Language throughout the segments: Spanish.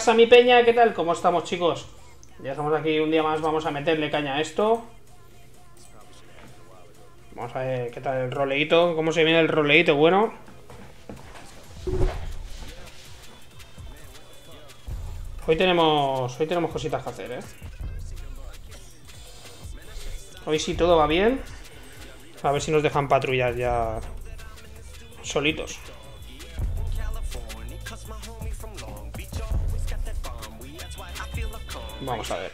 pasa mi peña? ¿Qué tal? ¿Cómo estamos chicos? Ya estamos aquí un día más, vamos a meterle caña a esto Vamos a ver qué tal el roleito, cómo se viene el roleito, bueno Hoy tenemos, hoy tenemos cositas que hacer, ¿eh? Hoy si todo va bien A ver si nos dejan patrullar ya Solitos Vamos a ver.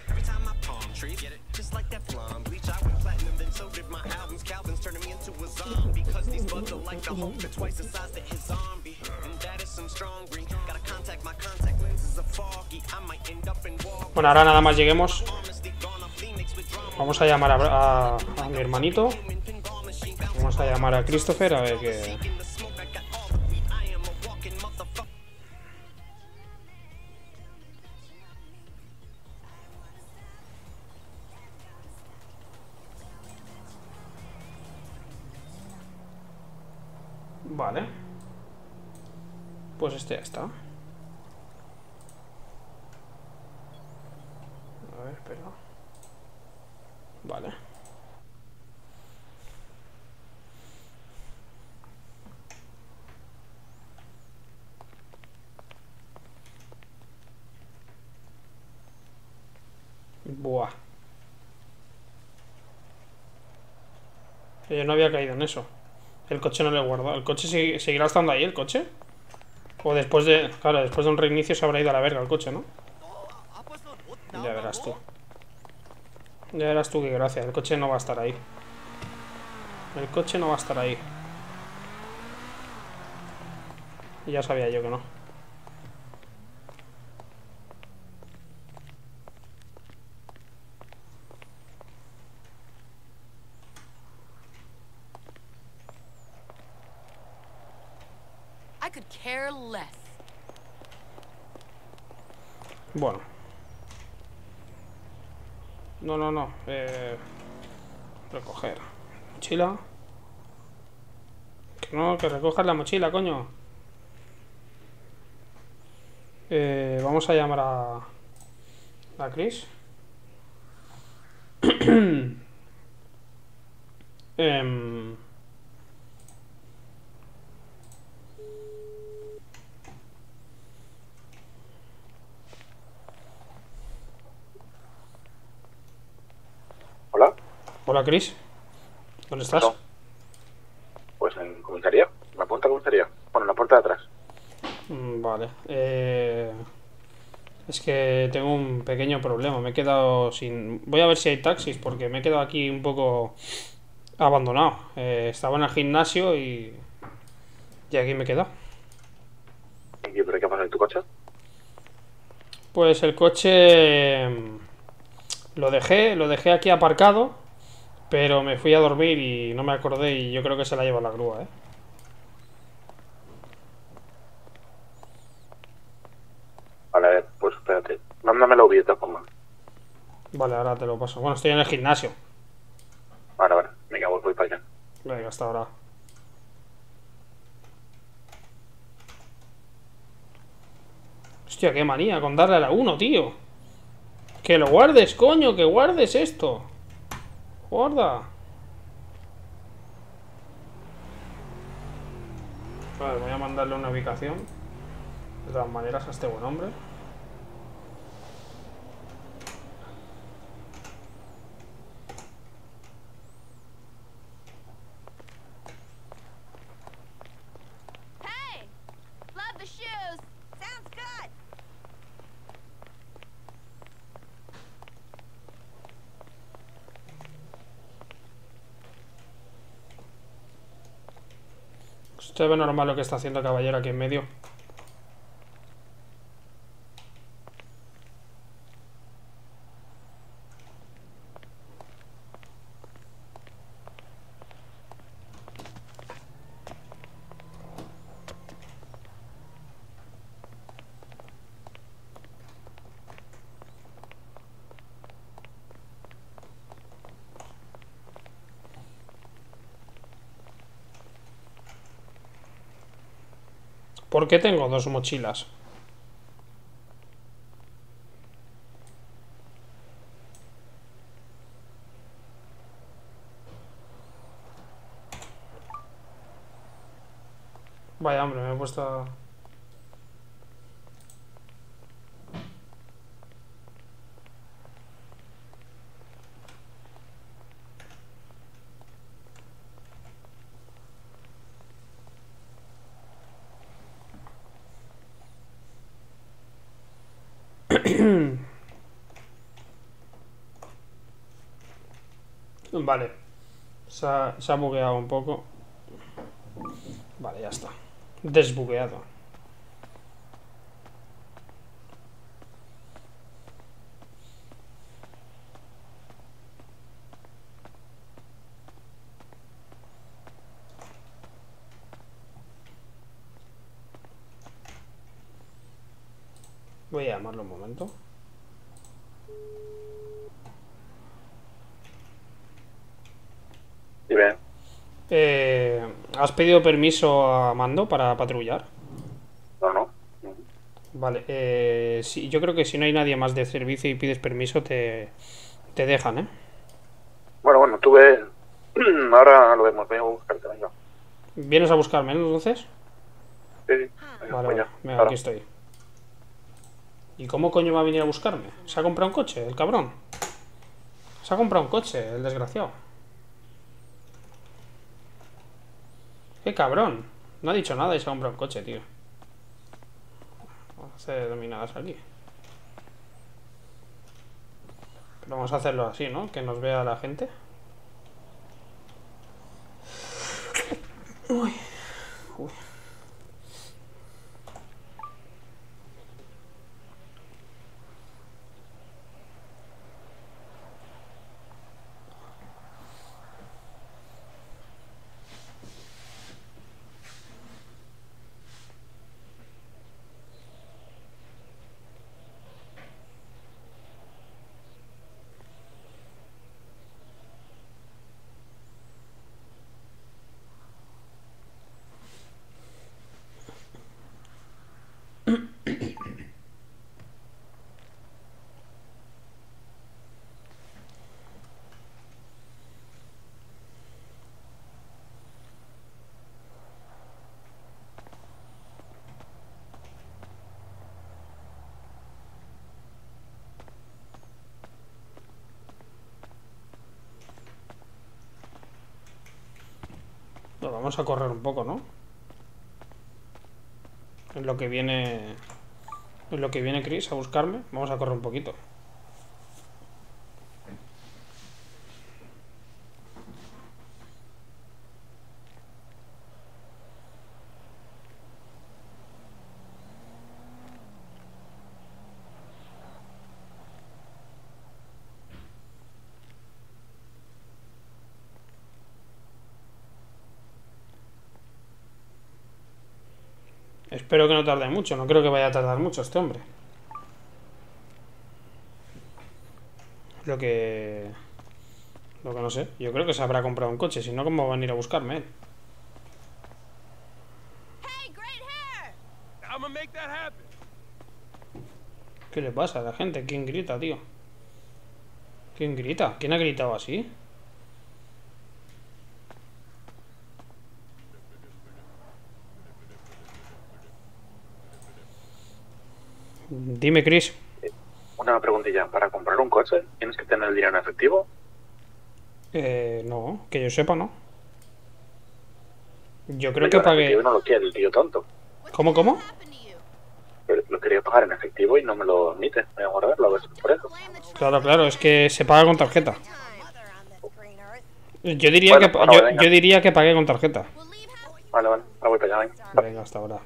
Bueno, ahora nada más lleguemos. Vamos a llamar a, a- a mi hermanito. Vamos a llamar a Christopher a ver qué. Vale. Pues este ya está. A. Vale. Buah. Yo no había caído en eso. El coche no le he guardado. ¿El coche sigue- seguirá estando ahí, el coche? O después de... Claro, después de un reinicio se habrá ido a la verga el coche, ¿no? Ya verás tú. Ya verás tú qué gracia. El coche no va a estar ahí. El coche no va a estar ahí. Y ya sabía yo que no. Could care less. Bueno. No, no, no. Eh, recoger. Mochila. Que no, que recojas la mochila, coño. Eh, vamos a llamar a... A Chris. Em, Hola, hola, Chris. ¿Dónde estás? No. pues en comisaría, en la puerta de comisaría, bueno, en la puerta de atrás. Mm, Vale. Eh, es que tengo un pequeño problema. Me he quedado sin... Voy a ver si hay taxis porque me he quedado aquí un poco abandonado. Eh, estaba en el gimnasio y... Y aquí me he quedado. ¿Y qué, pero qué pasa en tu coche? Pues el coche... Lo dejé, lo dejé aquí aparcado, pero me fui a dormir y no me acordé y yo creo que se la lleva la grúa, ¿eh? Vale, a ver, pues espérate, mándame la UBI de todas formas. Vale, ahora te lo paso. Bueno, estoy en el gimnasio. Vale, vale, venga, pues voy para allá. Venga, hasta ahora. Hostia, qué manía con darle a la 1, tío. Que lo guardes, coño, que guardes esto. Guarda. Vale, voy a mandarle una ubicación. De todas maneras a este buen hombre. Usted ve normal lo que está haciendo caballero aquí en medio. ¿Por qué tengo dos mochilas? Vaya, hombre, me he puesto... a- Vale. Se ha, se ha bugueado un poco. Vale, ya está. Desbugueado. Voy a llamarlo un momento. Dime. Eh, ¿Has pedido permiso a Mando para patrullar? No, no. Vale, eh, sí, yo creo que si no hay nadie más de servicio y pides permiso, te, te dejan, ¿eh? Bueno, bueno, tuve. Ahora lo vemos, voy a buscarte, venga. ¿Vienes a buscarme, ¿no, entonces? Sí, sí. Venga, Vale, venga, aquí estoy. ¿Y cómo coño va a venir a buscarme? ¿Se ha comprado un coche, el cabrón? Se ha comprado un coche, el desgraciado. ¡Qué cabrón! No ha dicho nada y se ha comprado un coche, tío. Vamos a hacer dominadas aquí. Pero vamos a hacerlo así, ¿no? Que nos vea la gente. Vamos a correr un poco, ¿no? En lo que viene. En lo que viene Chris a buscarme. Vamos a correr un poquito. Espero que no tarde mucho. No creo que vaya a tardar mucho este hombre. Lo que... Lo que no sé. Yo creo que se habrá comprado un coche. Si no, ¿cómo va a venir a buscarme. ¿Qué le pasa a la gente? ¿Quién grita, tío? ¿Quién grita? ¿Quién ha gritado así? Dime, Chris. Una preguntilla. ¿Para comprar un coche tienes que tener el dinero en efectivo? Eh, no, que yo sepa, ¿no. Yo creo Yo que pagué. efectivo no lo quiere el tío tonto. ¿Cómo, cómo? Lo quería pagar en efectivo y no me lo admite. Voy a guardarlo, a ver si por eso. Claro, claro, es que se paga con tarjeta. Yo diría, Bueno, que, bueno, yo, yo diría que pagué con tarjeta. Vale, vale. Ahora voy para allá. Venga, hasta ahora.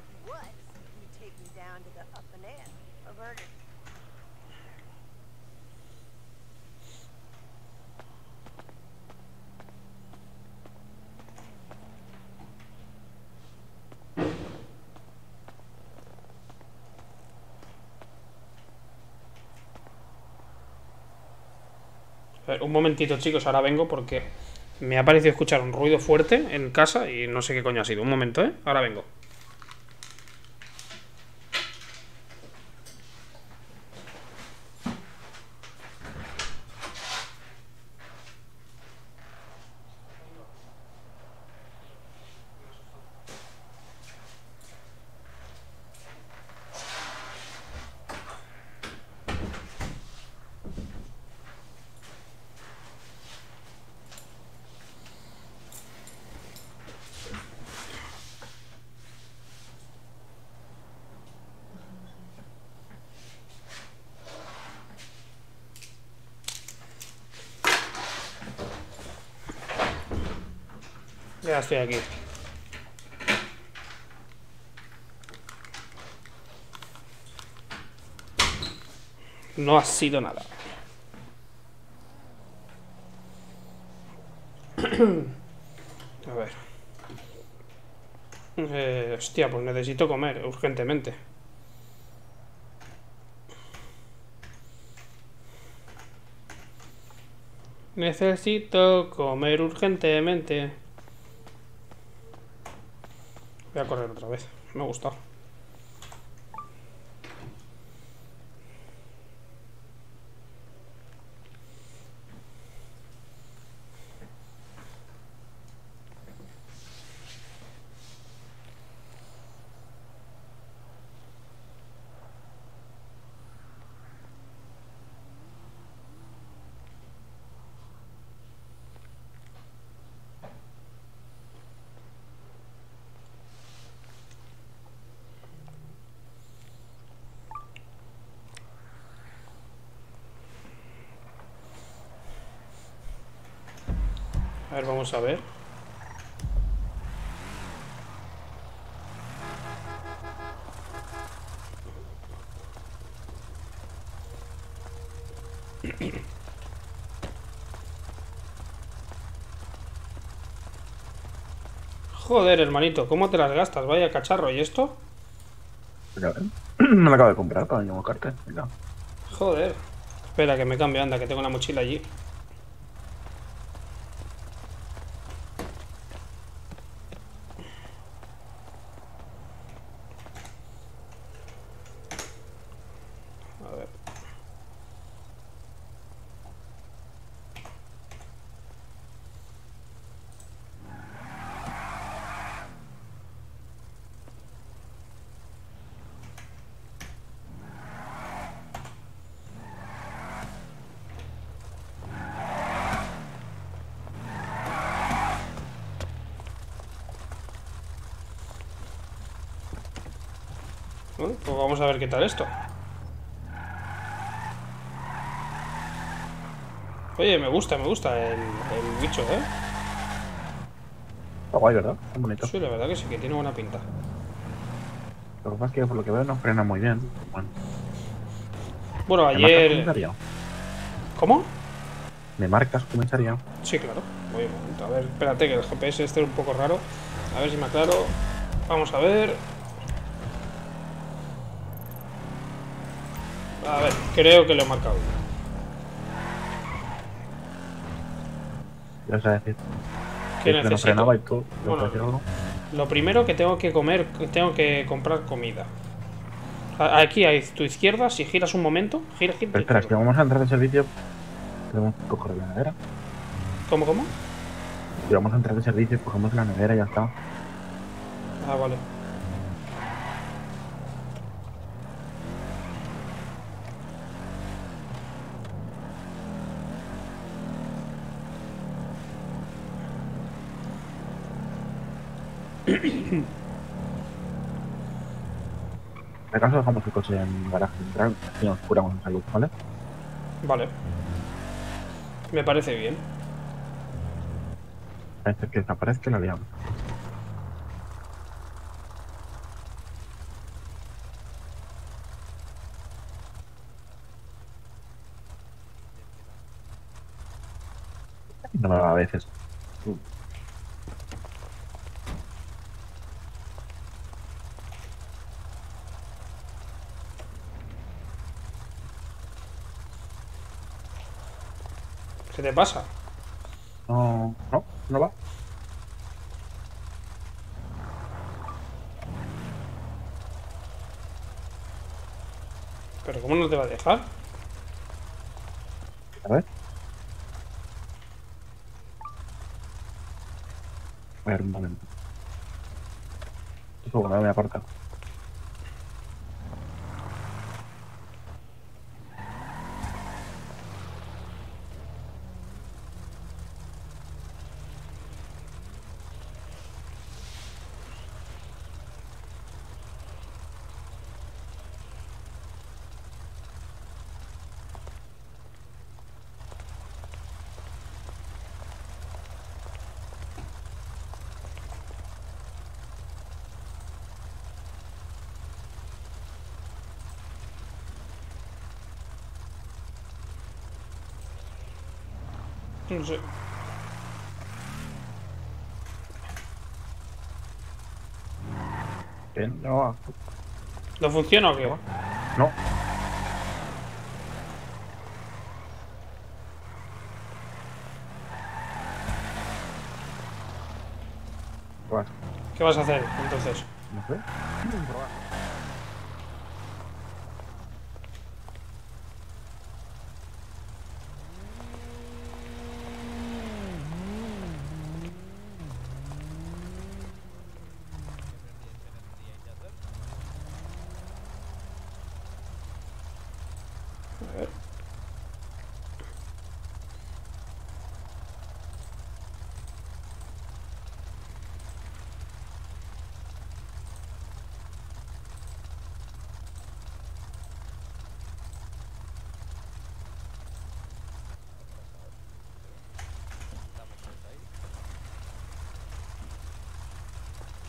Un momentito, chicos, ahora vengo porque me ha parecido escuchar un ruido fuerte en casa y no sé qué coño ha sido. Un momento, ¿eh? Ahora vengo. Aquí. No ha sido nada. A ver. Eh, hostia, pues necesito comer urgentemente. Necesito comer urgentemente. A correr otra vez. Me ha gustado. Ver, vamos a ver. Joder, hermanito, ¿cómo te las gastas? Vaya cacharro, ¿y esto? ¿eh? Me acabo de comprar para el cartel. Mira. Joder. Espera, que me cambie, anda, que tengo la mochila allí. A ver. Bueno, pues vamos a ver qué tal esto. Oye, me gusta, me gusta el, el bicho, ¿eh? Está guay, ¿verdad? Está bonito. Sí, la verdad que sí, que tiene buena pinta. Lo que pasa es que por lo que veo no frena muy bien. Bueno, Bueno, ¿me ayer... comisaría? ¿Cómo? ¿Me marcas comisaría? Sí, claro. Voy un momento. A ver, espérate, que el GPS este es un poco raro. A ver si me aclaro. Vamos a ver. A ver, creo que lo he marcado. Ya sé decir. ¿Qué que necesito? y todo. ¿Le Bueno? Lo primero que tengo que comer, tengo que comprar comida. A- Aquí a tu izquierda, si giras un momento, gira, gira. Pero espera, es que vamos a entrar de servicio. Tenemos que coger la nevera. ¿Cómo, cómo? Si vamos a entrar de servicio, cogemos la nevera y ya está. Ah, vale. Dejamos el coche en el garaje central y nos curamos en salud, ¿vale? Vale. Me parece bien. A veces que desaparezca la liamos. No me va a veces. ¿Qué te pasa? No, no, no va. ¿Pero cómo no te va a dejar? A ver. A ver, un momento. Esto me aparta. No sé. No, ¿No funciona o qué? no. Bueno, ¿Qué vas a hacer entonces? no sé. A ver.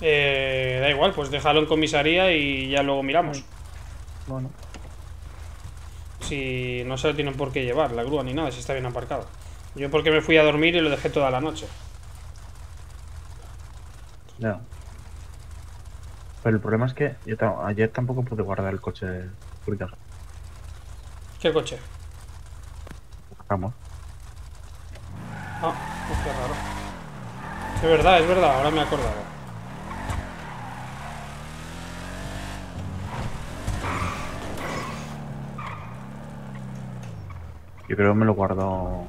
Eh, da igual, pues déjalo en comisaría y ya luego miramos. Bueno, Si no se lo tienen por qué llevar, la grúa ni nada, si está bien aparcado. Yo porque me fui a dormir y lo dejé toda la noche. ya. Pero el problema es que yo ayer tampoco pude guardar el coche. ¿Qué coche? Vamos. Ah, pues qué raro. Es verdad, es verdad, ahora me he acordado. Yo creo que me lo guardo.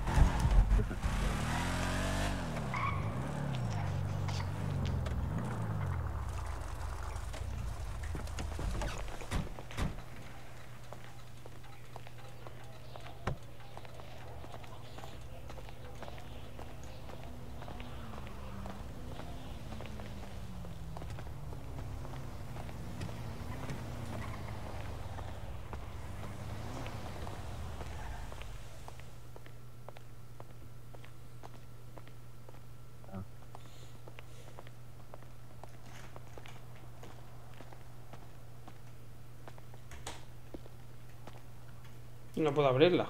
No puedo abrirla.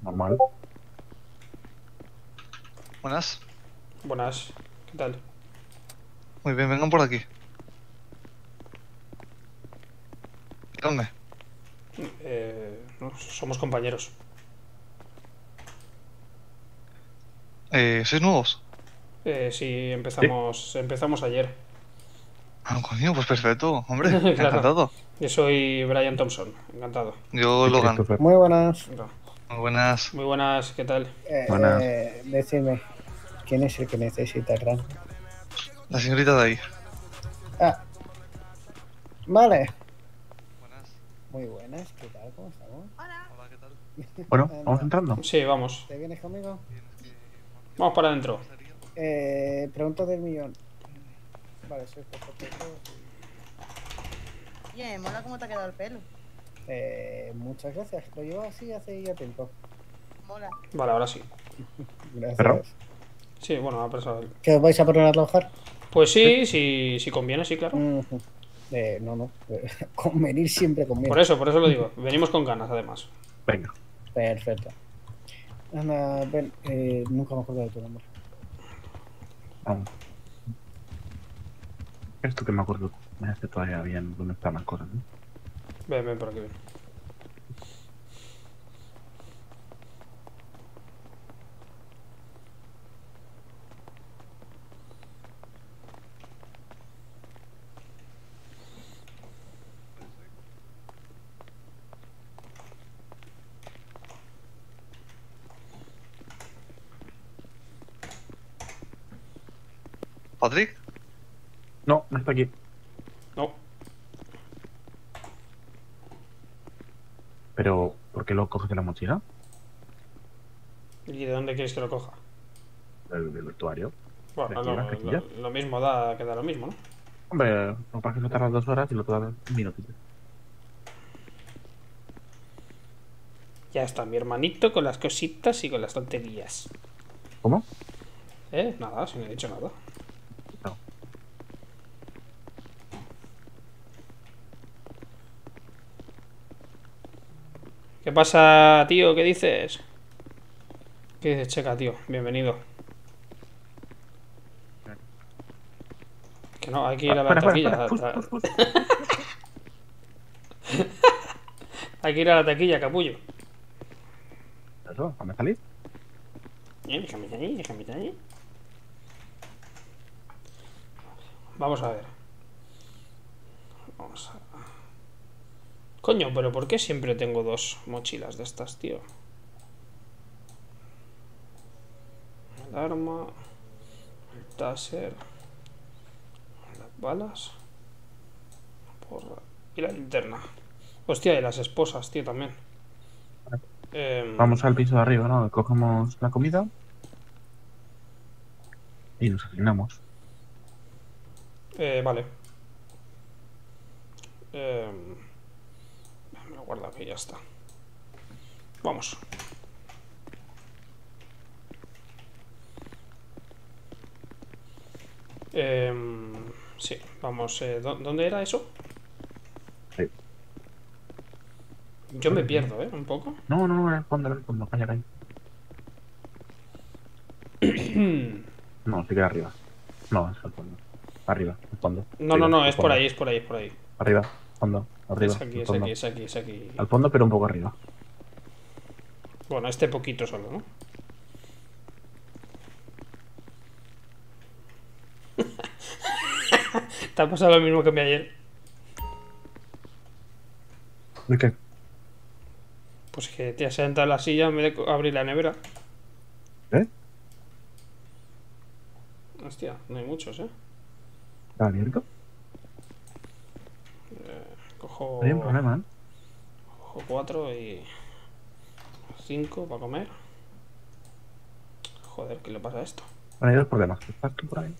Normal. Buenas. Buenas, ¿qué tal? Muy bien, vengan por aquí. ¿Dónde? Eh, no, somos compañeros. Eh, ¿Sois nuevos? Eh, sí, empezamos, empezamos ayer. Ah, coño, pues perfecto, hombre. Claro. Encantado. Yo soy Brian Thompson, encantado. Yo, Logan. Muy buenas. Muy buenas. Muy buenas, ¿qué tal? Eh, Buenas. eh, decidme, ¿quién es el que necesita gran? La señorita de ahí. Ah, vale. Buenas. Muy buenas, ¿qué tal? ¿Cómo estamos? Hola. Hola, ¿qué tal? Bueno, vamos entrando. Sí, vamos. ¿Te vienes conmigo? Vamos para adentro. Eh, pregunta del millón. Vale, soy José Pedro. Bien, mola cómo te ha quedado el pelo. Eh, muchas gracias. Lo llevo así hace ya tiempo. Mola. Vale, ahora sí. Gracias. ¿Perro? Sí, bueno, ha pasado. ¿Que os vais a poner a trabajar? Pues sí, si, si conviene, sí, claro. Eh, no, no. Convenir siempre conviene. Por eso, por eso lo digo. Venimos con ganas, además. Venga. Perfecto. Anda, ven, eh, nunca me acuerdo de tu nombre. Vamos. Esto que me acuerdo. Me hace todavía bien dónde están las cosas. ¿no? Ven, ven por aquí, ven. ¿Patrick? No, no está aquí. No, Pero, ¿por qué lo coges de la mochila? ¿y de dónde quieres que lo coja? Del, del vestuario. Bueno, lo, lo- lo mismo da que da lo mismo, ¿no? Hombre, no pasa que no tardas dos horas y lo tardas un minutito. Ya está, mi hermanito con las cositas y con las tonterías. ¿Cómo? ¿Eh? Nada, si no he dicho nada. No. ¿Qué pasa, tío? ¿Qué dices? ¿Qué dices, Checa, tío? Bienvenido. Que no, hay que ir a la taquilla. espera, a- pus, pus, pus. Hay que ir a la taquilla, capullo. Eso, déjame salir. Eh, déjame salir, déjame salir. Vamos a ver. Vamos a... Coño, pero ¿por qué siempre tengo dos mochilas de estas, tío? El arma, el taser, las balas, la porra y la linterna. Hostia, y las esposas, tío, también. Em, Vamos al piso de arriba, ¿no? Cogemos la comida. Y nos asignamos. Eh, vale. Eh, guardo aquí, ya está. Vamos. Em, sí, vamos. eh, ¿dó- ¿Dónde era eso? Sí. Yo me pierdo, ¿eh? Un poco. No, no, no, en el fondo, en el fondo, calla, calla. No, que arriba. No, es al fondo. Arriba, al fondo. No, Arriba, no, no, es por ahí, es por ahí, es por ahí. Arriba, fondo, arriba. Es aquí, al es fondo. aquí, es aquí, es aquí. Al fondo, pero un poco arriba. Bueno, este poquito solo, ¿no? Te ha pasado lo mismo que a mí ayer. ¿De qué? Pues que te has sentado en la silla en vez de abrir la nevera. ¿Eh? Hostia, no hay muchos, ¿eh? ¿Está abierto? Cojo, No hay un problema, ¿eh? cojo cuatro y cinco para comer. Joder, ¿qué le pasa a esto? Bueno, hay dos problemas. ¿Estás tú por ahí?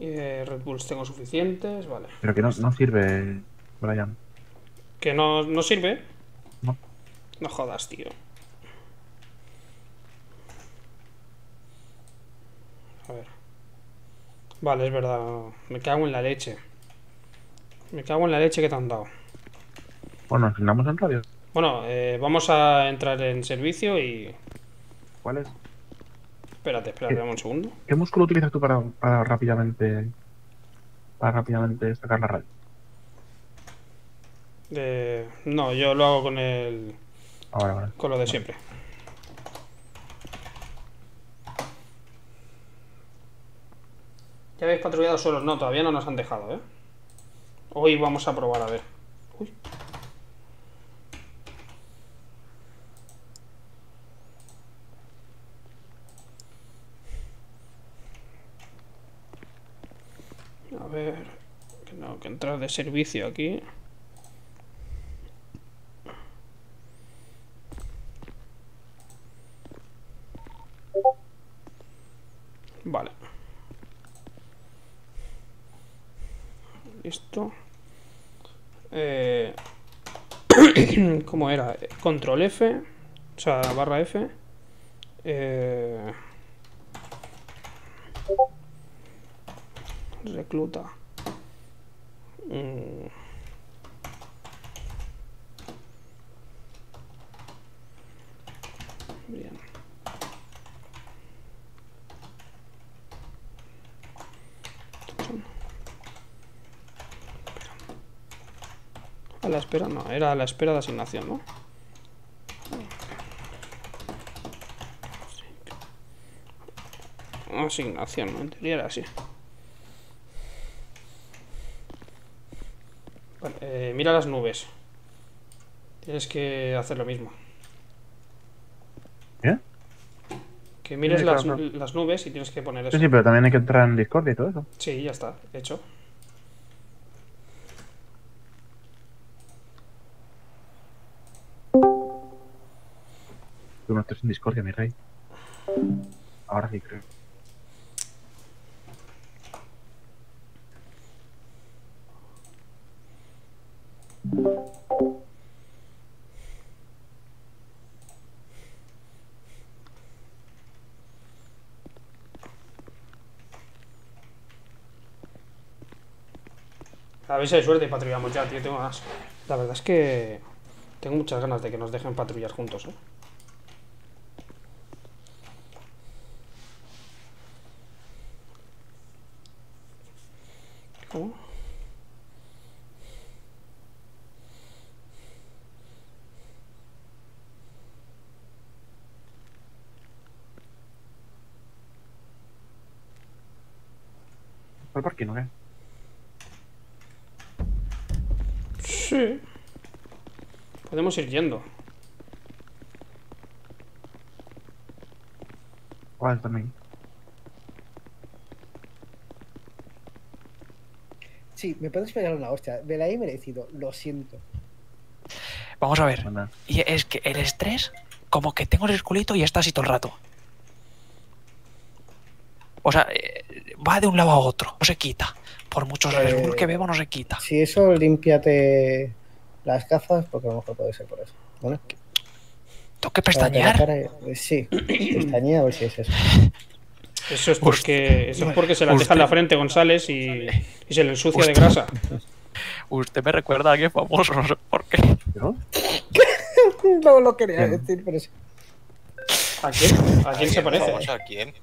Eh, Red Bulls tengo suficientes, vale. Pero que no, no sirve, Brian. ¿Que no, no sirve? No. No jodas, tío. A ver. Vale, es verdad. Me cago en la leche. Me cago en la leche que te han dado. Bueno, nos asignamos en radio. Bueno, eh, vamos a entrar en servicio y... ¿Cuál es? Espérate, espérate, dame un segundo. ¿Qué músculo utilizas tú para, para rápidamente para rápidamente sacar la radio? Eh, no, yo lo hago con el... Ahora, ahora. Con lo de siempre. ¿Ya habéis patrullado solos? No, todavía no nos han dejado, ¿eh? Hoy vamos a probar, a ver. Uy. A ver... Que no, que entrar de servicio aquí. Vale. Listo. Eh, ¿Cómo era? Control F. O sea, barra F. Eh, recluta. Mm. Bien. La espera, no, era la espera de asignación, ¿no? Asignación, ¿no? En teoría era así. Vale, eh, mira las nubes. Tienes que hacer lo mismo. ¿Qué? Que mires las, las nubes y tienes que poner eso. Sí, sí, pero también hay que entrar en Discord y todo eso. Sí, ya está, hecho. no en discordia, mi rey. Ahora sí creo. A ver hay suerte y patrullamos ya, tío. Tengo ganas. La verdad es que tengo muchas ganas de que nos dejen patrullar juntos, ¿eh? ¿Al parque no qué? Sí. Podemos ir yendo. ¿Cuál también? Sí, me puedes pegar una hostia. Me la he merecido, lo siento. Vamos a ver. Y es que el estrés, como que tengo el esculito y está así todo el rato. O sea, eh, va de un lado a otro, no se quita. Por muchos Bull que bebo, no se quita. Si eso, límpiate las gafas, porque a lo mejor puede ser por eso. ¿Vale? ¿Tengo que pestañear? cara- eh, Sí, pestañea a ver si es eso. Eso es porque, eso es porque se la deja en la frente González y, y se le ensucia de grasa. Usted me recuerda a alguien famoso, no sé por qué. ¿Yo? No lo quería decir, pero sí. ¿A quién? ¿A quién se parece? A quién.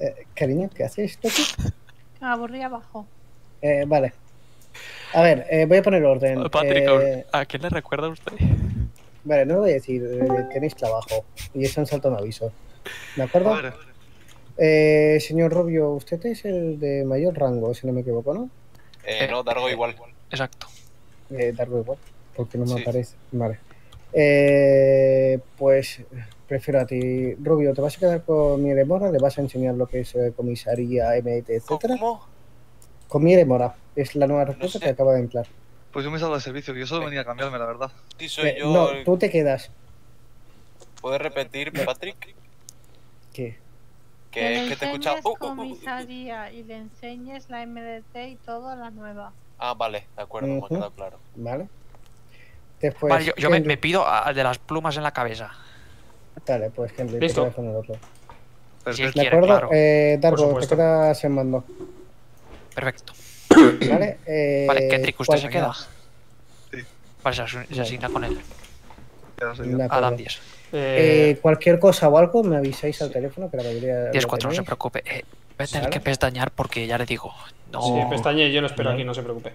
Eh, cariño, ¿qué haces esto aquí? Aburrí abajo. Eh, vale. A ver, eh, voy a poner orden. Patrick, Eh, ¿a quién le recuerda usted? vale, no lo voy a decir. eh, tenéis trabajo. Y es un salto un aviso. ¿De acuerdo? A ver, Eh, señor Rubio, usted es el de mayor rango, si no me equivoco, ¿no? Eh, no, Dargo igual. Exacto. Eh, darlo igual, porque no me Sí. aparece. Vale. Eh, pues prefiero a ti. Rubio, ¿te vas a quedar con mi de mora? ¿Le vas a enseñar lo que es eh, comisaría, MT, etcétera? ¿Cómo? Con mi de mora. Es la nueva respuesta sé. que acaba de entrar. pues yo me salgo de servicio, que yo solo venía a cambiarme, la verdad. Sí, soy Eh, yo. no, tú te quedas. ¿Puedes repetir, Patrick? ¿Qué? Que, le que te he escuchado. enseñes Uh, uh, uh, uh. comisaría y le enseñes la MDT y todo a la nueva. Ah, vale, de acuerdo, me ha Ujú. quedado claro. ¿Vale? Después. vale, yo, yo me, me pido al de las plumas en la cabeza. Dale, pues Henry, te Listo. quedas con el otro. Si. ¿De acuerdo? claro. Eh, Dargo, te quedas en mando. Perfecto. ¿Vale? Eh, Vale, Kendrick, ¿usted se queda? Sí. Vale, se, asigna con él. Adam 10. Eh, Eh, cualquier cosa o algo, me avisáis al teléfono, que la mayoría. 10 lo 4, no se preocupe. Eh, voy a tener que pestañear porque ya le digo. No. sí, pestañe, yo lo espero aquí, no se preocupe.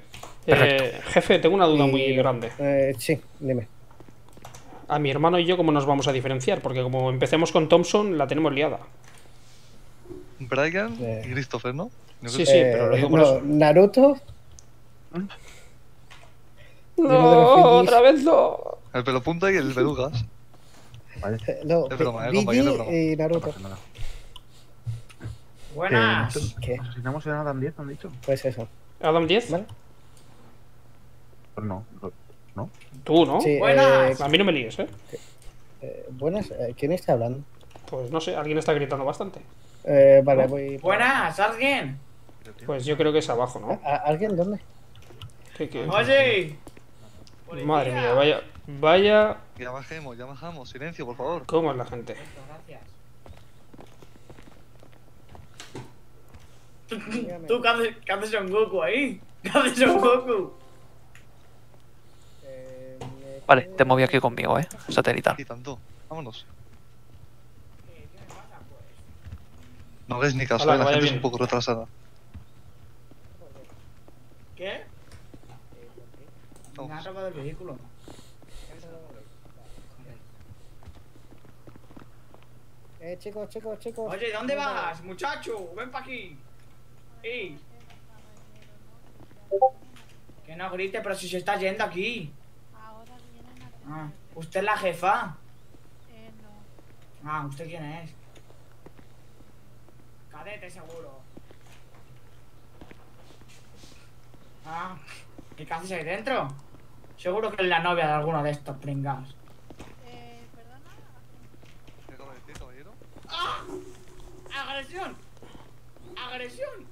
Eh, jefe, tengo una duda Y- muy grande. Eh, sí, dime. A mi hermano y yo, ¿cómo nos vamos a diferenciar? Porque como empecemos con Thompson, la tenemos liada. Brian Eh. y Christopher, ¿no? Yo Sí, sí, pero lo digo por no, eso. Naruto. No, los frikis. otra vez no. El pelo punta y el pelugas. Vale. eh, No, Es broma, broma, broma. y No Naruto. nada. Buenas. Eh, ¿Qué? ¿Nos asignamos en Adam 10, han dicho? Pues eso. Adam 10, ¿Vale? Pues no. No. tú, ¿no? Sí, A mí no me líes, ¿eh? eh, eh, buenas. eh, ¿Quién está hablando? Pues no sé, alguien está gritando bastante. Eh, vale, voy. Buenas, ¿alguien? Pues yo creo que es abajo, ¿no? ¿A- ¿Alguien dónde? ¿Qué- qué? Oye, Madre mía, vaya, vaya, Ya bajemos, ya bajamos. Silencio, por favor. ¿cómo es la gente? gracias. ¿Tú qué haces, qué haces Goku ahí? ¿Qué haces Goku? Vale, te moví aquí conmigo, eh. Satelital. Y tanto. Vámonos. No ves ni caso, Hola, eh, la gente es un poco retrasada. ¿Qué? Me Vamos. robado el vehículo. Eh, chicos, chicos, chicos. Oye, ¿dónde vas, muchacho? Ven pa' aquí. ¡Ey! Que no grite, pero si se está yendo aquí. Ah, ¿Usted es la jefa? Eh, no. Ah, ¿usted quién es? Cadete, seguro. Ah, ¿y qué haces ahí dentro? Seguro que es la novia de alguno de estos pringados. Eh, perdona. ¡Ah! ¡Agresión! ¡Agresión!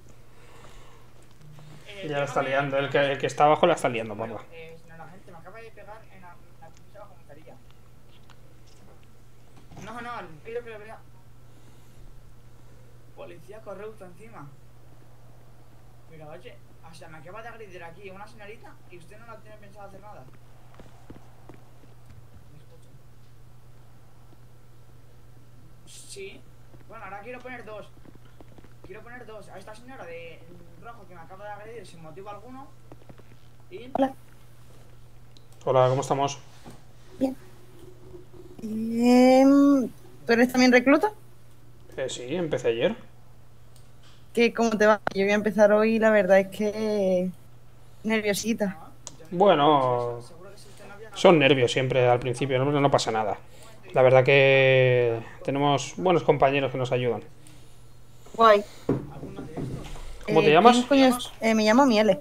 Eh, Ya la está liando, el que, el que está abajo la está liando, papá. Eh, señora agente, me acaba de pegar en la, en la pinche bajo comisaría. No, no, pido que le vea. Policía corrupto encima. Pero oye, O sea, me acaba de agredir aquí una señorita y usted no la tiene pensado hacer nada. Me escucha. Sí. Bueno, ahora quiero poner dos. Quiero poner dos. A esta señora de rojo que me acaba de agredir sin motivo alguno. Y. Hola, ¿cómo estamos? Em, ¿Tú eres también recluta? Eh, sí, empecé ayer. ¿Qué, ¿Cómo te va? Yo voy a empezar hoy la verdad es que... Nerviosita. Bueno, son nervios siempre al principio, no, no pasa nada. La verdad que tenemos buenos compañeros que nos ayudan. Guay. ¿Cómo te Eh, llamas? Eh, me llamo Miele.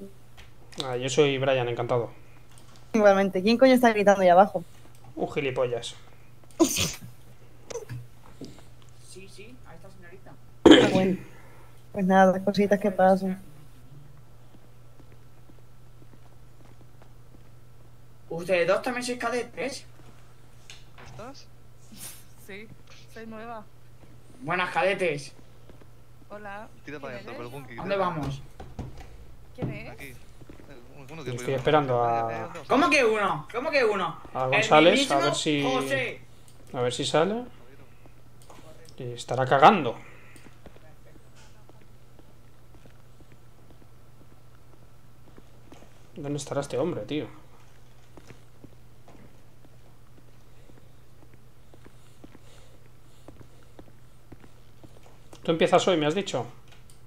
Ah, yo soy Brian, encantado. Igualmente. ¿Quién coño está gritando ahí abajo? Un gilipollas. Sí, sí, a esta señorita. Ah, bueno. Pues nada, cositas que pasan. ¿Ustedes dos también sois cadetes? ¿Estás? Sí, soy nueva. Buenas cadetes. Hola. Tira para adentro, pero Bunky. ¿A dónde vamos? ¿Quién es? Aquí. Eh, Estoy esperando a, ¿Cómo que uno? ¿Cómo que uno? a González a ver si José. A ver si sale. Y estará cagando. ¿Dónde estará este hombre, tío? ¿Tú empiezas hoy, me has dicho?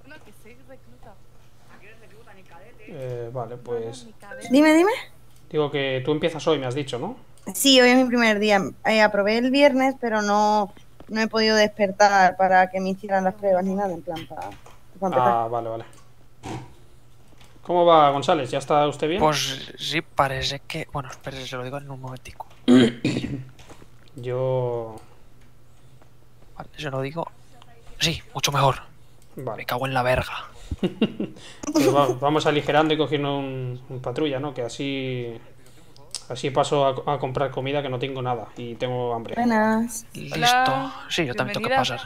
No, que soy recluta. Eh, vale, pues... Dime, dime. Digo que tú empiezas hoy, me has dicho, ¿no? Sí, hoy es mi primer día. Eh, aprobé el viernes, pero no, no he podido despertar para que me hicieran las pruebas ni nada, en plan, para, para empezar. Ah, vale, vale. ¿Cómo va, González? ¿Ya está usted bien? Pues sí, parece que. Bueno, espérese, se lo digo en un momentico. Yo... Vale, se lo digo. Sí, mucho mejor. Vale. Me cago en la verga. Pues va- vamos aligerando y cogiendo un, un patrulla, ¿no? Que así... Así paso a, a comprar comida que no tengo nada y tengo hambre. Buenas. Listo. Sí, yo también tengo que pasar.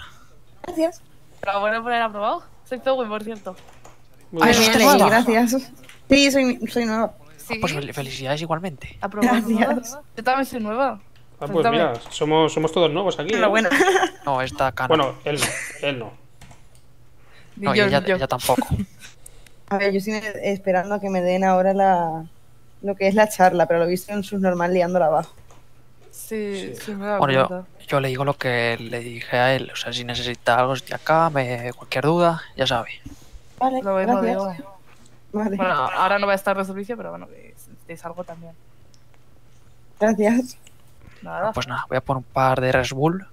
Gracias. Enhorabuena por haber aprobado. Soy Zoe, por cierto. Ah, ¿es usted nueva? Gracias. Sí, soy, soy nueva. Sí. Pues fel- felicidades igualmente. Aprobado. Gracias. Yo también soy nueva. Ah, pues mira, somos, somos todos nuevos aquí. ¿eh? Enhorabuena. No, esta cana. Bueno, él no, él no. no, y yo- ella, yo. ella tampoco. A ver, yo estoy esperando a que me den ahora la, lo que es la charla, pero lo he visto en sus normal liándola abajo. Sí, sí, me he dado Bueno, yo, cuenta. yo le digo lo que le dije a él. O sea, si necesita algo, estoy acá, me, cualquier duda, ya sabe. Vale, Lo mismo gracias. digo. Vale, Bueno, ahora no va a estar de servicio, pero bueno, si necesitáis algo también. gracias. Nada. Pues nada, voy a poner un par de Red Bull.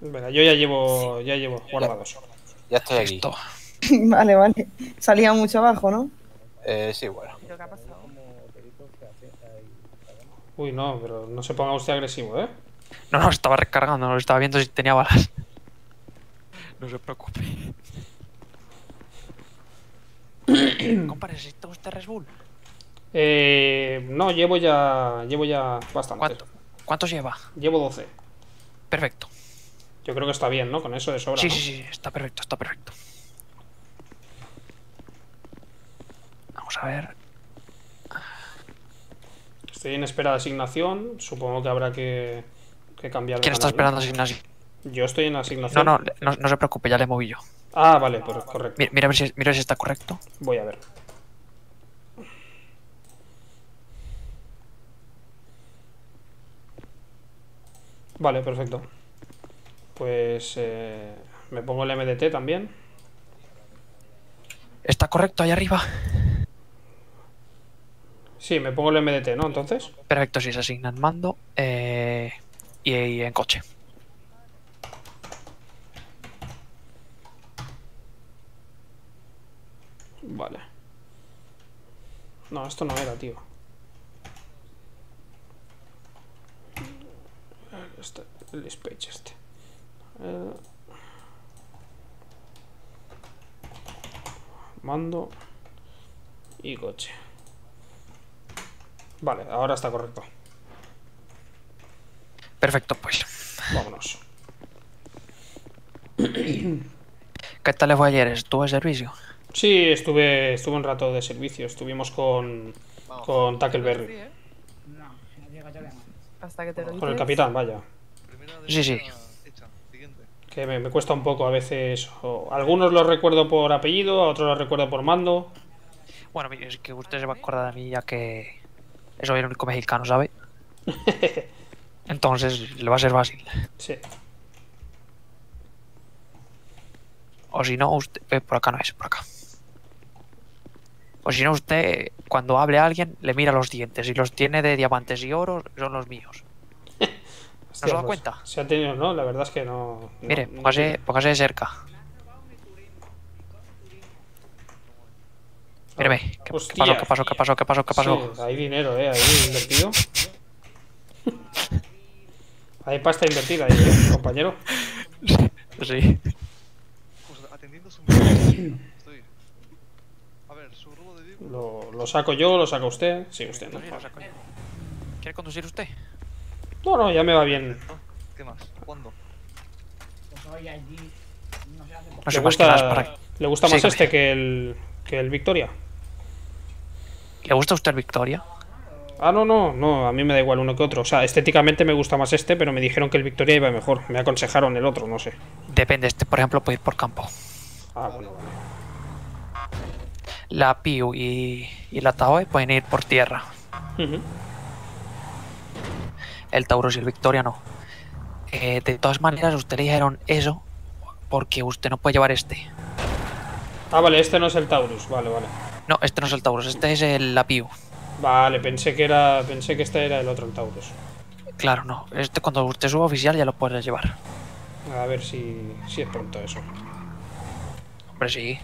Venga, yo ya llevo, ya llevo guardados. Ya estoy aquí. Listo. Vale, vale. Salía mucho abajo, ¿no? Eh, sí, bueno. ¿Pero qué ha pasado? Uy, no, pero no se ponga usted agresivo, ¿eh? No, no, estaba recargando, no estaba viendo si tenía balas. No se preocupe. Compa, ¿necesita usted Red Bull? Eh, no, llevo ya, llevo ya bastante. ¿Cuánto? ¿Cuántos lleva? Llevo 12. Perfecto. Yo creo que está bien, ¿no? Con eso de sobra. Sí, ¿no? sí, sí, está perfecto, está perfecto. Vamos a ver. Estoy en espera de asignación. Supongo que habrá que, que cambiar de ¿Quién está esperando asignación? Yo estoy en asignación. no, no, no se preocupe, ya le moví yo. Ah, vale, pues correcto. Mi- Mira, a ver si, mira si está correcto. Voy a ver. Vale, perfecto. Pues eh, me pongo el MDT también. ¿Está correcto ahí arriba? Sí, me pongo el MDT, ¿no? Entonces. Perfecto, si se asigna en mando eh, y, y en coche. Vale. No, esto no era, tío. Este, el dispatch este. Eh, Mando y coche. Vale, ahora está correcto. Perfecto, pues. Vámonos. ¿Qué tal le fue ayer? ¿Estuvo de servicio? Sí, estuve, estuve un rato de servicio. Estuvimos con, con Tackleberry. No, ya Hasta que te lo Con el capitán, vaya. Sí, sí. Que me, me cuesta un poco a veces. o- algunos los recuerdo por apellido, a otros los recuerdo por mando. Bueno, es que usted se va a acordar de mí ya que soy el único mexicano, ¿sabe? Entonces le va a ser fácil. Sí. O si no, usted. eh, por acá no es, por acá. O si no, usted, cuando hable a alguien, le mira los dientes. Y los tiene de diamantes y oro, son los míos. ¿No se da pues, cuenta? Se ha tenido, no, la verdad es que no. Mire, no póngase de cerca. Míreme, ¿qué, qué Hostia. pasó? ¿Qué pasó? ¿Qué pasó? ¿Qué pasó? ¿Qué pasó? Sí, hay dinero, eh, ahí invertido. Hay pasta invertida ahí, eh, compañero. Sí. Pues atendiendo su Estoy. A ver, su robo de. Lo, lo saco yo, lo saca usted. Sí, usted, ¿no? ¿Quiere conducir usted? No, no, ya me va bien. ¿Qué más? ¿Cuándo? Pues hoy allí no se hace No ¿Le sé más que nada, gusta, para- ¿le gusta Sí, más que- este que el, que el Victoria? ¿Le gusta a usted Victoria? Ah, no, no, no, a mí me da igual uno que otro. O sea, estéticamente me gusta más este, pero me dijeron que el Victoria iba mejor. Me aconsejaron el otro, no sé. Depende, este, por ejemplo, puede ir por campo. Ah, bueno, vale. La Piu y, y la Taoe pueden ir por tierra. El Taurus y el Victoria no. Eh, de todas maneras, usted le dijeron eso porque usted no puede llevar este. Ah, vale, este no es el Taurus. Vale, vale. No, este no es el Taurus, este es el la Piu. Vale, pensé que era. Pensé que este era el otro, el Taurus. Claro, no. Este cuando usted suba oficial ya lo puede llevar. A ver si, si es pronto eso. Hombre, sí.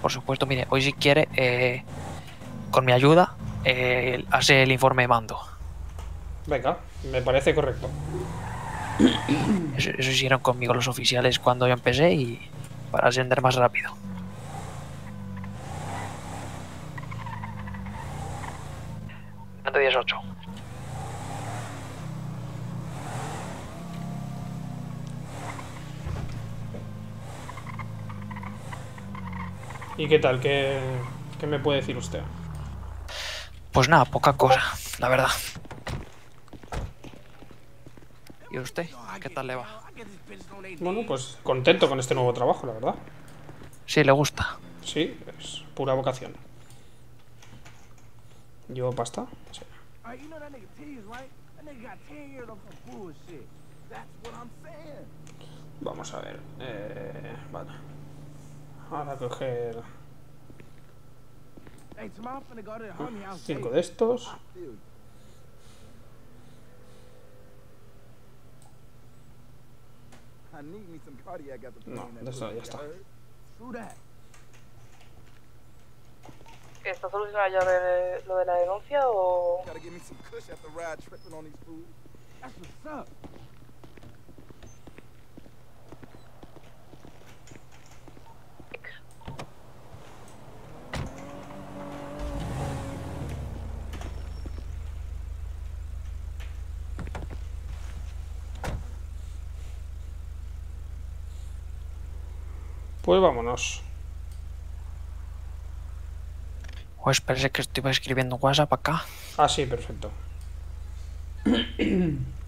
Por supuesto, mire, hoy si quiere, eh, con mi ayuda, eh, hace el informe de mando. Venga, me parece correcto. Eso, eso hicieron conmigo los oficiales cuando yo empecé y para ascender más rápido. Mando 18. ¿Y qué tal? ¿Qué, qué me puede decir usted? Pues nada, poca cosa, la verdad. ¿Y usted? ¿Qué tal le va? Bueno, pues contento con este nuevo trabajo, la verdad. Sí, le gusta. Sí, es pura vocación. ¿Llevo pasta? Sí. You know that nigga Tease, right? That nigga got 10 years on some bullshit. That's what I'm saying. Vamos a ver. Eh, vale. Ahora coger cinco de estos. No, de eso ya está. That. ¿Está solucionado ya de- lo de la denuncia o...? Gotta give O espérese que estoy escribiendo WhatsApp acá. Ah, sí, perfecto.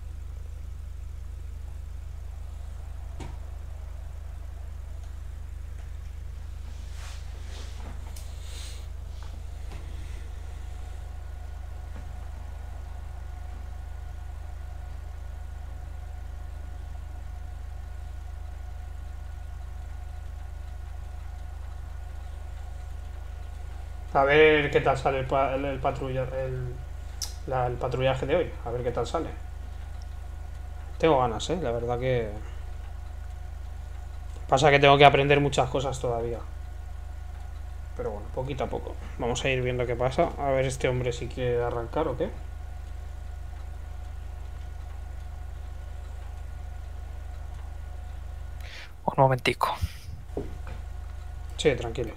A ver qué tal sale el, el, el patrulla, el, la- el patrullaje de hoy. A ver qué tal sale. Tengo ganas, ¿eh? La verdad que... Pasa que tengo que aprender muchas cosas todavía. Pero bueno, poquito a poco. Vamos a ir viendo qué pasa. A ver este hombre si quiere arrancar o qué. Un momentico. Sí, tranquilo.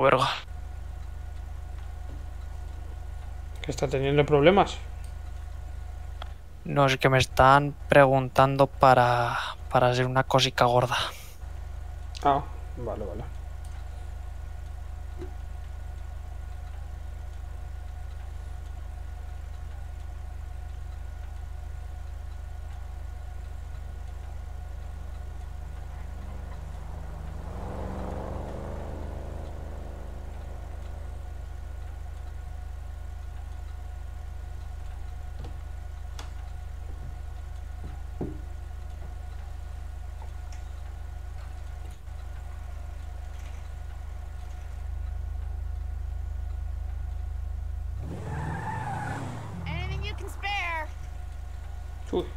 Verga. Que está teniendo problemas. No, es que me están preguntando para, para hacer una cosica gorda. Ah, vale, vale.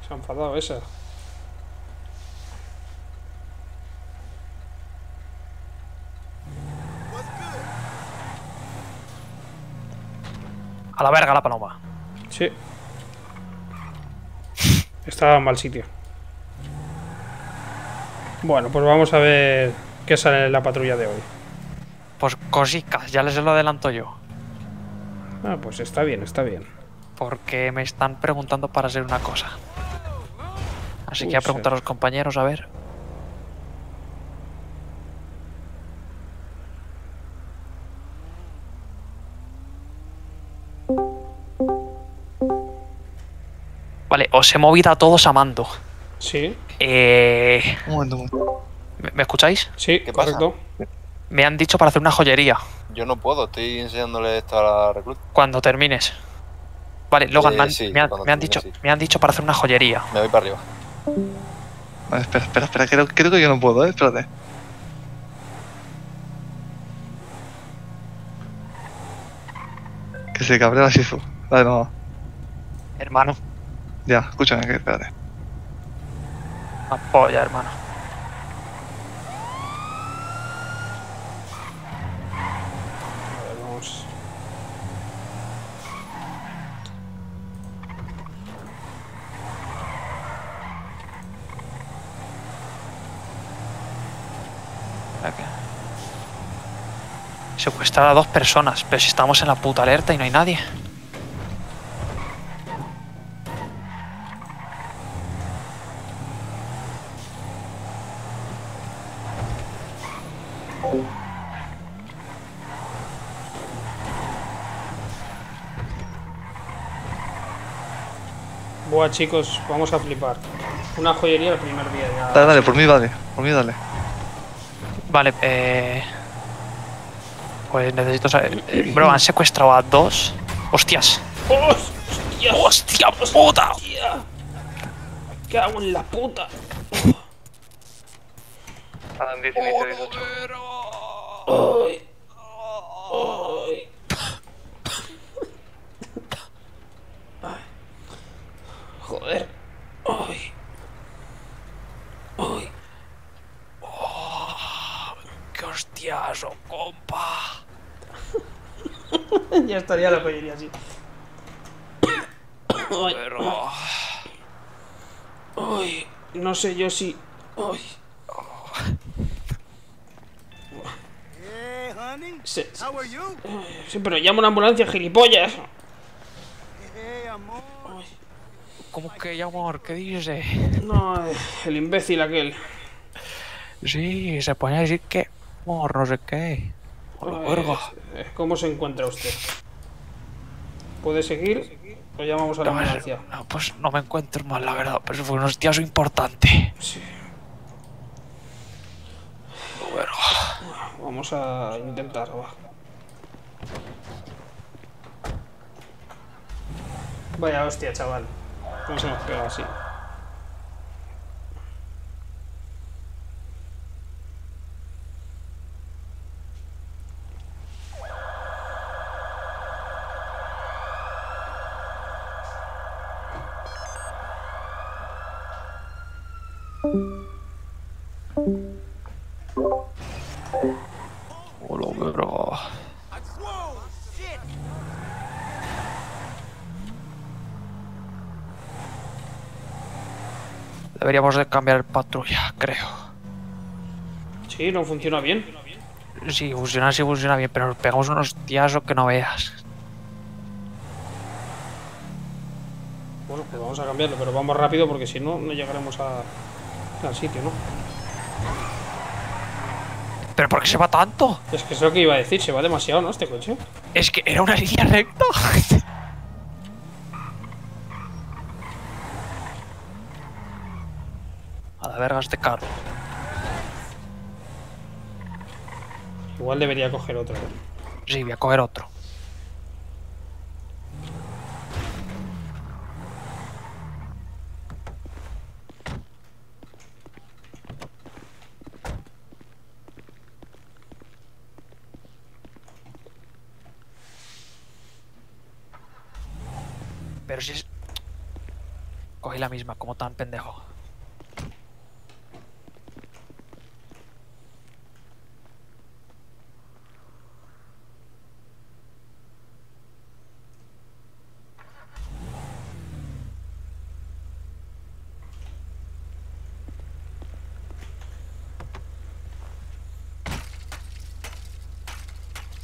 Se ha enfadado esa. A la verga la paloma. Sí. Estaba en mal sitio. Bueno, pues vamos a ver qué sale en la patrulla de hoy. Pues cosicas, ya les lo adelanto yo. Ah, pues está bien, está bien. Porque me están preguntando para hacer una cosa. Así que Uy, a preguntar a los compañeros a ver. Vale, os he movido a todos a mando. Sí. Eh, Un momento, un momento. ¿Me, me escucháis? Sí, ¿Qué pasa? correcto. Me han dicho para hacer una joyería. Yo no puedo, estoy enseñándole esto a la recluta. Cuando termines. Vale, Logan, Eh, me, han, sí, me han- cuando me han termine, dicho, sí. me han dicho para hacer una joyería. Me voy para arriba. Vale, espera, espera, espera, creo, creo que yo no puedo, eh, espérate. Que se cabrea la Shifu. Vale, no. Hermano. Ya, escúchame, que espérate. Una polla, hermano. A ver, vamos. Secuestrar a dos personas, pero si estamos en la puta alerta y no hay nadie. Buah, chicos, vamos a flipar. Una joyería el primer día ya. Dale, dale, por mí dale, por mí dale. Vale, eh. Pues necesito saber. eh, Bro, han secuestrado a dos. ¡Hostias! ¡Hostia! ¡Hostia puta! ¡Hostia! ¿Qué hago en la puta? Adam 10 inicio 18. Ay. Ay. Ay. Joder. Ay. Ay. ¡Qué hostiazo, compa! ya estaría la joyería así. Ay. Pero. Ay. No sé yo si. Honey. Sí, How are you? sí, pero llama una ambulancia, gilipollas. ¿Cómo que amor? ¿Qué dice? No, eh, el imbécil aquel. Sí, se pone a decir que. Amor, no sé qué. Ay, verga. eh, ¿Cómo se encuentra usted? ¿Puede seguir? O llamamos a la No, ambulancia. no, pues no me encuentro mal, la verdad, pero fue un hostiazo importante. Sí. Verga. Vamos a intentar, va. Vaya hostia, chaval. ¿Cómo se nos pega así? Hola, verga. Deberíamos de cambiar patrulla, creo. Sí, no funciona bien. Sí, funciona sí funciona bien, pero nos pegamos unos tiazos que no veas. Bueno, pues vamos a cambiarlo, pero vamos rápido porque si no, no llegaremos a, al sitio, ¿no? ¿Pero por qué se va tanto? Es que es lo que iba a decir, se va demasiado, ¿no? Este coche. Es que era una línea recta. A la verga este carro. Igual debería coger otro. ¿eh? Sí, voy a coger otro. Pero si es... Cogí la misma, como tan pendejo.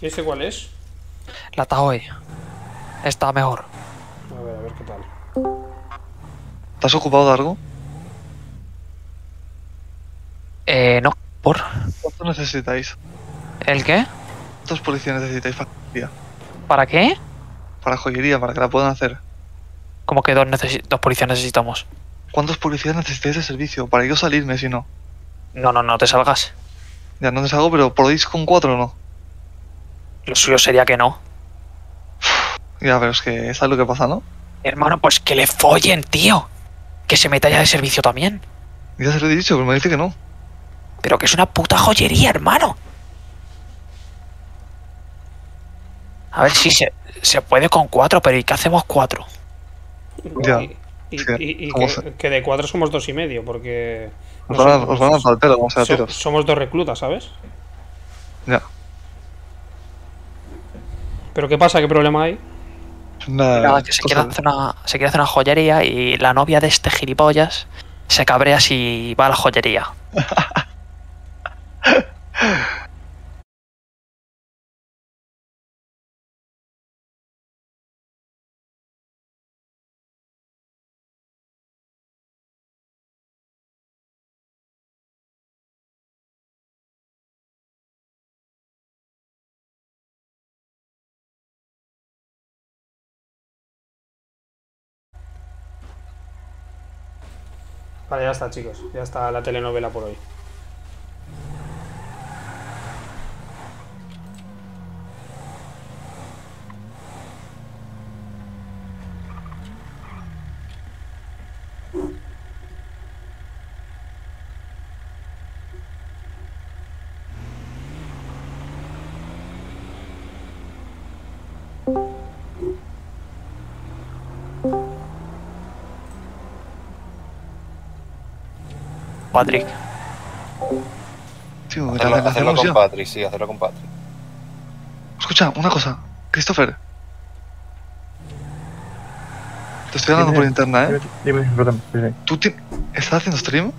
¿Y ese cuál es? La Tahoe. Está mejor. ¿Estás ocupado de algo? Eh, no. ¿Por? ¿Cuánto necesitáis? ¿El qué? ¿Cuántos policías necesitáis para joyería? ¿Para qué? Para joyería, para que la puedan hacer. Como que dos, dos policías necesitamos. ¿Cuántos policías necesitáis de servicio? Para yo salirme, si no. No, no, no te salgas. Ya no te salgo, pero ¿podéis con cuatro o no? Lo suyo sería que no. Ya, pero es que ¿sabes lo que pasa, no? Hermano, pues que le follen, tío. Que se meta ya de servicio también. Ya se lo he dicho, pero me dice que no. Pero que es una puta joyería, hermano. A ver si se, se puede con cuatro, pero ¿y qué hacemos cuatro? Ya. Y, que, y- y ¿cómo que, se- que de cuatro somos dos y medio, porque. Os no van a- somos- van a vamos a so- tiros. somos dos reclutas, ¿sabes? Ya. ¿Pero qué pasa? ¿Qué problema hay? Nada, Nada, que se quiere, hacer una, se quiere hacer una joyería y la novia de este gilipollas se cabrea si va a la joyería. Vale, ya está, chicos. Ya está la telenovela por hoy. Patrick. Tío, la Hacerlo, hacerlo hacemos con ya. Patrick, sí, hacerlo con Patrick. Escucha, una cosa. Christopher. Te estoy hablando por interna, ¿eh? Dime, sí. ¿Tú estás haciendo stream?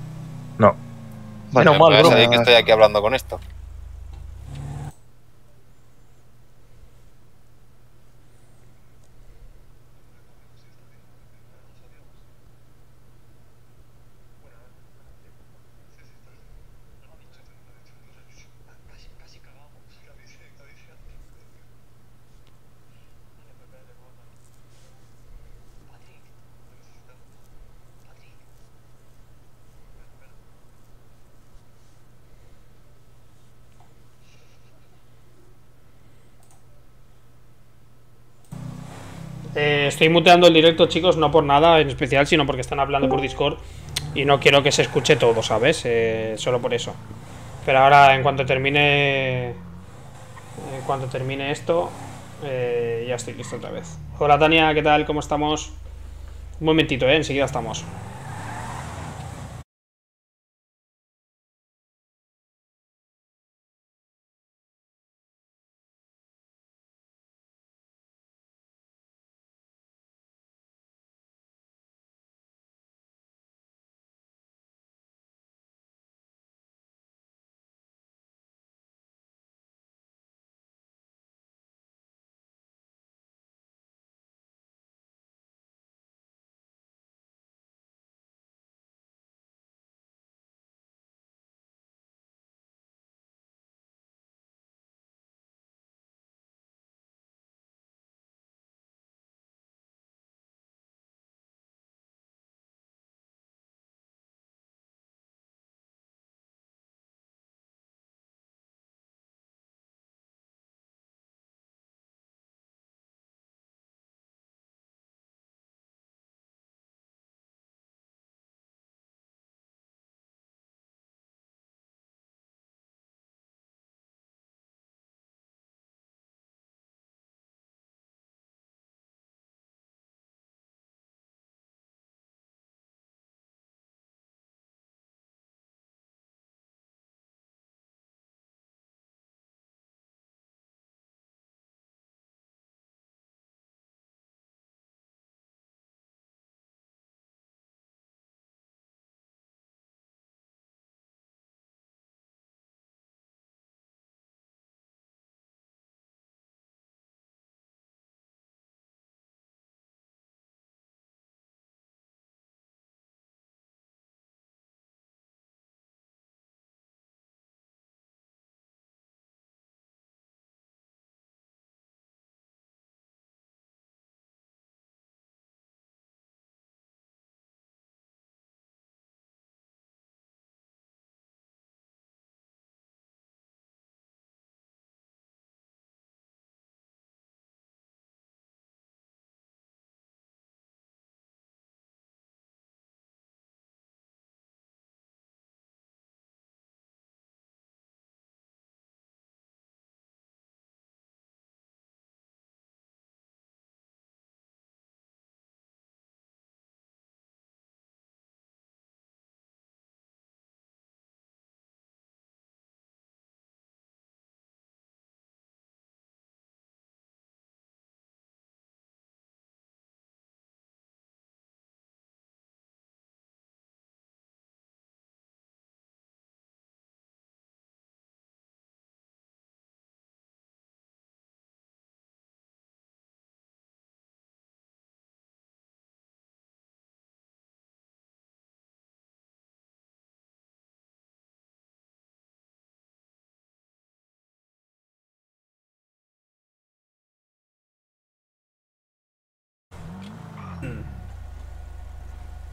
No. Vale, Pero me sabéis que estoy aquí hablando con esto. Eh, estoy muteando el directo, chicos, no por nada en especial, sino porque están hablando por Discord y no quiero que se escuche todo, ¿sabes? Eh, solo por eso. Pero ahora, en cuanto termine. En cuanto termine esto, eh, ya estoy listo otra vez. Hola Tania, ¿qué tal? ¿Cómo estamos? Un momentito, ¿eh? Enseguida estamos.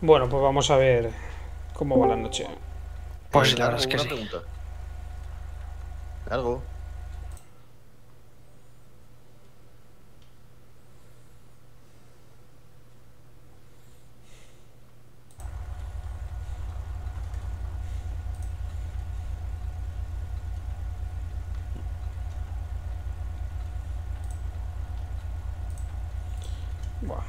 Bueno, pues vamos a ver cómo va la noche. Pues Eh, la verdad es que sí. pregunta. Algo. Buah.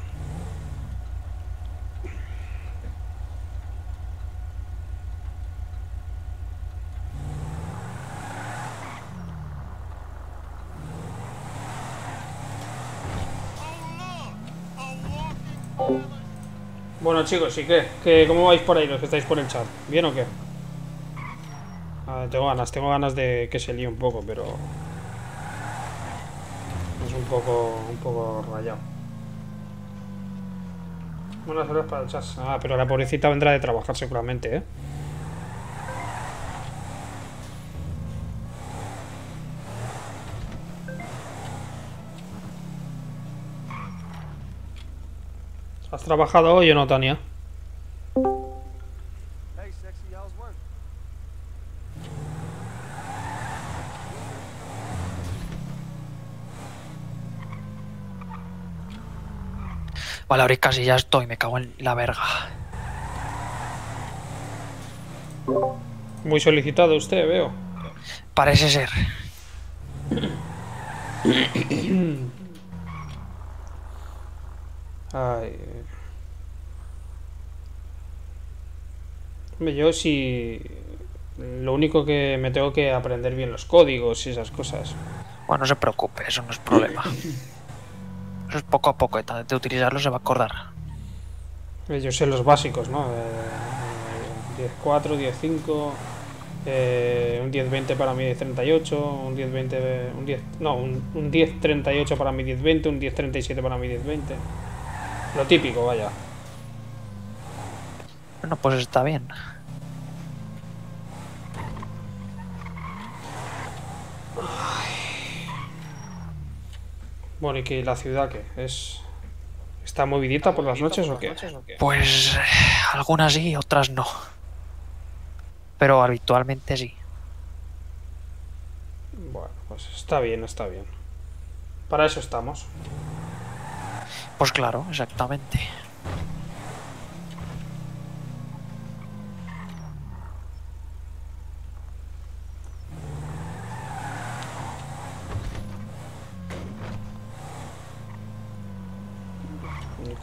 Chicos, ¿y qué? ¿Qué? ¿Cómo vais por ahí los que estáis por el chat? ¿Bien o qué? Ah, tengo ganas, tengo ganas de que se líe un poco, pero... Es un poco, un poco rayado. Buenas horas para el chat. Ah, pero la pobrecita vendrá de trabajar seguramente, ¿eh? ¿Has trabajado hoy o no, Tania? Vale, ahora casi ya estoy, me cago en la verga. Muy solicitado usted, veo. Parece ser. Ay. Yo sí. Lo único que me tengo que aprender bien los códigos y esas cosas. Bueno, no se preocupe, eso no es problema. Eso es poco a poco, y de utilizarlo se va a acordar. Eh, Yo sé los básicos, ¿no? Eh, 10-4, 10-5, eh, un 10-20 para mi 10-38, un 10-20, un 10, no, un, un 10-38 para mi 10-20, un 10-37 para mi 10-20. Lo típico, vaya. Bueno, pues está bien. Bueno, ¿y que la ciudad qué? ¿Es... ¿Está movidita por las noches o qué? Pues algunas sí, otras no. Pero habitualmente sí. Bueno, pues está bien, está bien. Para eso estamos. Pues claro, exactamente.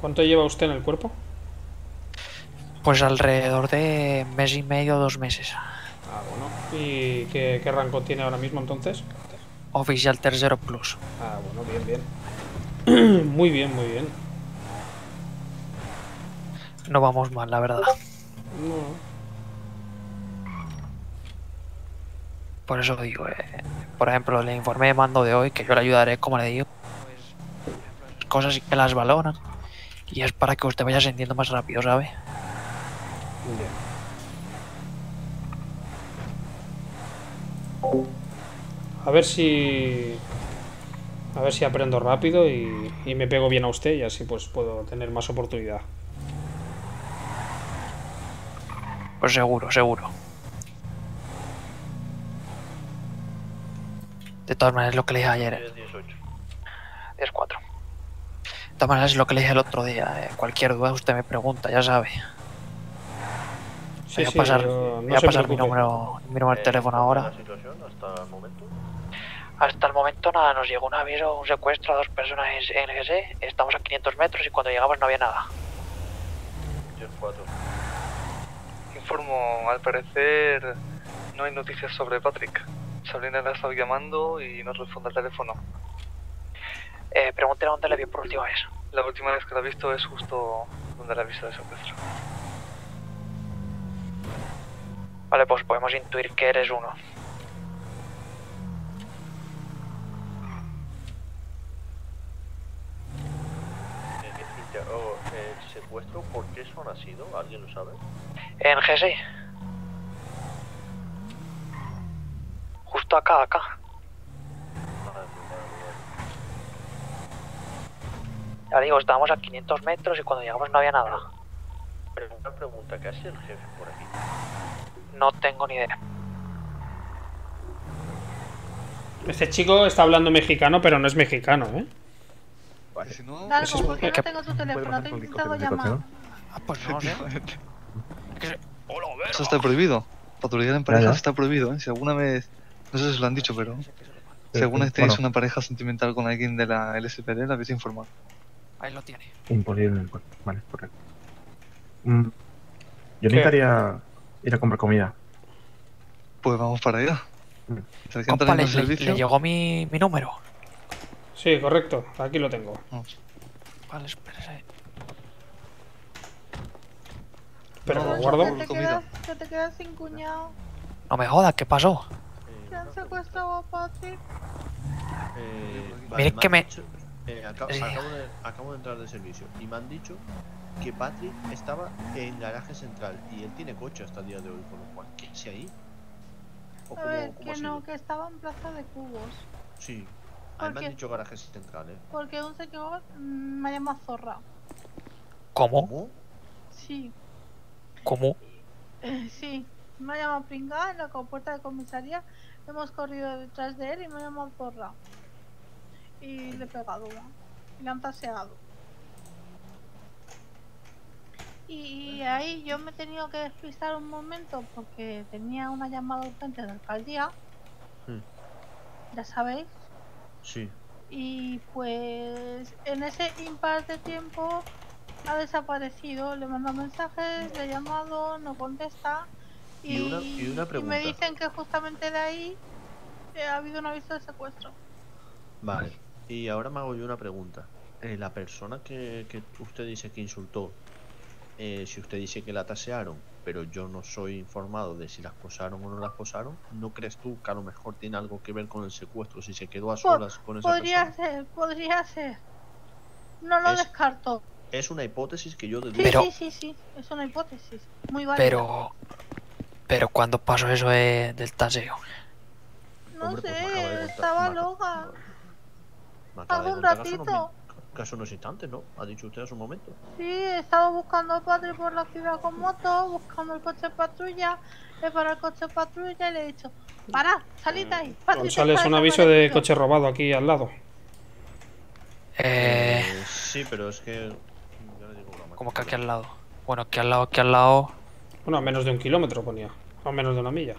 ¿Cuánto lleva usted en el cuerpo? Pues alrededor de mes y medio, dos meses. Ah, bueno. ¿Y qué, qué rango tiene ahora mismo entonces? Oficial tercero plus. Ah, bueno, bien, bien. muy bien, muy bien. No vamos mal, la verdad. No. Por eso digo, eh, por ejemplo, el informe de mando de hoy, que yo le ayudaré, como le digo, pues, cosas que las valoran. Y es para que usted vaya sintiendo más rápido, ¿sabe? A ver si. A ver si aprendo rápido y, y me pego bien a usted y así pues puedo tener más oportunidad. Pues seguro, seguro. De todas maneras, lo que le dije ayer. eh, 10 4. De todas maneras, es lo que le dije el otro día. eh, Cualquier duda usted me pregunta, ya sabe. Sí, voy a pasar, no voy a pasar mi número, mi número de teléfono ahora. situación hasta el momento? Hasta el momento nada, nos llegó un aviso, un secuestro a dos personas en GC. Estamos a 500 metros y cuando llegamos no había nada. 10 4. Informo, al parecer no hay noticias sobre Patrick. Sabrina la ha estado llamando y no responde al teléfono. Eh, pregúntele dónde le vio por última vez. La última vez que la he visto es justo donde la he visto de secuestro. Vale, pues podemos intuir que eres uno. Oh, ¿El secuestro por qué zona ha sido? ¿Alguien lo sabe? En GC. Justo acá, acá. Ya digo, estábamos a 500 metros y cuando llegamos no había nada. Pero una pregunta, ¿qué hace el jefe por aquí? No tengo ni idea. Este chico está hablando mexicano, pero no es mexicano, ¿eh? Si no, Largo, ¿por qué no ¿Qué- tengo tu teléfono? Te he intentado llamar. Ah, pues no sé. Eso está prohibido. Patrullar en ya. está prohibido, ¿eh? Si alguna vez. No sé si os lo han dicho, pero. Si alguna vez bueno. tenéis una pareja sentimental con alguien de la LSPD, la habéis informado. Ahí lo tiene. Imposible. pues, Vale, correcto. Mm, Yo necesitaría ir a comprar comida. Pues vamos para allá. ¿Tenéis que entrar Compa, le, el le- servicio? le llegó mi, mi número. Sí, correcto. Aquí lo tengo. Vale, espérese. Pero lo Que guardo. te, quedas, que te quedas sin cuñado. No me jodas, ¿qué pasó? Que han secuestrado a Patrick. Eh, Mire que me- eh, acabo, Sí. acabo de, acabo de entrar de servicio y me han dicho que Patrick estaba en garaje central y él tiene coche hasta el día de hoy, con lo cual, ¿qué hace ahí? ¿O A cómo- ver, cómo que sido? no, que estaba en Plaza de Cubos. Sí, a mí ¿Por me han dicho garaje central, ¿eh? Porque un señor me llama Zorra. ¿Cómo? Sí, ¿Cómo? eh, sí. Me ha llamado Pringá en la compuerta de comisaría. Hemos corrido detrás de él y me ha llamado Zorra. Y le he pegado una. Y le han taseado. Y ahí yo me he tenido que despistar un momento porque tenía una llamada urgente de la alcaldía, Hmm, ya sabéis. Sí. Y pues en ese impar de tiempo ha desaparecido. Le mando mensajes, le he llamado, no contesta. Y Y, una- y una me dicen que justamente de ahí eh, ha habido un aviso de secuestro. Vale. Y ahora me hago yo una pregunta. Eh, la persona que, que usted dice que insultó, eh, si usted dice que la tasearon, pero yo no soy informado de si la esposaron o no la esposaron, ¿no crees tú que a lo mejor tiene algo que ver con el secuestro si se quedó a solas con esa podría persona? ser, podría ser. No lo Es- descarto. Es una hipótesis que yo Sí, deduzco. sí, sí, sí. Es una hipótesis. Muy válida. Pero. Pero cuando pasó eso de- del taseo. No Hombre, pues sé, estaba loca. Me acaba de Hace un contar que hace unos ratito. hace unos instantes, ¿no? Ha dicho usted hace un momento. Sí, estaba buscando a Patrick por la ciudad con moto, buscando el coche patrulla. He parado el coche patrulla y le he dicho: ¡Para! ¡Salid de ahí! Patrick González, un aviso de desaparecido". coche robado aquí al lado. Eh. Eh, sí, pero es que. Como que aquí al lado. Bueno, aquí al lado, aquí al lado. Bueno, a menos de un kilómetro ponía. A menos de una milla.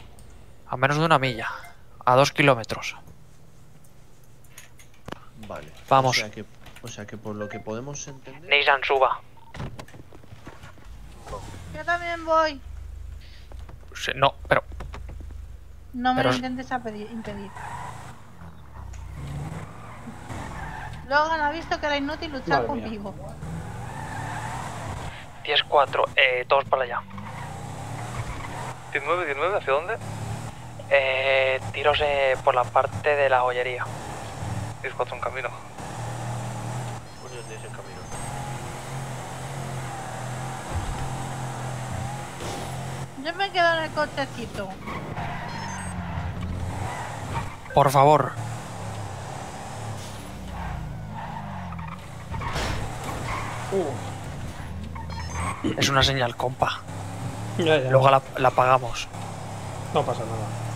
A menos de una milla. A dos kilómetros. Vale. Vamos. O sea que, o sea que por lo que podemos entender. Nissan, suba. Yo también voy. Sí, No, pero. No me Pero- lo intentes impedir. Logan ha visto que era inútil luchar Madre mía. conmigo. 10-4, eh, todos para allá. 19, 19, ¿hacia dónde? Eh, tiros eh, por la parte de la joyería. 10-4 en camino. Coño, de ese camino. Yo me quedo en el cochecito. Por favor. Es una señal, compa. Ya, ya. Luego la, la pagamos. No pasa nada.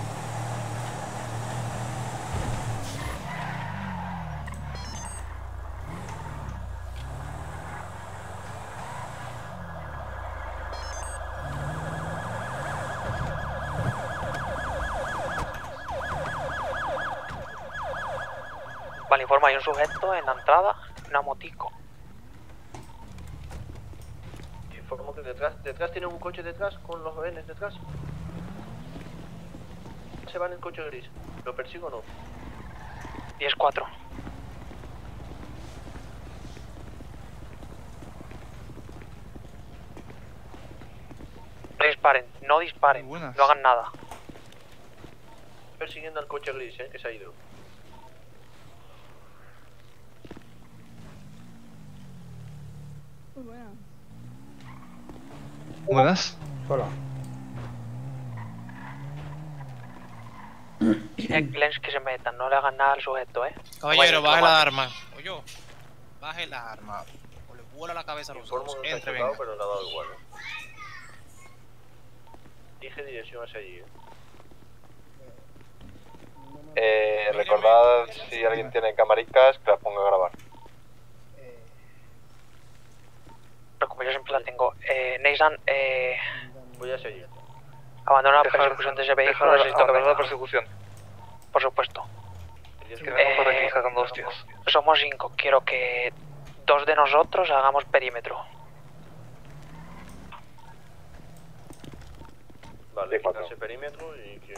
Vale, informa, hay un sujeto en la entrada, una motico. Informo que detrás, detrás tiene un coche detrás con los N detrás. Se va en el coche gris. ¿Lo persigo o no? 10-4. No disparen, no disparen, no hagan nada. Persiguiendo al coche gris, eh, que se ha ido. Muy bueno. Buenas. Hola. Eh, Glens que se metan, no le hagan nada al sujeto, eh. Caballero, baja la arma. Oye, baje la arma o le vuela la cabeza a los dos. Entre, venga. pero le ha dado igual. ¿eh? Dije dirección hacia allí. ¿eh? Eh, recordad si alguien tiene camaricas que las ponga a grabar. Pero como yo siempre la tengo. Eh, Neysan, eh, Voy hacia allí. abandona la persecución de ese vehículo. dejar necesito que abandonar la persecución. Por supuesto. Es que vengo por aquí Eh, sacando hostias. Somos cinco. Quiero que dos de nosotros hagamos perímetro. Vale, quitarse perímetro y que.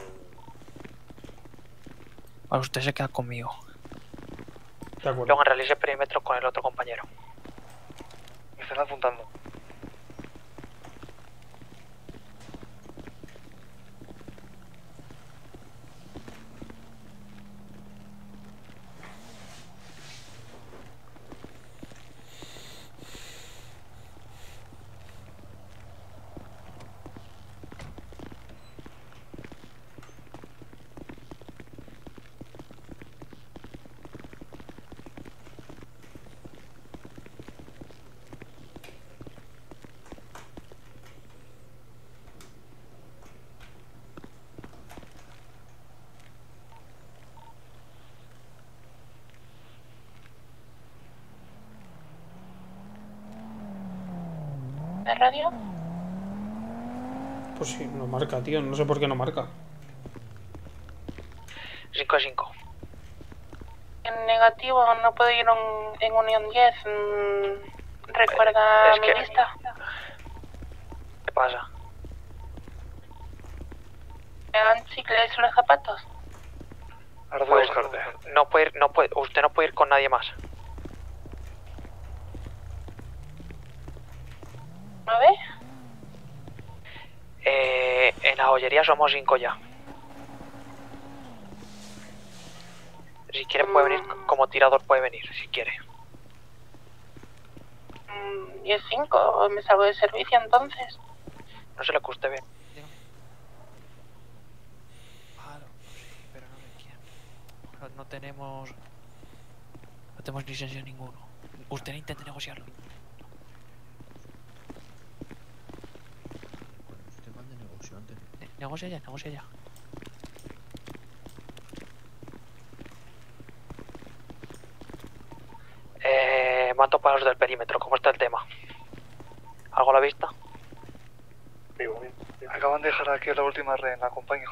Vale, usted se queda conmigo. Luego realice perímetro con el otro compañero. Están apuntando. Pues sí, no marca, tío. No sé por qué no marca. 5 a 5. En negativo, no puedo ir en, en Unión 10. mm, ¿Recuerda Es mi que- lista? ¿Qué pasa? ¿Me dan chicles los zapatos? Pues, no puede ir, no puede, usted no puede ir con nadie más. ¿Nueve? Eh, en la joyería somos 5 ya. Si quiere puede venir, como tirador puede venir, si quiere. Mm, ¿Y es 5? ¿Me salgo de servicio entonces? No lo que usted ve. No, no tenemos. No tenemos licencia ninguno. Usted intente negociarlo. Negocia ya, negocia ya. Eh, mando para los del perímetro, ¿cómo está el tema? ¿Algo a la vista? Acaban de dejar aquí a la última red, la acompaño.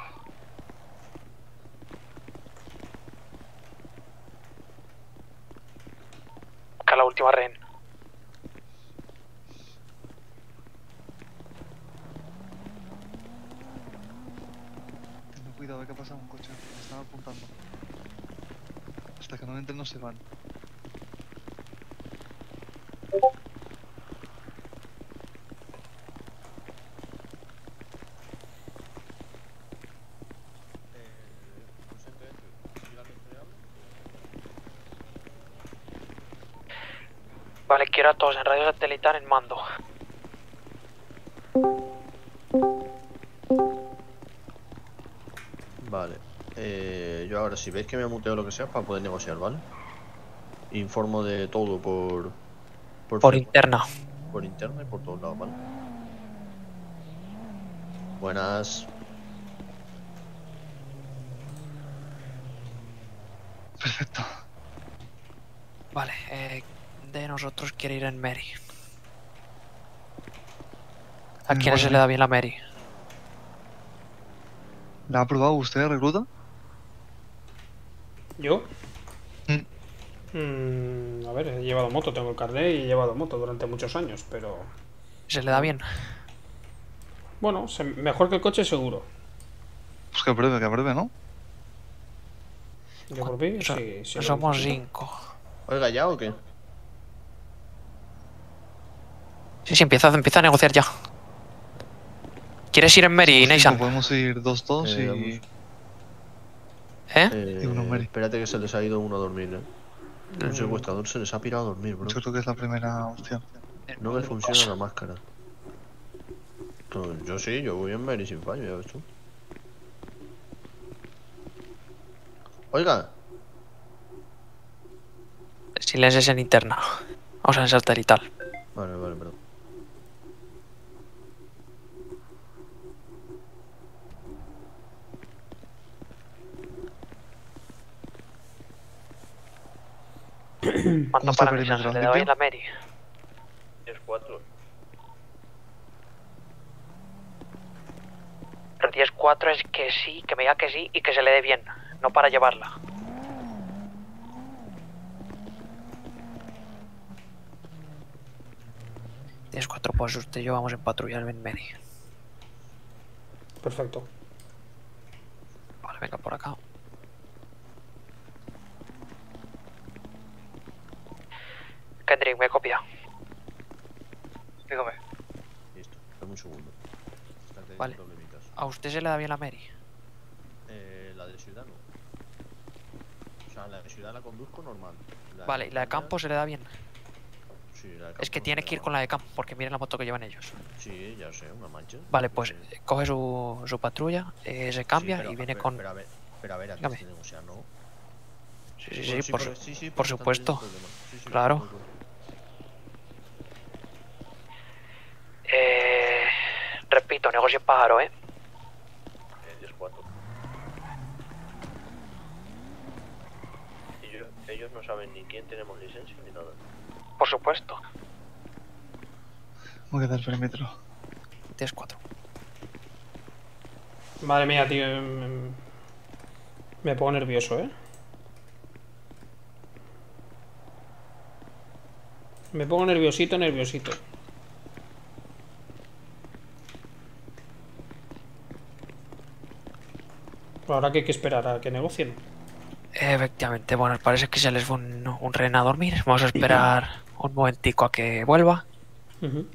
Acá la última rehén. Cuidado, que pasa un coche. Me están apuntando. Hasta que no entren no se van. Vale, quiero a todos en radio satelital en mando. Si veis que me muteo o lo que sea, para poder negociar, ¿vale? Informo de todo por. Por interna. Por interna y por todos lados, ¿vale? Buenas. Vale, eh, de nosotros quiere ir en Mary. ¿A quién se le da bien la Mary? ¿La ha probado usted, recluta? ¿Yo? Mm, a ver, he llevado moto, tengo el carnet y he llevado moto durante muchos años, pero... ¿Se le da bien? Bueno, se- mejor que el coche seguro. Pues que breve, que breve, ¿no? Yo por mí, So- sí, sí lo somos cinco. Oiga, ¿ya o qué? Sí, sí, empieza, empieza a negociar ya. ¿Quieres ir en Mary, Neysan? Podemos ir dos, dos Eh, y... ¿Eh? Eh, Y uno muere. espérate que se les ha ido uno a dormir, ¿eh? Un secuestrador se les ha pirado a dormir, bro. Yo creo que es la primera opción. No me funciona la máscara. No, Yo sí, yo voy en Mary sin fallo, ya ves tú. Oiga, Silencias en interna. O sea, en satelital. Vale, vale, perdón. Mando para avisar, le doy en la Mary. 10-4. Pero 10-4 es que sí, que me diga que sí y que se le dé bien, no para llevarla. Tienes cuatro pues usted y yo vamos en patrulla al Ben Mary. Perfecto. Vale, venga por acá. Kendrick, me copia. Dígame. Listo, dame un segundo. Vale. ¿A usted se le da bien la Mary? Eh, la de ciudad no. O sea, la de ciudad la conduzco normal. La Vale, ¿y la de campo se le da bien? Sí, la de Es que campo tiene me que ir con la de campo, porque miren la moto que llevan ellos. Sí, ya sé, una mancha. Vale, pues coge su, su patrulla, eh, se cambia Sí, pero- y viene pero- con... Pero a ver, pero a ver, aquí se negocia, ¿no? Sí, sí, Bueno, sí, por, sí, sí, por pero supuesto. Claro. voy, voy. Eh, repito, negocio pájaro, ¿eh? Eh, 10-4. Ellos, ellos no saben ni quién tenemos licencia ni nada. Por supuesto. Voy a dar perímetro. 10-4. Madre mía, tío. em, Me pongo nervioso, ¿eh? Me pongo nerviosito, nerviosito. Pero ahora que hay que esperar a que negocien. Efectivamente, bueno, parece que se les fue un, un a dormir. Vamos a esperar un momentico a que vuelva,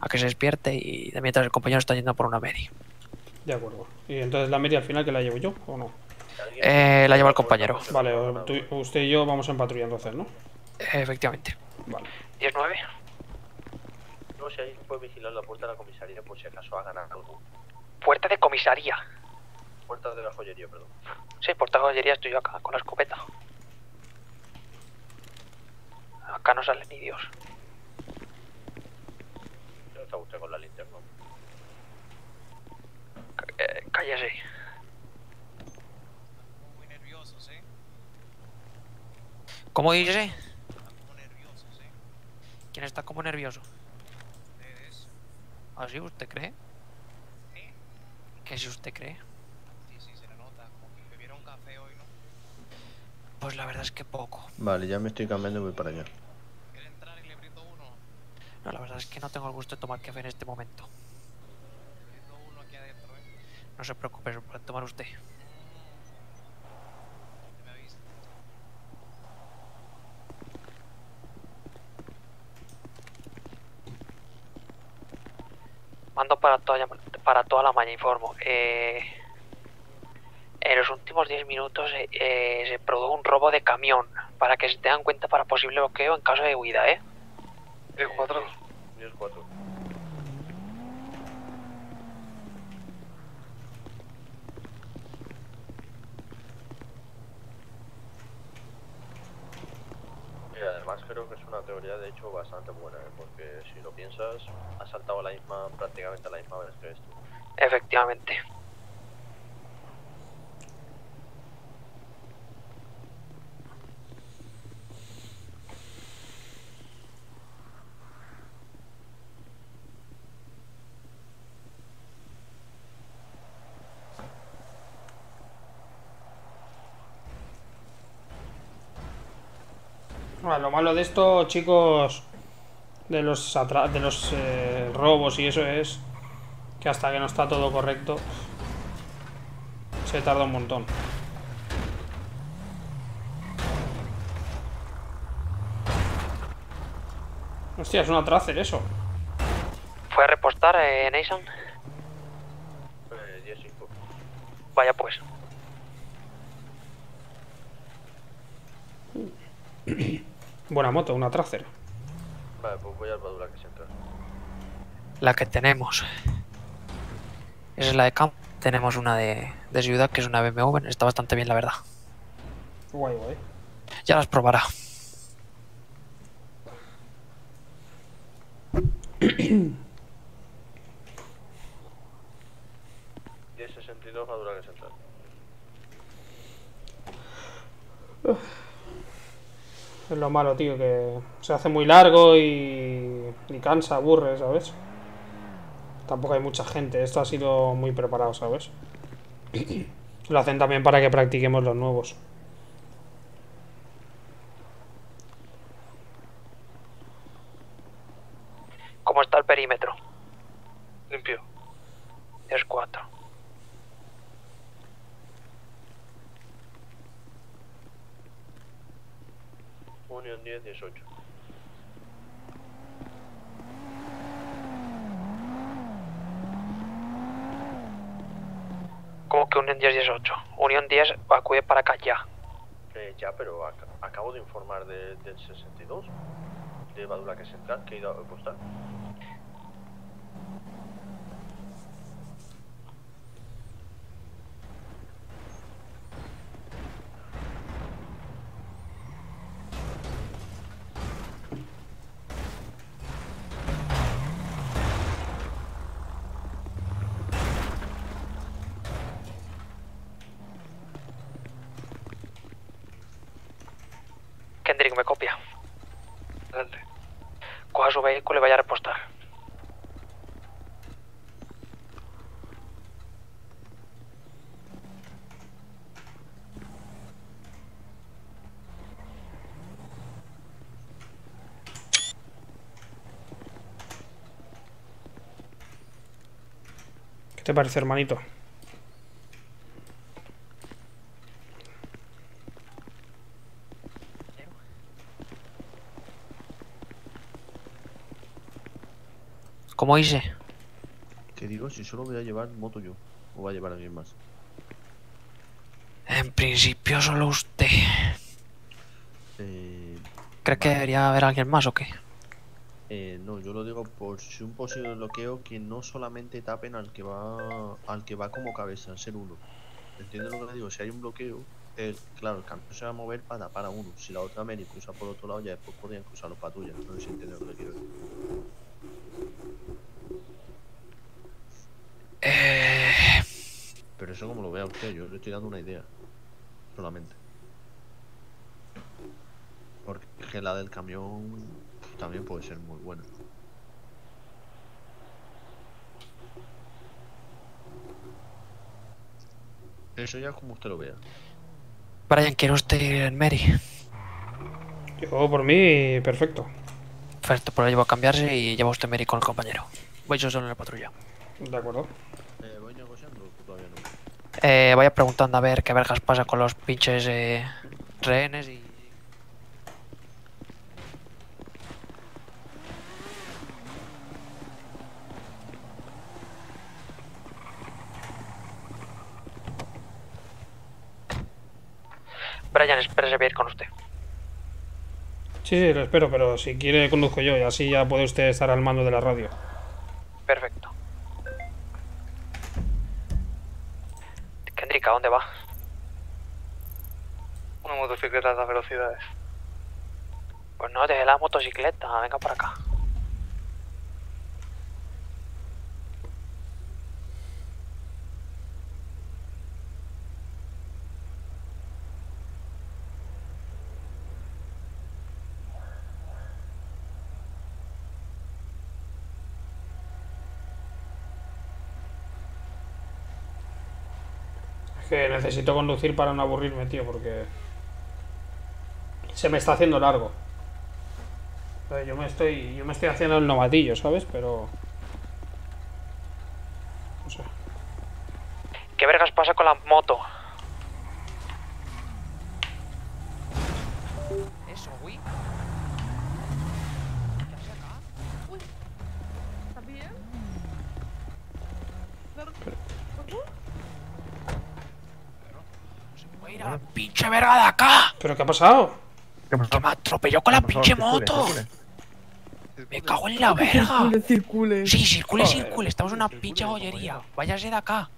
a que se despierte y de mientras el compañero está yendo por una Mary. De acuerdo. ¿Y entonces la media al final que la llevo yo o no? Eh, la lleva el compañero. Vale, tú- usted y yo vamos en patrulla entonces, ¿no? Efectivamente. Vale. 10-9. No sé, puede vigilar la puerta de la comisaría por si acaso hagan algo. Puerta de comisaría. Puerta de la joyería, perdón. Sí, puerta de joyería estoy yo acá con la escopeta. Acá no sale ni Dios. ¿Dónde está usted con la linterna? Eh, cállese. Muy nerviosos, ¿eh? ¿Cómo dice? Están como nerviosos, ¿eh? ¿Quién está como nervioso? Ustedes. ¿Así usted cree? ¿Eh? ¿Qué si usted cree? Sí, sí, se le nota. Como que bebieron café hoy, ¿no? Pues la verdad es que poco. Vale, ya me estoy cambiando y voy para allá. ¿Quiere entrar y le brindo uno? No, la verdad es que no tengo el gusto de tomar café en este momento. Le brindo uno aquí adentro, ¿eh? No se preocupe, lo puede tomar usted. Mando para toda, para toda la mañana, informo. Eh, en los últimos 10 minutos eh, eh, se produjo un robo de camión. Para que se tengan cuenta para posible bloqueo en caso de huida, ¿eh? 10-4. 10-4. Y además creo que es una teoría de hecho bastante buena, ¿eh? porque si lo piensas, ha saltado a la misma, prácticamente a la misma vez que esto. Efectivamente. Bueno, lo malo de esto, chicos, de los, atra- de los eh, robos y eso es que hasta que no está todo correcto, se tarda un montón. Hostia, es una tracer eso. ¿Fue a repostar, eh, Nason? Eh, 10-5. Vaya pues. Buena moto, una tracer. Vale, pues voy a armadura que se entra. La que tenemos. Esa es la de camp. Tenemos una de, de ciudad que es una BMW. Está bastante bien, la verdad. Guay, guay. Ya las probará. Diez sesenta y dos central. Es lo malo, tío, que se hace muy largo y, y cansa, aburre, ¿sabes? Tampoco hay mucha gente. Esto ha sido muy preparado, ¿sabes? Lo hacen también para que practiquemos los nuevos. ¿Cómo está el perímetro? Limpio. Es 4. Unión 10, 18. ¿Cómo que Unión 10 18? Unión 10 acude para acá ya. Eh, ya, pero ac- acabo de informar de- del 62, de Badula que central, que he ido a postar. Kendrick me copia. Adelante. Coja su vehículo y vaya a repostar. ¿Qué te parece, hermanito? ¿Cómo hice? Que digo, si solo voy a llevar moto yo, o va a llevar alguien más. En principio solo usted. Eh, ¿Cree que debería haber alguien más o qué? eh, no, yo lo digo por si un posible bloqueo que no solamente tapen al que va al que va como cabeza, ser uno. ¿Entiendes lo que le digo? Si hay un bloqueo, el, claro, el camión se va a mover para tapar a uno. Si la otra Mary cruza por otro lado, ya después podrían cruzar los patrullas. No sé si entiendes lo que quiero decir. Eh, Pero eso como lo vea usted, yo le estoy dando una idea. Solamente. Porque es que la del camión también puede ser muy buena. Eso ya como usted lo vea. Brian, ¿quiere usted ir en Mary? Yo, por mí, perfecto. Perfecto, pues lo llevo a cambiarse y lleva usted Mary con el compañero. Voy yo solo en la patrulla. De acuerdo. Eh, ¿Voy negociando o todavía no? Eh, vaya preguntando a ver qué vergas pasa con los pinches eh, rehenes y... Brian, espérese, voy a ir con usted. Sí, sí, lo espero, pero si quiere conduzco yo y así ya puede usted estar al mando de la radio. Perfecto. Kendrick, ¿a dónde va? Una motocicleta a altas velocidades. Pues no, deje la motocicleta, venga para acá. Que necesito conducir para no aburrirme, tío, porque se me está haciendo largo. Yo me estoy, yo me estoy haciendo el novatillo, ¿sabes? Pero no sé. ¿Qué vergas pasa con la moto? Eso, güey. Voy a ir a la pinche verga de acá. ¿Pero qué ha pasado? Que me atropelló con la pinche moto. Me cago en la verga. Circule, circule. Sí, circule, circule. Estamos en una pinche joyería. Váyase de acá.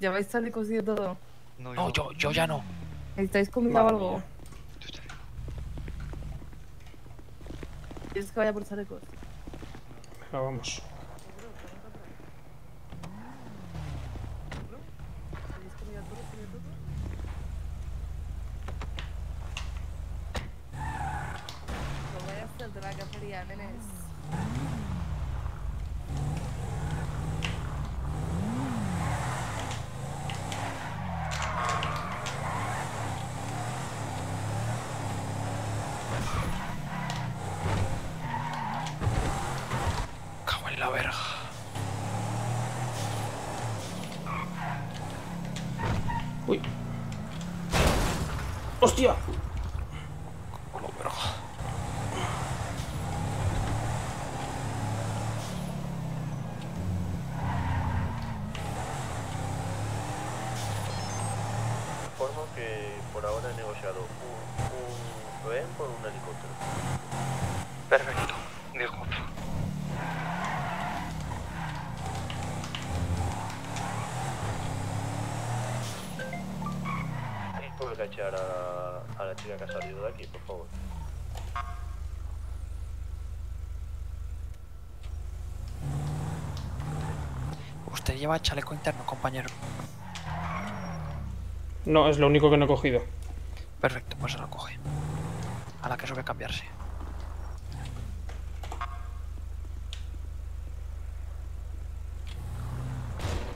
¿Ya vais y de todo? No, yo, yo ya no. ¿Necesitáis comida o algo? ¿Quieres que vaya por chalecos? Pero vamos. De en la verga. Uy. ¡Hostia! Culo, verga. Informo que por ahora he negociado un, un rehén por un helicóptero. Perfecto, dijo otro. ¿Y puedo cachar a, a salido de aquí, por favor? Usted lleva chaleco interno, compañero. No, es lo único que no he cogido. Perfecto, pues se lo coge. A la que sube a cambiarse.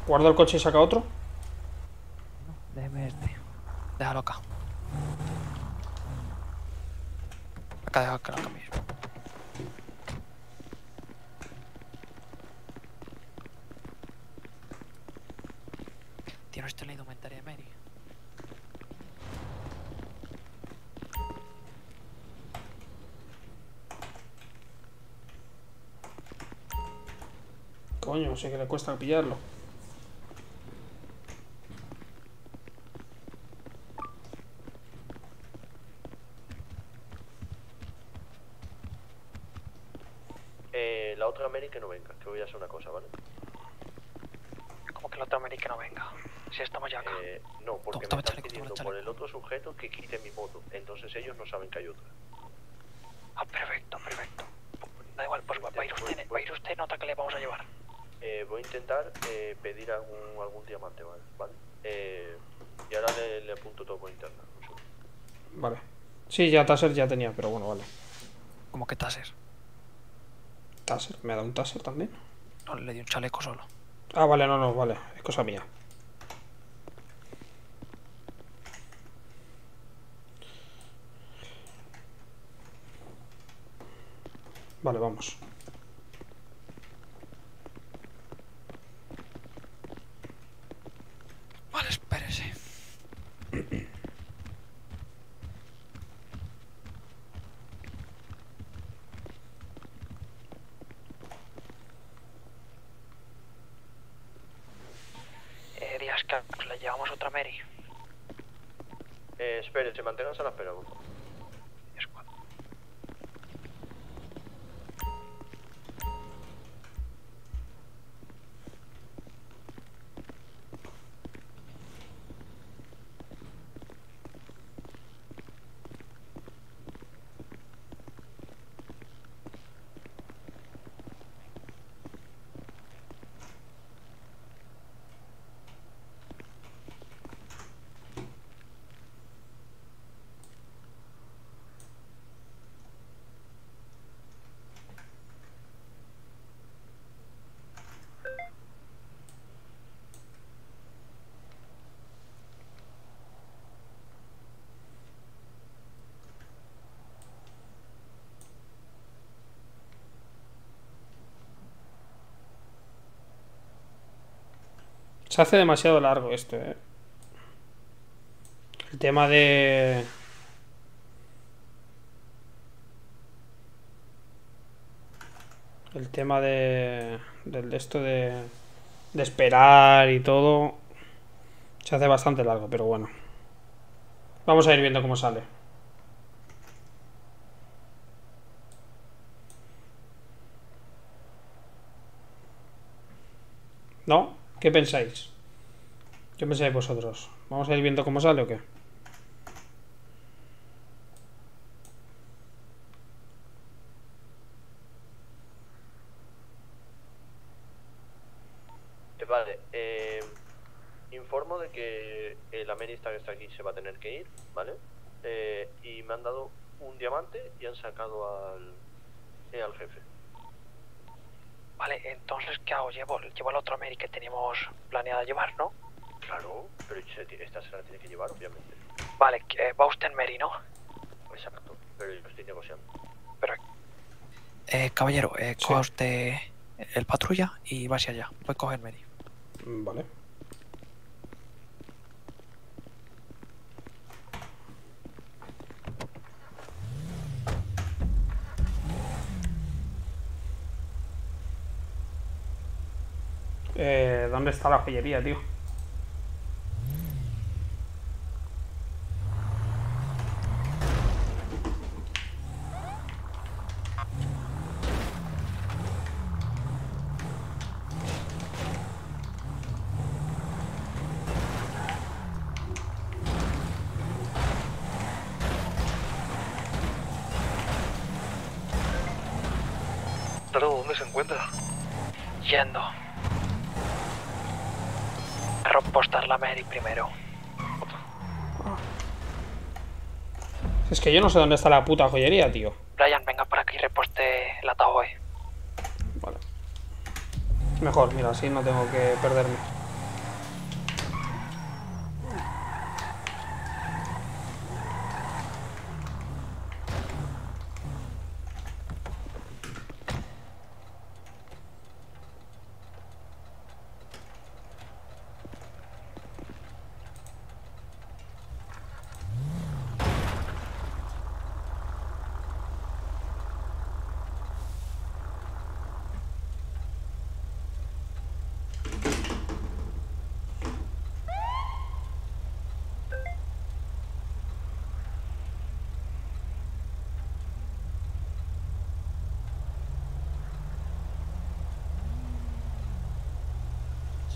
Guardo el coche y saca otro. Déjeme este. Déjalo acá. Acá deja que lo cambie. ¿Tiene usted la indumentaria de Mary? Coño, sé que le cuesta pillarlo. Eh, la otra Mary que no hacer una cosa, ¿vale? Como que la otra Mary que no venga. Si estamos ya acá. Eh, no, porque Toma me están chaleco, pidiendo por el otro sujeto que quite mi moto. Entonces ellos no saben que hay otra. Ah, perfecto, perfecto. Da igual, pues va, va a ir usted, va a ir usted, nota que le vamos a llevar. Eh, voy a intentar eh, pedir algún, algún diamante, ¿vale? ¿Vale? Eh, y ahora le, le apunto todo por internet. Vale. Sí, ya Taser ya tenía, pero bueno, vale. ¿Cómo que taser? Taser, me ha dado un Taser también. No, le di un chaleco solo. Ah, vale, no, no, vale. Es cosa mía. Vale, vamos. Vale, espérese. Eh, Díaz, que le llevamos otra Mary. Eh, espérense, manténganse a la espera, por favor. Se hace demasiado largo esto, eh. El tema de... El tema de... Del de esto de... De esperar y todo... Se hace bastante largo, pero bueno. Vamos a ir viendo cómo sale. ¿No? ¿Qué pensáis? ¿Qué pensáis vosotros? ¿Vamos a ir viendo cómo sale o qué? vale, eh, informo de que el amenista que está aquí se va a tener que ir, ¿vale? Eh, y me han dado un diamante y han sacado al, eh, al jefe. ¿Qué hago? Llevo, llevo al otro Mary que teníamos planeada llevar, ¿no? Claro, pero esta se la tiene que llevar, obviamente. Vale, que- va usted en Mary, ¿no? Exacto, pero yo estoy negociando. Eh, caballero, eh, coja usted el patrulla y va hacia allá. Voy a coger Mary. Vale. Eh, ¿Dónde está la joyería, tío? Que yo no sé dónde está la puta joyería, tío. Brian, venga para aquí y reposte el ataúd. Mejor, mira, así no tengo que perderme.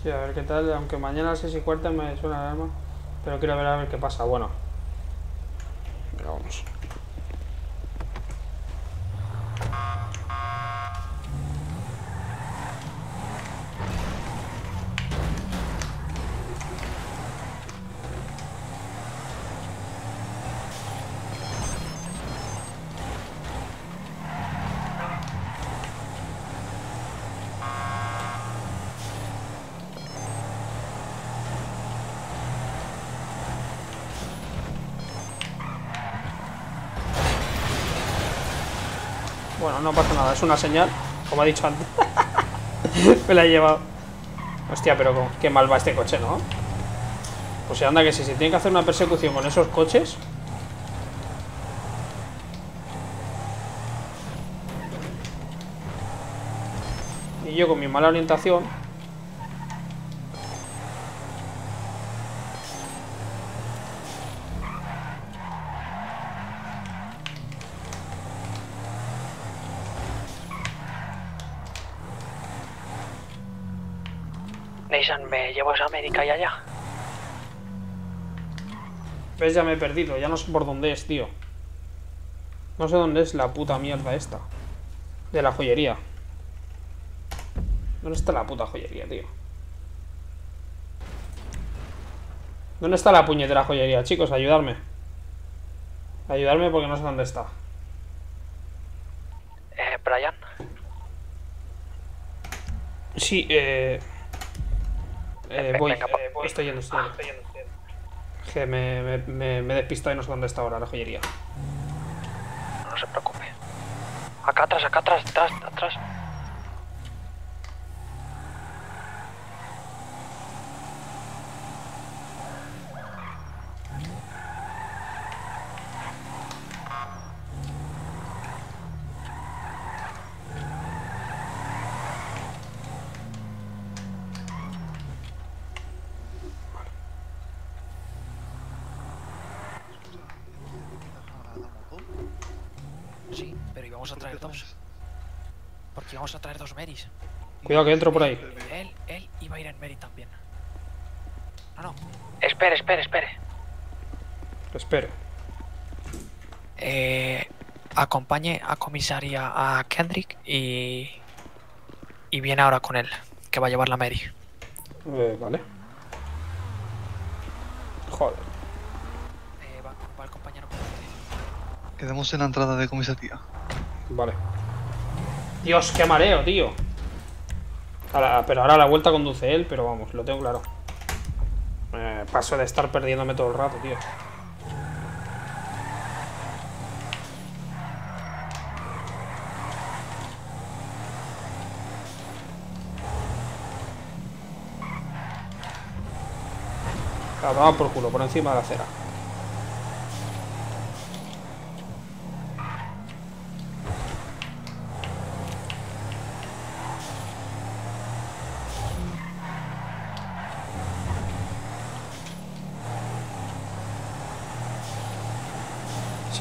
Sí, a ver qué tal, aunque mañana a las 6 y cuarta me suena la alarma, pero quiero ver a ver qué pasa. Bueno, no pasa nada, es una señal, como ha dicho antes. Me la he llevado. Hostia, pero qué mal va este coche, ¿no? Pues anda que si se tiene que hacer una persecución con esos coches. Y yo con mi mala orientación. Nathan, ¿me allá? ¿Ves? Ya me he perdido, ya no sé por dónde es, tío. No sé dónde es la puta mierda esta. De la joyería. ¿Dónde está la puta joyería, tío? ¿Dónde está la puñetera joyería, chicos? Ayudarme. Ayudarme porque no sé dónde está. Eh, Brian. Sí, eh... eh, Ven- voy, venga, pa- estoy yendo, estoy yendo. Que me, me, me, me he despistado y no sé dónde está ahora la joyería. No se preocupe. Acá atrás, acá atrás, atrás, atrás. Sí, pero íbamos a traer dos. Porque íbamos a traer dos Marys. Cuidado que entro por ahí. Él, él iba a ir en Mary también. No, no. Espere, espere, espere. Espero. Eh, acompañe a comisaría a Kendrick y. Y viene ahora con él, que va a llevar la Mary. Eh, vale. Joder. Eh, va, va el compañero. Quedamos en la entrada de comisaría. Vale. Dios, qué mareo, tío. Pero ahora la vuelta conduce él, pero vamos, lo tengo claro. Eh, paso de estar perdiéndome todo el rato, tío. Daba por culo, por encima de la acera.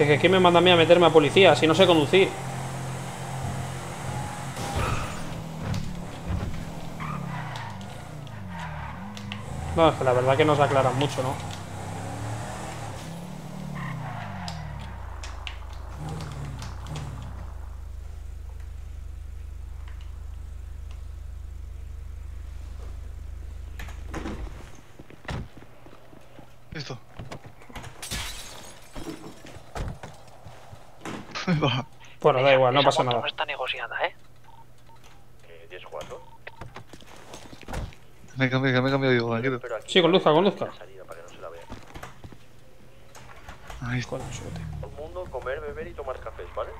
Es que ¿quién me manda a mí a meterme a policía? Si no sé conducir. No, es que la verdad que nos aclaran mucho, ¿no? Listo. Va. Bueno, da igual, no pasa nada. No está negociada, ¿eh? ¿Tienes cuatro? Me he cambiado, me he cambiado tranquilo. Sí, no se la vea. Ahí está. Todo el mundo comer, beber y tomar cafés, ¿vale?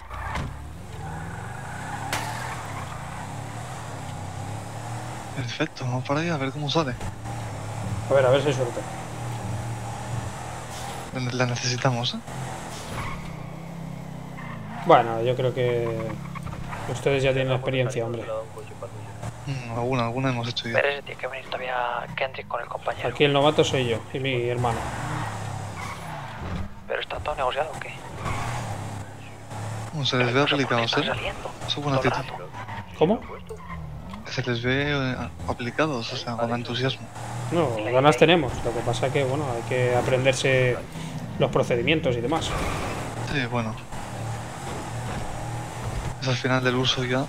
Perfecto, vamos para allá a ver cómo sale. A ver, a ver si hay suerte. La- La necesitamos, ¿eh? Bueno, yo creo que ustedes ya tienen experiencia, hombre. Mm, alguna, alguna hemos hecho ya. Pero ese tiene que venir todavía Kendrick con el compañero. Aquí el novato soy yo y mi hermano. Pero está todo negociado o qué? Como se les ve aplicados, ¿eh? Eso es buena actitud. ¿Cómo? Se les ve eh, aplicados, o sea, con entusiasmo. No, ganas tenemos. Lo que pasa que, bueno, hay que aprenderse los procedimientos y demás. Sí, bueno. Es al final del uso ya.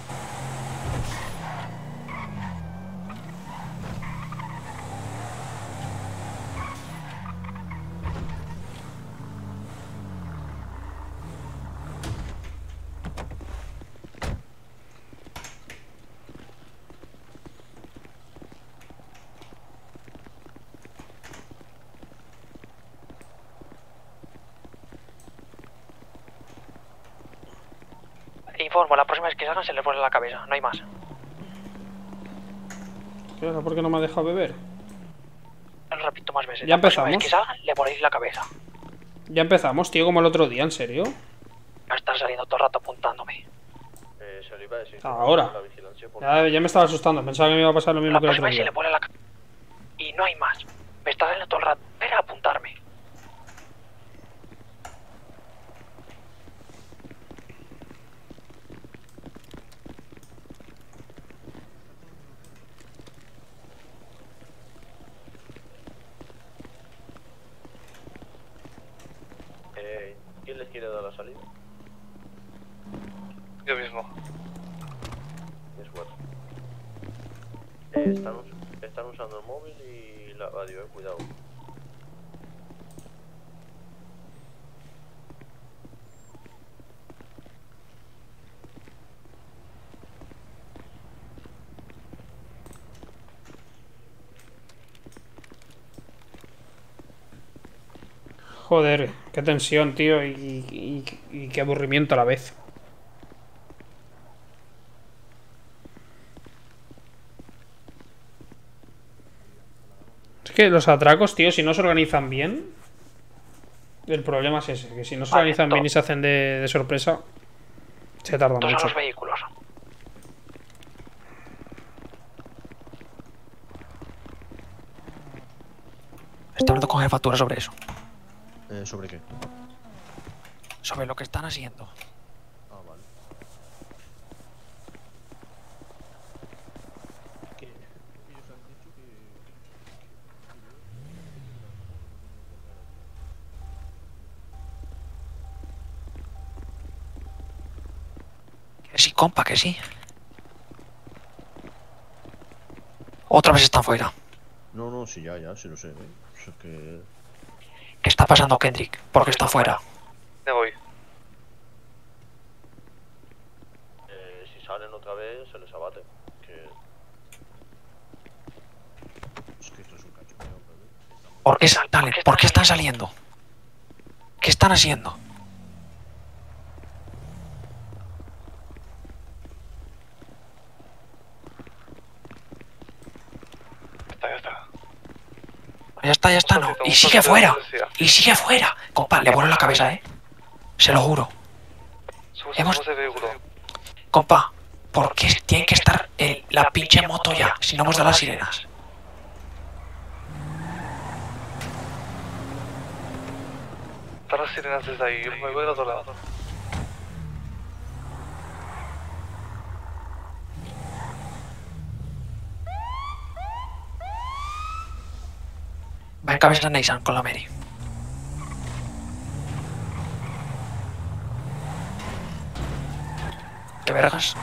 Informo, la próxima vez que salgan se les pone la cabeza, no hay más. ¿Qué dejado beber? Repito más veces. Ya empezamos. que salgan le ponéis la cabeza. Ya empezamos, tío, como el otro día, ¿en serio? Va a estar saliendo todo el rato apuntándome. Eh, se lo iba a decir. Ahora. La vigilancia por- Ya, ya me estaba asustando, pensaba que me iba a pasar lo mismo La que el otro día. le pone la cabeza. Y no hay más. Me está saliendo todo el rato. Espera a apuntarme. Eh, ¿Quién les quiere dar la salida? Yo mismo. Es bueno. Eh, están, us- están usando el móvil y la radio, eh, cuidado. Joder, qué tensión, tío, y, y- y qué aburrimiento a la vez. Es que los atracos, tío, si no se organizan bien, el problema es ese, que si no se Vale, organizan bien y se hacen de, de sorpresa, se tarda Todos son mucho. los vehículos. Estoy hablando con jefatura sobre eso. Eh, ¿Sobre qué? Sobre lo que están haciendo. Ah, vale. ¿Qué? Ellos han dicho que... Que sí, compa, que sí. Otra vez están fuera. No, no, sí, ya, ya, sí lo sé. ¿eh? O sea que... ¿Qué está pasando, Kendrick? ¿Por qué está fuera? Me voy. Eh, si salen otra vez, se les abate. Que... Es que esto es un cachondeo, pero- ¿Por qué salen? ¿Por qué están saliendo? ¿Qué están haciendo? Está, ya está. Ya está, ya está, no. Y sigue fuera. Y sigue fuera. Compa, le vuelo la cabeza, eh. Se lo juro. Hemos-. Compa, ¿por qué tiene que estar en la pinche moto ya? Si no hemos dado las sirenas. Están las sirenas desde ahí. Yo me voy del otro lado. Va en cabeza Neysan con la Mary. ¿Qué vergas?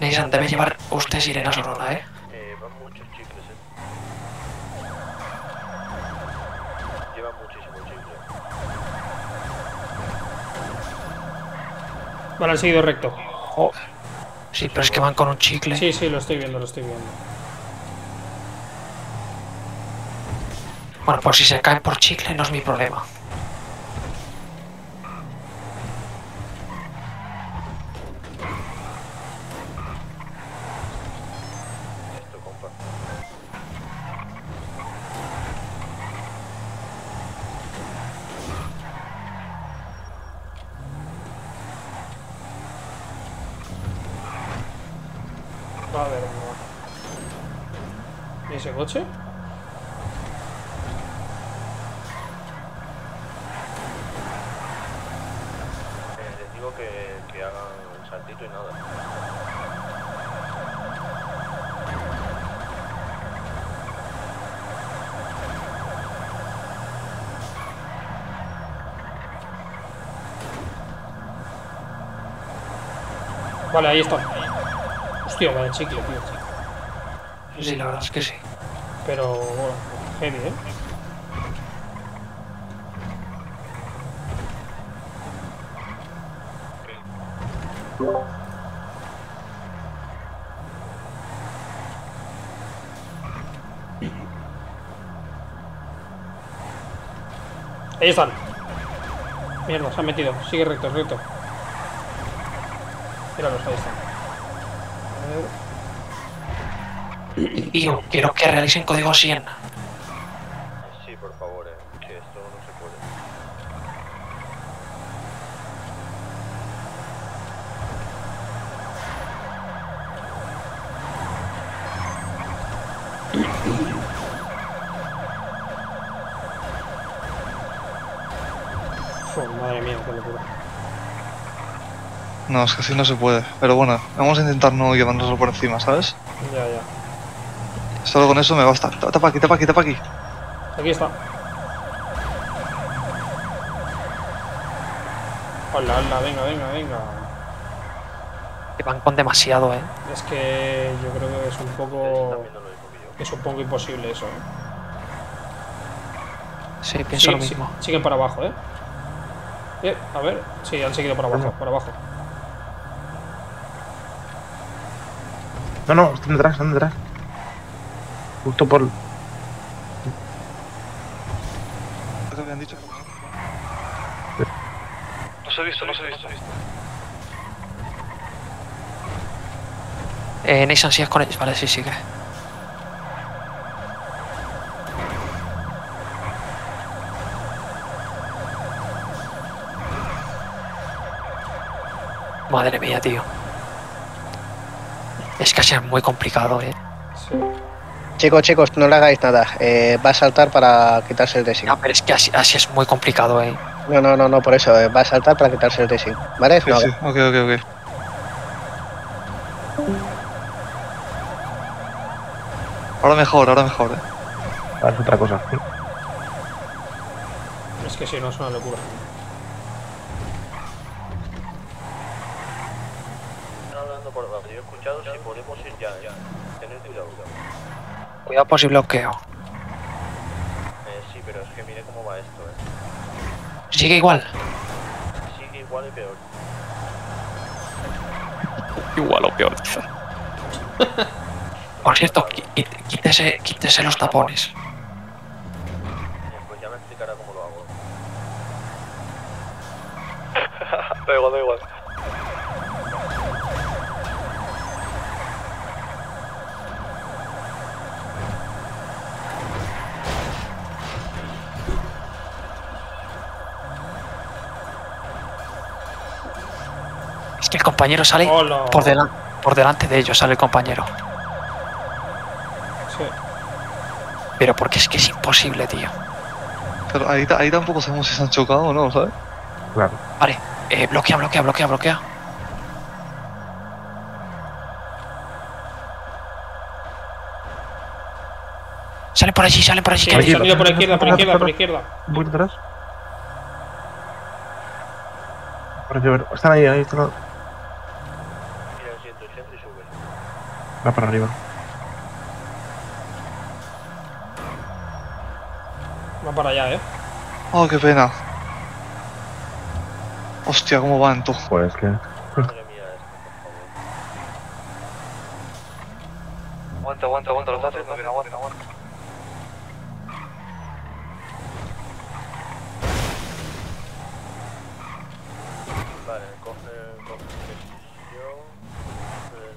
Neysan, debe llevar usted sirena sonora, ¿eh? Eh, van muchos chicles, eh. Llevan muchísimo chicle. Vale, han seguido recto. Oh. Sí, pero es que van con un chicle. Sí, sí, lo estoy viendo, lo estoy viendo. Bueno, por si se caen por chicle no es mi problema. Esto, compa. Va a ver, venga, va. ¿Y ese coche? Eh, les digo que, que hagan el saltito y nada. Vale, ahí está. Hostia, vaya chicle, tío. Sí, la verdad es que sí. Pero, heavy, ¿eh? Ahí están. Mierda, se han metido. Sigue recto, recto. Míralos, ahí están. Yo quiero que realicen código 100. Sí, por favor, eh, que esto no se puede. Madre mía, qué locura. No, es que así no se puede. Pero bueno, vamos a intentar no llevárnoslo por encima, ¿sabes? Ya, ya. Solo con eso me basta. Tapa aquí, tapa aquí, tapa aquí. Aquí está. Hola, hola, venga, venga, venga. Que van con demasiado, ¿eh? Es que yo creo que es un poco. Es un poco imposible eso, ¿eh? Sí, pienso lo Sí, sí, mismo. siguen para abajo, ¿eh? Eh, a ver. Sí, han seguido para abajo, para abajo. No, no, están detrás, están detrás. Justo por. Lo que habían dicho. No se ha visto, no se ha visto. Eh, Neysan, sigues con ellos. Vale, sí, sigue. Madre mía, tío. Es que así es muy complicado, eh. Chicos, chicos, no le hagáis nada. Eh, va a saltar para quitarse el desing. No, pero es que así, así es muy complicado, eh. No, no, no, no, por eso. eh, va a saltar para quitarse el desing. ¿Vale? Sí, No, sí, ok, ok, ok. Ahora mejor, ahora mejor, eh. Ahora es otra cosa. Es que si no es una locura. Están hablando por abajo. Yo he escuchado si podemos ir ya, ya. Tened cuidado. Cuidado por si bloqueo. Eh, sí, pero es que mire cómo va esto, eh. Sigue igual. Sigue igual y peor. Igual o peor, dice. Por cierto, quítese, quítese los tapones. Eh, Pues ya me explicará cómo lo hago. Da igual, da igual. Es que el compañero sale Hola. por, delan- por delante de ellos, sale el compañero. Sí. Pero porque es que es imposible, tío. Pero ahí, ahí tampoco sabemos si se han chocado o no, ¿sabes? Claro. Vale, eh, bloquea, bloquea, bloquea, bloquea. Sale por allí, sale por allí. Sí, que- han salido por la izquierda, por la izquierda, por la izquierda. Para llover. Están ahí, ahí están. Mira el 180 y sube. Va para arriba. Va para allá, eh. Oh, qué pena. Hostia, cómo van tú. Pues que. Aguanta, aguanta, aguanta, lo está haciendo bien, aguanta, aguanta. Vale, coge, coge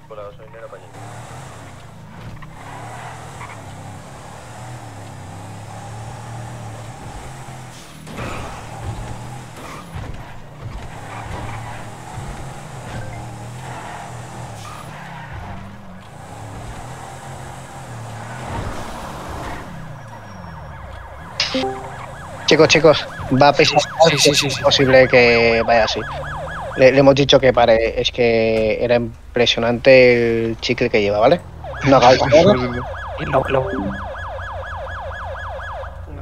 por la gasolinera para allí. Chicos, chicos, va a pesar. es posible que vaya así. Le, le hemos dicho que pare, es que era impresionante el chicle que lleva, ¿vale? No lo-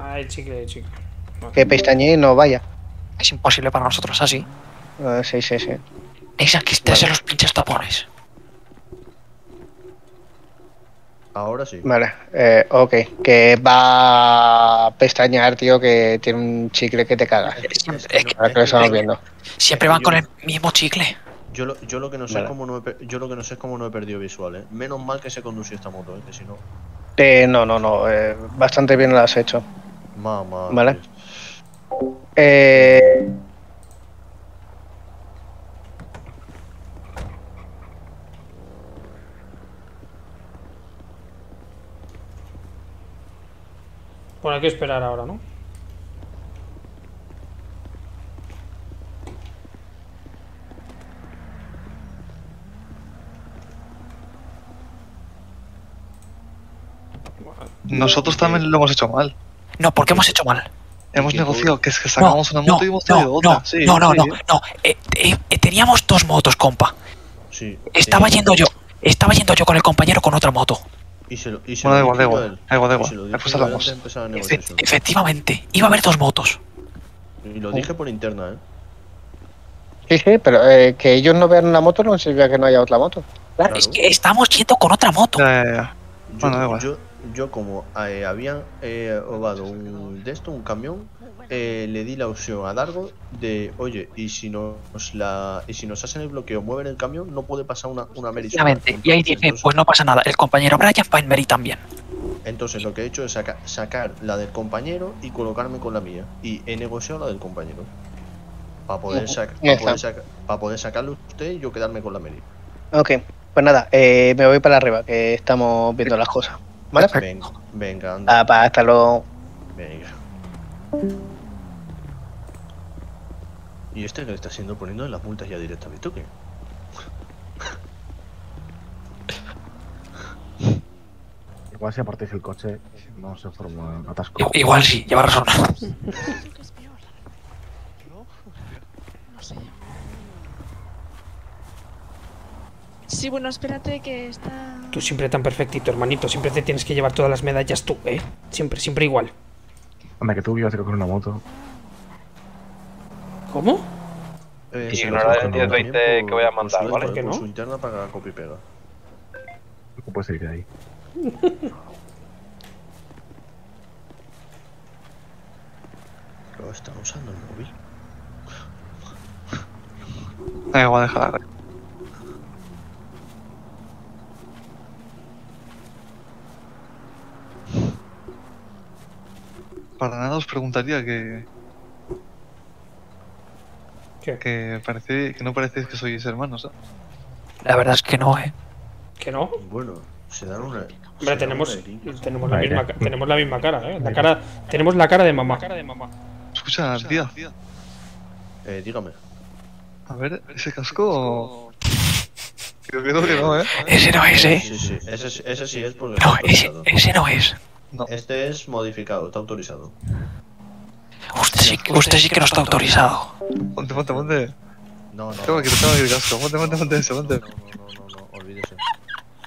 Ah, el chicle, el chicle. que pestañe y no vaya. Es imposible para nosotros así. Ah, sí, sí, sí. Esa quítese los pinches tapones. Ahora sí. Vale, eh, ok. Que va a pestañear, tío, que tiene un chicle que te caga. Ahora que lo estamos viendo. Siempre van con el mismo chicle. Yo lo, yo lo que no sé Vale. es cómo no he, yo lo que no sé es cómo no he perdido visual, eh. Menos mal que se condució esta moto, eh, que si no. Eh, no, no, no. eh, bastante bien lo has hecho. Mamá. Vale. Eh, Bueno, hay que esperar ahora, ¿no? Nosotros también lo hemos hecho mal. No, ¿por qué hemos hecho mal? Hemos negociado que es que sacamos una moto y hemos no, traído otra. no, sí, no, no, sí. no, no. Eh, eh, eh, teníamos dos motos, compa. Sí. Estaba sí. yendo yo, estaba yendo yo con el compañero con otra moto. Y se lo, y se Bueno, da lo igual, da yo igual. Da igual, da Y igual. se lo Después dije yo a él hablamos. antes de empezar la Efe- negociación. efectivamente, iba a haber dos motos. Y lo dije por interna, eh. sí, sí, pero eh, que ellos no vean una moto no significa que no haya otra moto. Claro, es que estamos yendo con otra moto. Ya, ya, ya. Yo, Bueno, da igual. yo, yo como eh, habían eh, robado un de esto, un camión, eh, le di la opción a Dargo de, oye, y si nos la, y si nos hacen el bloqueo, mueven el camión, no puede pasar una, una Mary. Y ahí dice, pues no pasa nada. El compañero Brian va en Mary también. Entonces lo que he hecho es saca- sacar la del compañero y colocarme con la mía. Y he negociado la del compañero. Para poder, pa saca- pa poder sacarlo usted y yo quedarme con la Mary. Ok, pues nada, eh, me voy para arriba, que estamos viendo las cosas. ¿Vale? Venga, venga, anda. Ah, pa, hasta luego. Venga. ¿Y este que le está haciendo poniendo en las multas ya directamente o qué? Igual si apartéis el coche, no se forma un atasco. I- Igual sí, lleva razón. Sí, bueno, espérate que está. Tú siempre tan perfectito, hermanito. Siempre te tienes que llevar todas las medallas tú, ¿eh? Siempre, siempre igual. Anda, que tú ibas con una moto. ¿Cómo? Eh, Ignorar el 1020 que voy a mandar, por su, ¿vale? Por, que no. su interna para copy pega. ¿Cómo puede salir de ahí? Pero está usando el móvil. Venga, voy a dejar. Para nada os preguntaría que que, parece, que no parecéis que sois hermanos, ¿eh? La verdad es que no, eh. ¿Que no? Bueno, se dan una. Hombre, tenemos, tenemos, la misma, tenemos la misma cara, ¿eh? La cara, tenemos la cara de mamá. Escucha, tía. Eh, dígame. A ver, ese casco. Creo que no, ¿eh? Ese no es, eh. Sí, sí, ese, sí- ese sí es porque No, está ese, autorizado. ese no es. Este es modificado, está autorizado. Usted sí, que- usted sí que no está autorizado. Ponte, ponte, ponte. No, no. Tengo aquí, tengo aquí el casco. Ponte, ponte, ponte ese, ponte. No, no, no, olvídese.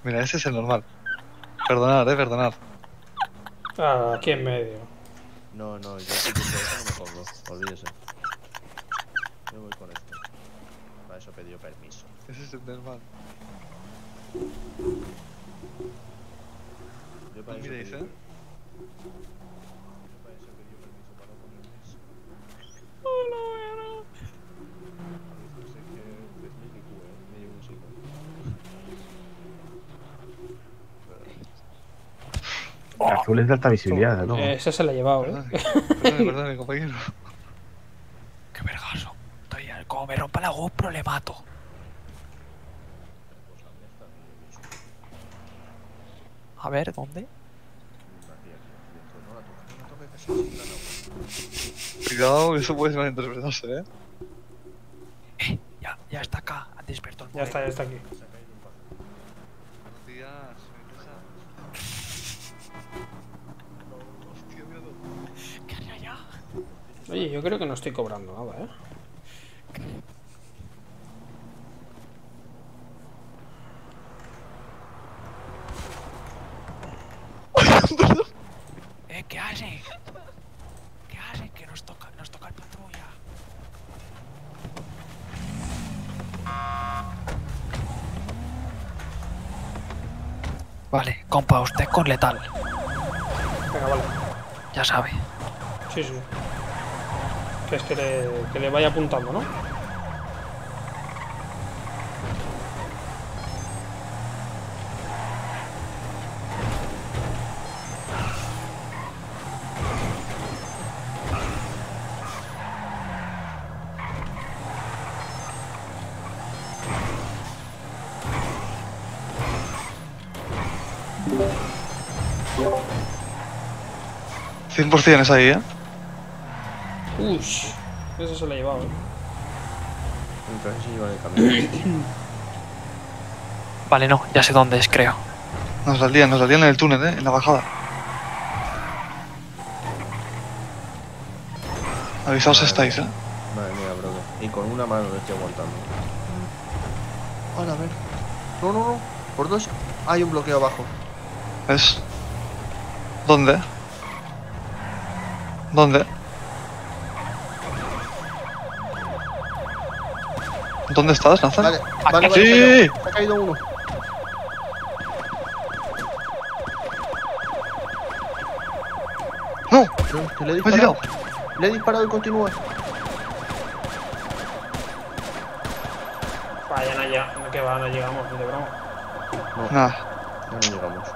Mira, ese es el normal. Perdonad, eh, perdonad. Ah, aquí en medio. No, no, yo sí que no me pongo, olvídese. Yo voy con este. Para eso he pedido permiso. Ese es el normal. Yo para No eso miréis, ¿eh? yo para eso he pedido permiso para no ponerme eso. Parece ser que es Mini Q, eh, me llevo un siglo. El azul es de alta visibilidad, ¿no? Eh, esa se la ha llevado, ¿eh? Perdón, perdón, compañero. Qué vergaso. Estoy, como me rompa la GoPro, le mato. A ver, ¿dónde? Cuidado, eso puede malinterpretarse, eh. Ya, ya está acá. Ha despertado el Ya está, ya está aquí. Oye, yo creo que no estoy cobrando nada, ¿eh? Eh, ¿qué hace? ¿Qué hace? Que nos toca, nos toca el patrulla. Vale, compa, usted con letal. Venga, vale. Ya sabe. Sí, sí. Que es que le, que le vaya apuntando, ¿no? Cien por cien es ahí, eh. Ush, eso se lo ha llevado, ¿eh? Entonces se lleva el camino. Vale, no, ya sé dónde es, creo. Nos la lían, nos la lían en el túnel, eh, en la bajada. Avisaos estáis, eh. Madre mía, brother. Y con una mano lo estoy aguantando. Hola, a ver. No, no, no. Por dos. Hay un bloqueo abajo. ¿Ves? ¿Dónde? ¿Dónde? ¿Dónde estás, Nathan? Vale, vale, vale. ¡Sí! Se ha caído, uno. ¡No! Que le he he disparado. tirado. Le he disparado y continúa. Vaya, no, ya, no, que va, no llegamos, ni de broma. No, Nada, ya no llegamos.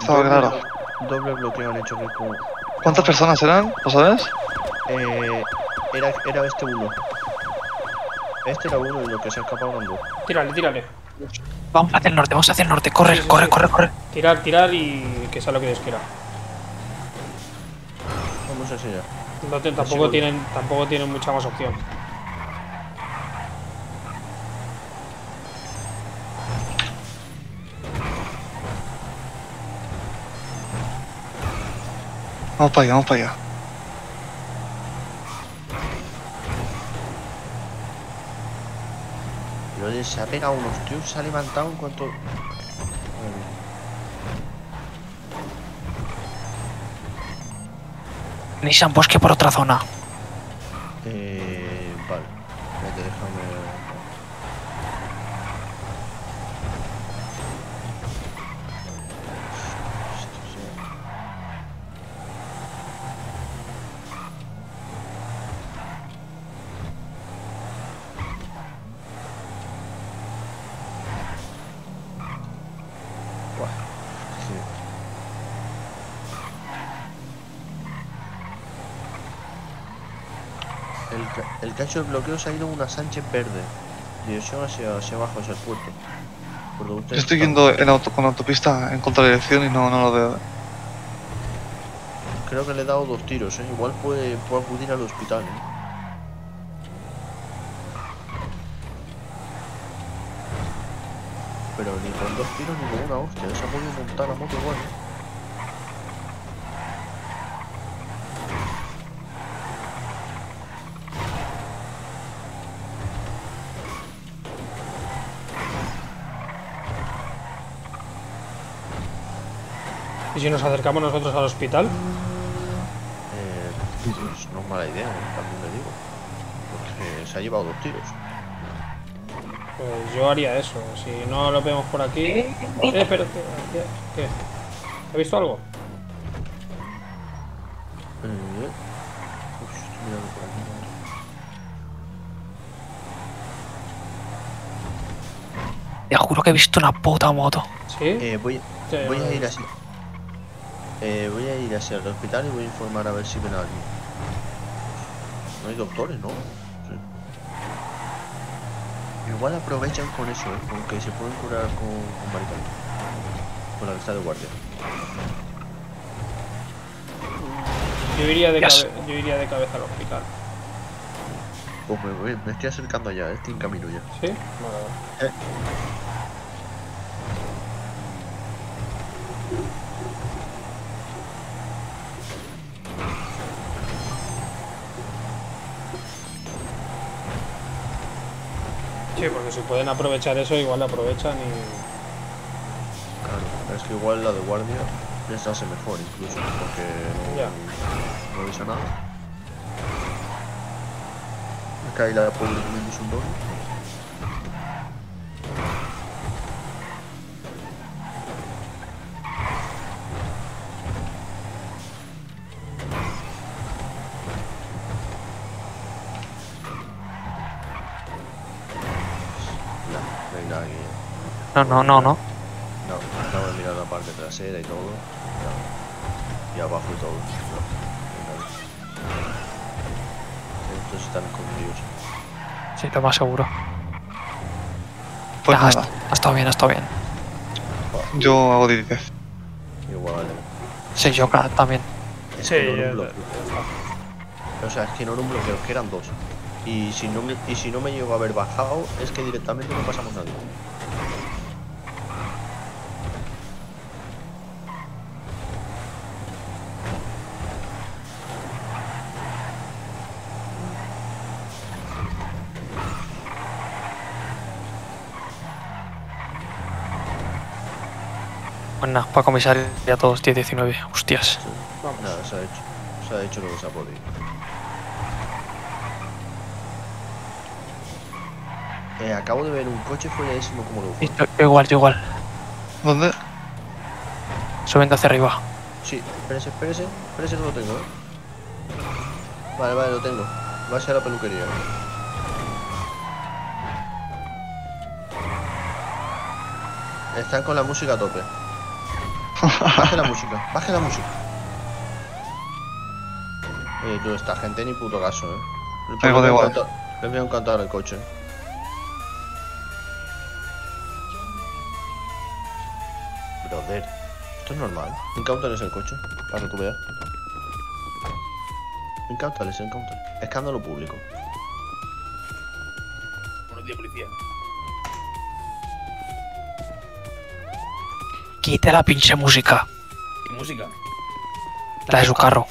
estaba claro. Doble bloqueo han hecho que. ¿Cuántas personas eran? ¿Lo sabes? Eh, era, era este uno. Este era uno y lo que se ha escapado eran dos. Tírale, tírale. Vamos hacia el norte, vamos hacia el norte. Corre, corre, corre, corre. Tirar, tirar y que sea lo que Dios quiera. Vamos a enseñar. No tampoco, tienen, tampoco tienen mucha más opción. Vamos para allá, vamos para allá. Pero se ha pegado unos tíos, se ha levantado en cuanto. Nissan Bosque por otra zona. Eh. Vale. Espérate, déjame. El, ca- el cacho de bloqueo se ha ido una Sánchez verde. Dirección hacia, hacia abajo, hacia el puerto. Yo estoy yendo en auto, con autopista en contradirección y no, no lo veo. Creo que le he dado dos tiros, ¿eh? Igual puede, puede acudir al hospital, ¿eh? Pero ni con dos tiros ni con una hostia. Se ha podido montar la moto igual, ¿eh? Si nos acercamos nosotros al hospital? Eh, pues no es mala idea, ¿eh? También le digo. Porque se ha llevado dos tiros. Pues yo haría eso. Si no lo vemos por aquí. Eh, pero ¿qué? ¿Qué? ¿Qué? ¿Has visto algo? Eh, uf, estoy mirando por aquí. Te juro que he visto una puta moto. ¿Sí? Eh, voy, Sí, voy no a ir así. Eh, voy a ir hacia el hospital y voy a informar a ver si ven a alguien. No hay doctores, ¿no? Sí. Igual aprovechan con eso, ¿eh? Con que se pueden curar con, con. Con la que está de guardia. Yo iría de, cabe- yo iría de cabeza al hospital. Pues me, voy- me estoy acercando ya, eh, estoy en camino ya. ¿Sí? Vale, vale. Eh. Pueden aprovechar eso, igual lo aprovechan y. Claro, es que igual la de guardia les hace mejor incluso, porque no, Ya. no avisa nada. Acá hay la pobre comiéndose un dono. No, no hay nadie. No, no, no, no. No, acabo de mirar la parte trasera y todo. Y abajo y todo. Estos están escondidos. Sí, lo más seguro. Pues nada, Ha estado bien, ha estado bien. yo hago 10. Igual. Sí, yo también. Es Sí, que no era ya- un bloqueo. O sea, es que no era un bloqueo, es que eran dos. Y si no me, y si no me llego a haber bajado, es que directamente no pasamos nadie. Nada, para comisaría ya todos 10-19. Hostias. Nada, se ha hecho. Se ha hecho lo que se ha podido. Eh, acabo de ver un coche folladísimo como lo Sí, yo, yo igual, yo igual. ¿Dónde? Subiendo hacia arriba. Sí, espérese, espérese, espérese, no lo tengo, ¿eh? Vale, vale, lo tengo. Va a ser la peluquería. Están con la música a tope. Baje la música, baje la música. Oye, tú, esta gente ni puto caso, ¿eh? Le Da igual, da voy a igual. encantar- Les voy a encantar el coche. Brother, esto es normal. Incautales el coche, para que tú veas. Incautales, incautales. Escándalo público. Quita la pinche música. ¿Qué música? La de su carro.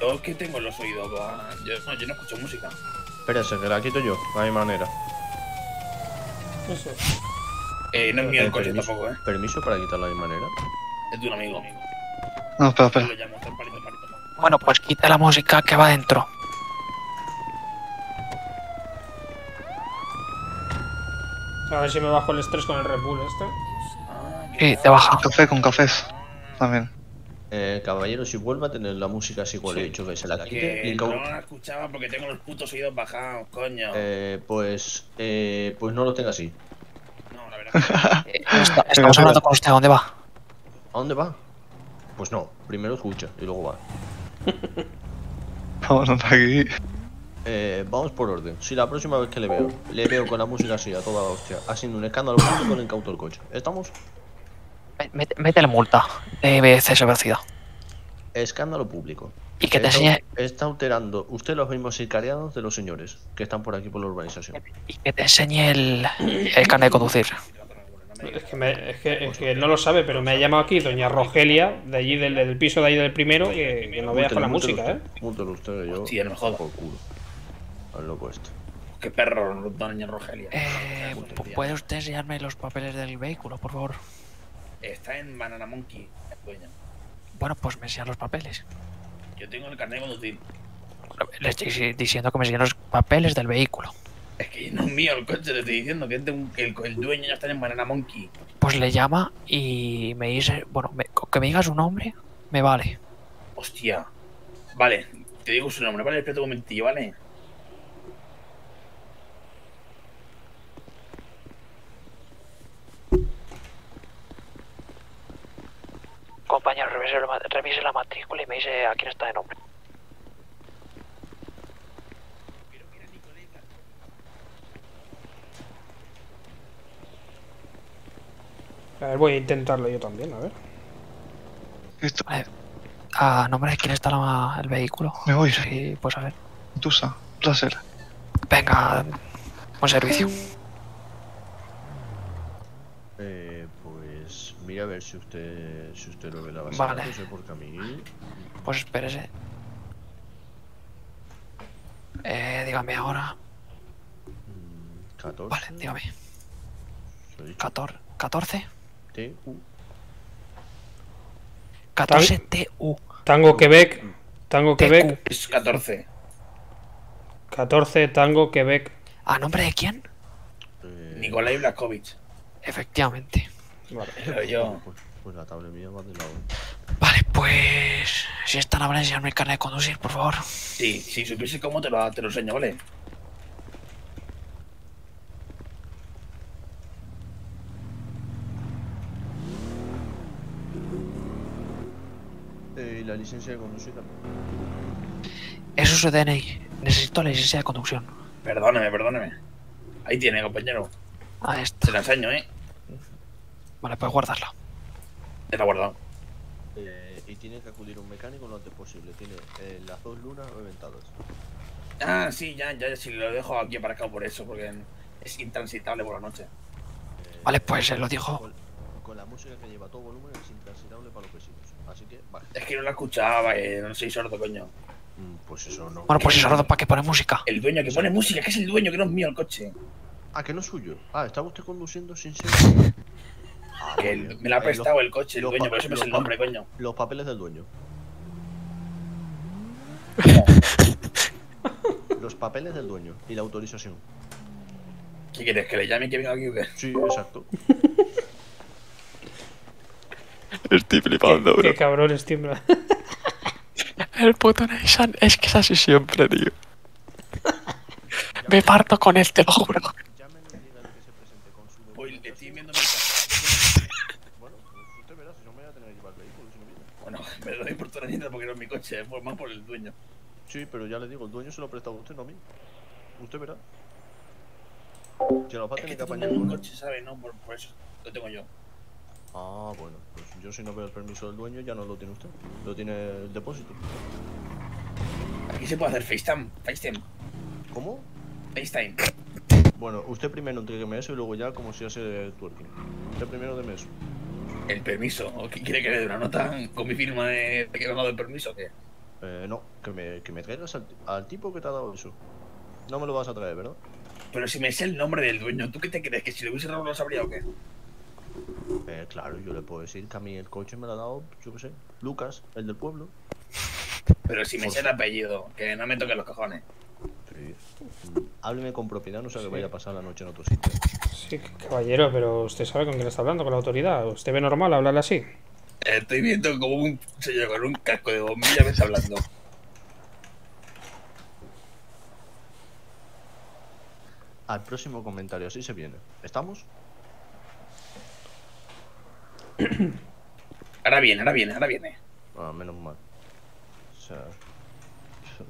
Yo es que tengo los oídos. va. Yo, no, yo no escucho música. Espérese, que la quito yo, no hay manera. Eso. Eh, no es mío el coche permiso, tampoco, ¿eh? Permiso para quitarla de mi manera. Es de un amigo. No, espera, espera. Bueno, pues quita la música que va dentro. A ver si me bajo el estrés con el Red Bull este. Sí, te baja. Café con cafés. También. Eh, caballero, si vuelve a tener la música así como le he dicho que se la quite, Que incau- no la escuchaba porque tengo los putos oídos bajados, coño. eh, pues, eh, pues no lo tenga así. No, la verdad. Está- estamos hablando con usted, ¿a dónde va? ¿A dónde va? Pues no, primero escucha y luego va. Vámonos de aquí. Eh, vamos por orden. Si la próxima vez que le veo, le veo con la música así a toda hostia, haciendo un escándalo público, le incauto el coche. ¿Estamos? Mete- Métele multa de exceso de velocidad. Escándalo público. Y que te Está- enseñe- Está alterando usted los mismos sicariados de los señores que están por aquí por la urbanización. Que te enseñe el, el carnet de conducir. Es que, me- es, que, es que no lo sabe, pero me ha llamado aquí doña Rogelia, de allí del, del piso de ahí del primero, y que no veas con la música, ¿eh? múltelo usted, usted, yo. Hostia, no me jodas. Por culo. Al loco este. Qué perro, doña Rogelia. Eh, pu- ¿Puede usted enseñarme los papeles del vehículo, por favor? Está en Banana Monkey, el dueño. Bueno, pues me enseñan los papeles. Yo tengo el carnet de conducir. Le estoy diciendo que me enseñan los papeles del vehículo. Es que no es mío el coche, te estoy diciendo que el, el dueño ya está en Banana Monkey. Pues le llama y me dice, bueno, me- que me diga su nombre, me vale. Hostia. Vale, te digo su nombre, vale, espérate un momentillo, ¿vale? Compañero, revise, revise la matrícula y me dice a quién está de nombre. A ver, voy a intentarlo yo también, a ver. Vale. ¿A nombre de quién está la- el vehículo? Me voy. Sí, pues a ver. Tusa, placer. Venga, buen servicio. Eh, mira a ver si usted si usted lo ve la base. Vale. No sé porque a mí. Pues espérese. Eh, dígame ahora. 14. Vale, dígame. 14. 14. T, U. 14 TU. Tango Quebec, Tango Quebec, Es 14. 14 Tango Quebec. ¿A nombre de quién? Nikolai Blakovic. Efectivamente. Pero yo. Pues, pues la tablet mía va de lado. Vale, pues. Si está la enseñarme el carnet de conducir, por favor. Sí, si supiese cómo te lo, te lo enseño, ¿vale? Eh, ¿Y la licencia de conducir también? Eso es su DNI. Necesito la licencia de conducción. Perdóneme, perdóneme. Ahí tiene, compañero. Ahí está. Se la enseño, ¿eh? Vale, puedes guardarla. Te la he guardado. Eh, y tiene que acudir un mecánico lo antes posible. Tiene eh, las dos lunas reventadas. Ah, sí, ya, ya, sí, lo dejo aquí aparcado por eso, porque es intransitable por la noche. Vale, pues se lo dijo. Con, con la música que lleva todo volumen es intransitable para los vecinos. Así que, baje. Es que no la escuchaba, eh, no soy sordo, coño. Mm, Pues eso no. Bueno, pues si sordo, ¿para qué pone música? El dueño que pone música, que es el dueño, que no es mío el coche. Ah, que no es suyo. Ah, ¿estaba usted conduciendo sin ser? Que me la ha Eh, prestado el coche, el dueño, pero eso no es el nombre, coño. Los papeles del dueño. los papeles del dueño y la autorización. ¿Qué quieres? ¿Que le llame y que venga aquí o qué? Sí, exacto. Estoy flipando, Qué cabrón es tiembla. El puto Nissan es que es así siempre, tío. Me parto con él, te lo juro. Hoy le estoy viendo mi Bueno, pues usted verá si no me voy a tener que llevar el vehículo si no viene. Bueno, toda la nieta porque no es mi coche, es por- más por el dueño. Sí, pero ya le digo, el dueño se lo ha prestado a usted, no a mí. Usted verá. Se lo va a Es tener que que tú apañar un coche, ¿sabes? No, por, por eso lo tengo yo. Ah, bueno, pues yo si no veo el permiso del dueño ya no lo tiene usted. Lo tiene el depósito. Aquí se puede hacer FaceTime. FaceTime. ¿Cómo? FaceTime. Bueno, usted primero entrégueme eso y luego ya como si hace twerking. Usted primero deme eso. El permiso. ¿O qué quiere que le dé una nota con mi firma de, que me ha dado el permiso o qué? Eh, no, que me, que me traigas al, al tipo que te ha dado eso. No me lo vas a traer, ¿verdad? Pero si me sé el nombre del dueño, ¿tú qué te crees? ¿Que si lo hubiese robado lo sabría o qué? Eh, claro, yo le puedo decir que a mí el coche me lo ha dado, yo qué sé, Lucas, el del pueblo. Pero si me sé el apellido, que no me toquen los cojones. Sí. Hábleme con propiedad, no sé que vaya a pasar la noche en otro sitio. Sí, caballero, pero usted sabe con quién está hablando, con la autoridad. ¿Usted ve normal hablarle así? Estoy viendo como un señor con un casco de bombilla me está hablando. Al próximo comentario, así se viene. ¿Estamos? Ahora viene, ahora viene, ahora viene. Ah, menos mal. O sea,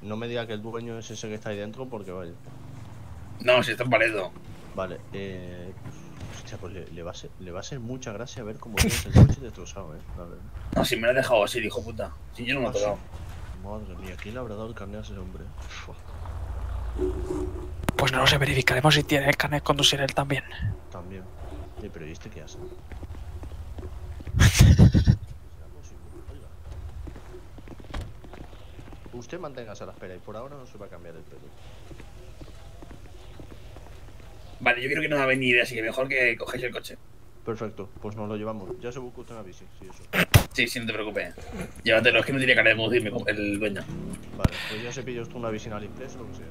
no me diga que el dueño es ese que está ahí dentro porque vale. No, si está en Paledo. Vale, eh. Hostia, pues le, le va a ser, le va a ser mucha gracia ver cómo tienes el coche destrozado, eh. La verdad. No, si me lo he dejado así, hijo puta. Si yo no me lo he tocado. Madre mía, ¿quién le habrá dado el carnet a ese hombre? Fua. Pues no lo sé, verificaremos si tiene el carnet de conducir él también. También. Eh, pero ¿y este qué hace? Usted manténgase a la espera y por ahora no se va a cambiar el pelo. Vale, yo creo que no va a venir, así que mejor que cogéis el coche. Perfecto, pues nos lo llevamos. Ya se busca usted una bici, sí, eso. Sí, sí, no te preocupes. Llévatelo, es que no tiene cara de conducirme con- el dueño. Vale, pues ya se pilla usted una bici en AliExpress o lo que sea.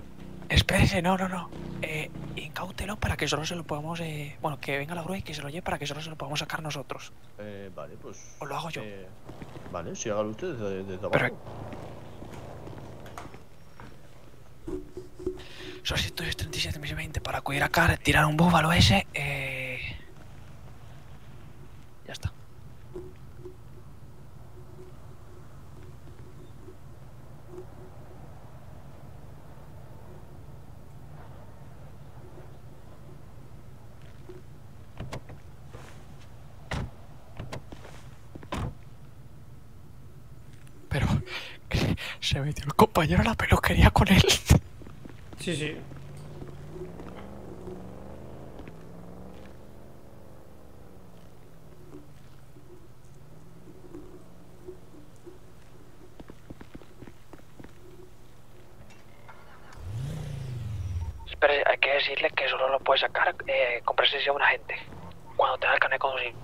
Espérese, no, no, no. Eh, incáutelo para que solo se lo podamos. Eh, bueno, que venga la grúa y que se lo lleve para que solo se lo podamos sacar nosotros. Eh, vale, pues. O lo hago yo. eh, vale, si hágalo usted desde, desde abajo. Pero- Solicitudes 37.020 para acudir acá, tirar un búfalo ese. Eh... Ya está. Pero se metió el compañero a la peluquería con él. Sí, sí. Espera, hay que decirle que solo lo puede sacar eh, con presencia de un agente. Cuando tenga el carnet de conducir.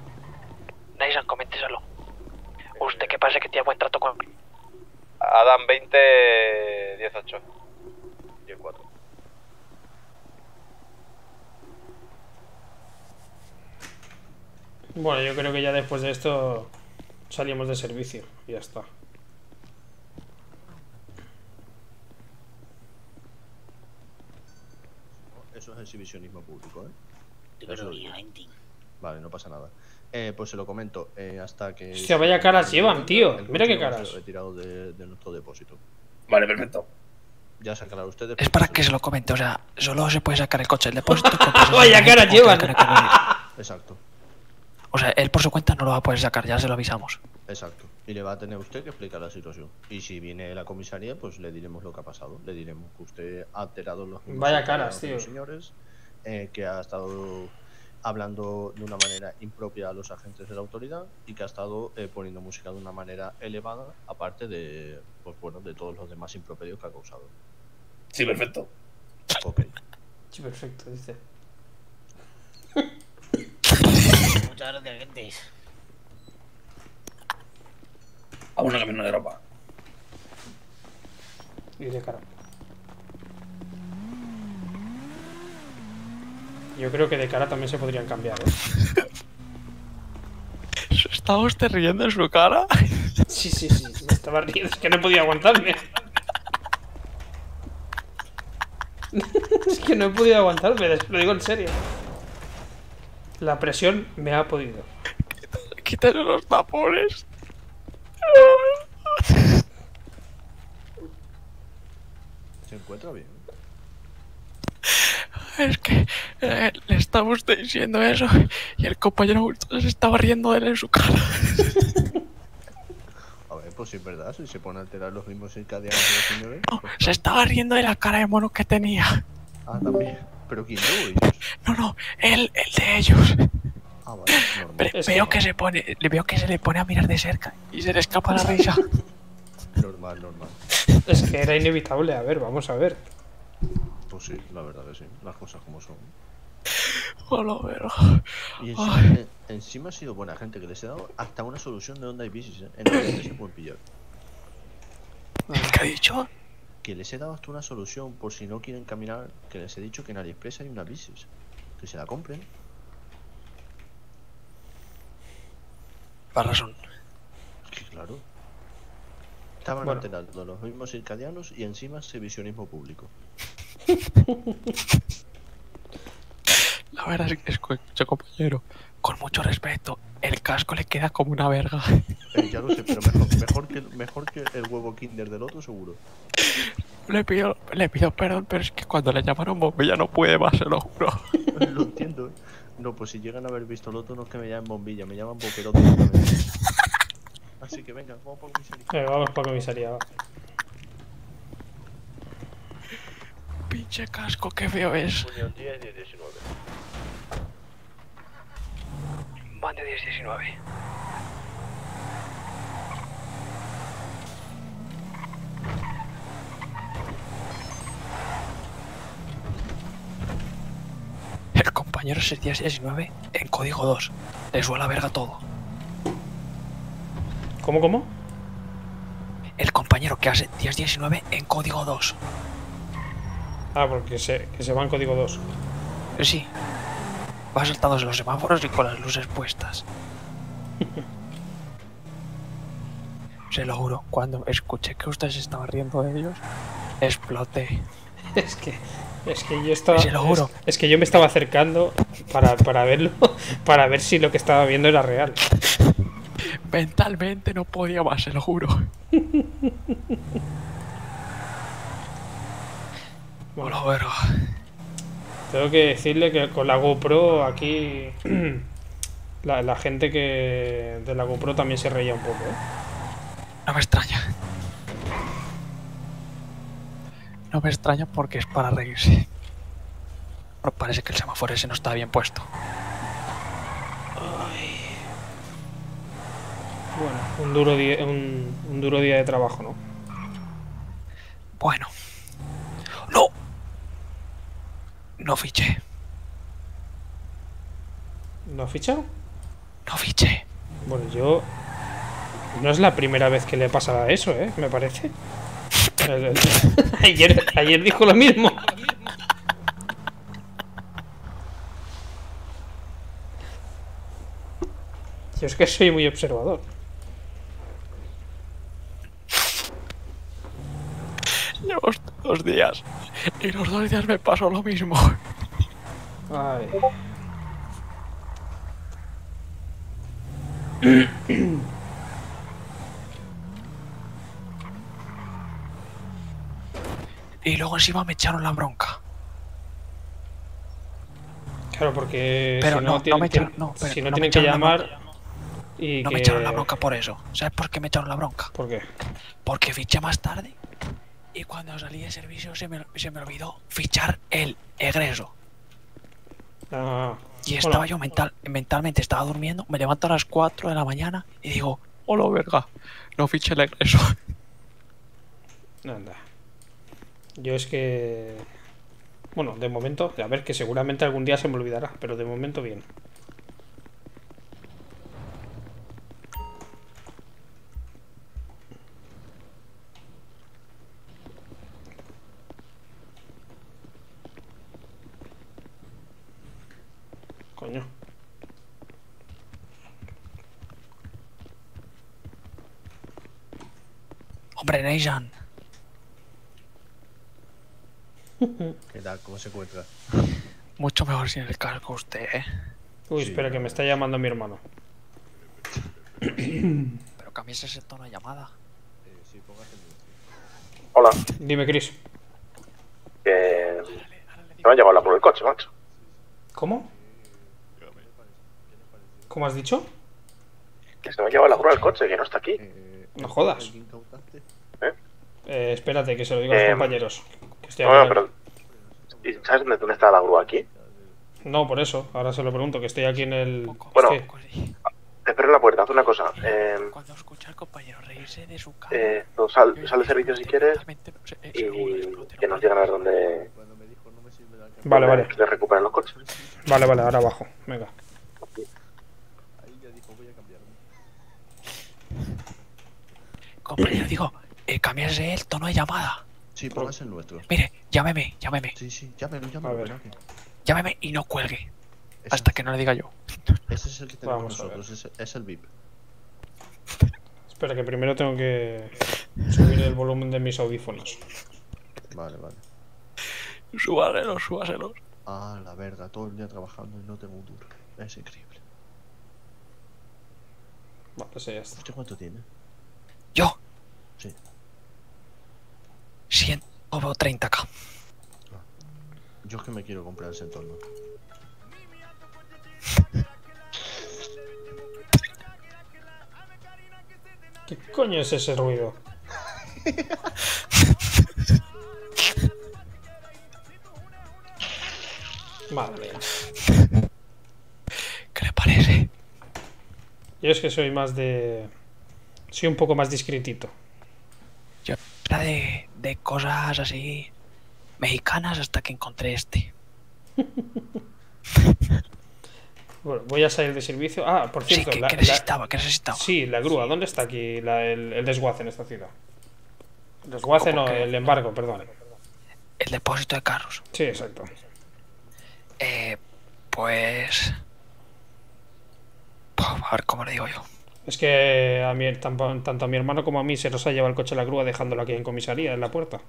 Nathan, coménteselo. Usted que parece que tiene buen trato con... Adam 20, 18. 14. Bueno, yo creo que ya después de esto salimos de servicio. Y ya está. Eso es exhibicionismo público, ¿eh? Yo Eso. Vale, no pasa nada. Eh, pues se lo comento, eh, hasta que... Hostia, vaya caras llevan, tío. Mira qué caras. retirado de, de nuestro depósito. Vale, perfecto. Ya sacará ustedes... Es para que se lo comente, o sea, solo se puede sacar el coche del depósito. Vaya caras llevan. Exacto, O sea, él por su cuenta no lo va a poder sacar, ya se lo avisamos. exacto. Y le va a tener usted que explicar la situación. Y si viene la comisaría, pues le diremos lo que ha pasado. Le diremos que usted ha alterado los... Vaya caras, los tío. Señores, eh, que ha estado hablando de una manera impropia a los agentes de la autoridad y que ha estado eh, poniendo música de una manera elevada, aparte de, pues bueno, de todos los demás improperios que ha causado. Sí, perfecto. Ok. Sí, perfecto, dice. Muchas gracias, gente. A camino de ropa. Y de cara. Yo creo que de cara también se podrían cambiar, ¿eh? ¿Estaba usted riendo en su cara? Sí, sí, sí. me Estaba riendo. Es que no he podido aguantarme. es que no he podido aguantarme, lo digo en serio. La presión me ha podido. Quítale los tapones. ¿Se encuentra bien? Es que eh, le estaba usted diciendo eso y el compañero se estaba riendo de él en su cara. A ver, pues si es verdad, si se pone a alterar los mismos circadianos de los señores. pues Se estaba riendo de la cara de mono que tenía. Ah, también. Pero ¿quién yo ellos? No, no, él, el de ellos. Ah, vale, veo que se pone, le veo que se le pone a mirar de cerca y se le escapa la risa. Normal, normal. Es que era inevitable. A ver, vamos a ver. Pues sí, la verdad que sí, las cosas como son. Hola, pero. Y encima, eh, encima ha sido buena gente que les he dado hasta una solución de onda y bicis, ¿eh? En el que se pueden pillar. ¿Qué ha dicho? Que les he dado hasta una solución por si no quieren caminar, que les he dicho que en AliExpress hay una bicis. Que se la compren. Va razón. Es que claro. Estaban Bueno. alterando los mismos circadianos y encima exhibicionismo público. A ver, es- escucha, compañero. Con mucho respeto, el casco le queda como una verga. Eh, ya lo sé, pero mejor, mejor, que, mejor que el huevo Kinder del otro, seguro. Le pido, le pido perdón, pero es que cuando le llamaron bombilla no puede más, se lo juro. Lo entiendo, ¿eh? No, pues si llegan a haber visto el otro, no es que me llamen bombilla, me llaman boquerote. Así que venga, vamos por comisaría. Venga, vamos para comisaría. va. Pinche casco, qué feo es. Unión 10 y 19. Van de 10-19. El compañero es el 10-19 en código 2. Le suena la verga todo. ¿Cómo, cómo? El compañero que hace 10-19 en código 2. Ah, porque se, que se va en código 2. Eh, Sí. Va saltándose los semáforos y con las luces puestas. Se lo juro, cuando escuché que usted se estaba riendo de ellos, exploté. Es que, es que yo estaba. Se lo juro. Es, es que yo me estaba acercando para, para verlo, para ver si lo que estaba viendo era real. Mentalmente no podía más, se lo juro. Hola, verga. Tengo que decirle que con la GoPro aquí. La, la gente que de la GoPro también se reía un poco, ¿eh? No me extraña. No me extraña porque es para reírse. Pero parece que el semáforo ese no está bien puesto. Bueno, un duro día, un, un duro día de trabajo, ¿no? Bueno. ¡No! No fiché. ¿No ha fichado? No fiché. Bueno, yo. No es la primera vez que le pasa eso, ¿eh? Me parece. Ayer, ayer dijo lo mismo. Yo es que soy muy observador. Llevo dos días. Y los dos días me pasó lo mismo. Ay. Y luego encima me echaron la bronca. Claro, porque Pero si no, no, no me echaron- no, pero si no tienen que llamar y No que... me echaron la bronca por eso. ¿Sabes por qué me echaron la bronca? ¿Por qué? Porque fiché más tarde. Y cuando salí de servicio se me, se me olvidó fichar el egreso. Ah, Y estaba yo mental, mentalmente, estaba durmiendo, me levanto a las 4 de la mañana y digo, hola verga, no fiché el egreso. Anda. Yo es que... Bueno, de momento, a ver, que seguramente algún día se me olvidará, pero de momento bien. Coño. Neyjan, ¿Qué tal? ¿Cómo se encuentra? mucho mejor sin el casco usted, ¿eh? Uy, espera, que me está llamando mi hermano. Pero cambies ese tono de llamada. Hola. Dime, Chris. No me ha llegado la prueba del coche, macho. ¿Cómo? ¿Cómo has dicho? Que se me ha llevado la prueba del coche, que no está aquí. No jodas. ¿Eh? Eh, espérate, que se lo digo a los Eh, compañeros. Que estoy No, no, aquí. pero... ¿Y ¿Sabes dónde, dónde está la grúa aquí? No, por eso. Ahora se lo pregunto, que estoy aquí en el... Bueno, te espero en la puerta, haz una cosa. Eh, Cuando escucha al compañero reírse de su cara, eh, tú sal, sal de servicio si quieres y que nos digan a ver dónde, Vale, vale. se recuperan los coches. Vale, vale, ahora abajo. Venga. compañero, digo, eh, cambiase el tono de llamada. Sí, póngase el nuestro. Mire, llámeme, llámeme. Sí, sí, verá que- Llámeme y no cuelgue. Hasta que no le diga yo. Ese es el que tenemos Vamos nosotros, es, es el VIP. Espera, que primero tengo que subir el volumen de mis audífonos. Vale, vale. Súbaselos, súbaselos. Ah, la verga, todo el día trabajando y no tengo un duro. Es increíble. Vale, sí, ya está. ¿Usted cuánto tiene? ¿Yo? Sí. 130k. Yo es que me quiero comprar ese entorno. ¿Qué coño es ese ruido? Madre mía. ¿Qué le parece? Yo es que soy más de. Soy un poco más discretito. Yo era de, de cosas así mexicanas hasta que encontré este. Bueno, voy a salir de servicio. Ah, por Sí, cierto. ¿qué- la- qué la- necesitaba? ¿Qué necesitaba? Sí, la grúa. ¿Dónde está aquí la- el, el desguace en esta ciudad? El desguace ¿Cómo no, que? el embargo, perdón. El depósito de carros. Sí, exacto. Eh, pues. A ver cómo le digo yo. Es que a mí, tanto, a mi hermano como a mí se nos ha llevado el coche a la grúa dejándolo aquí en comisaría, en la puerta.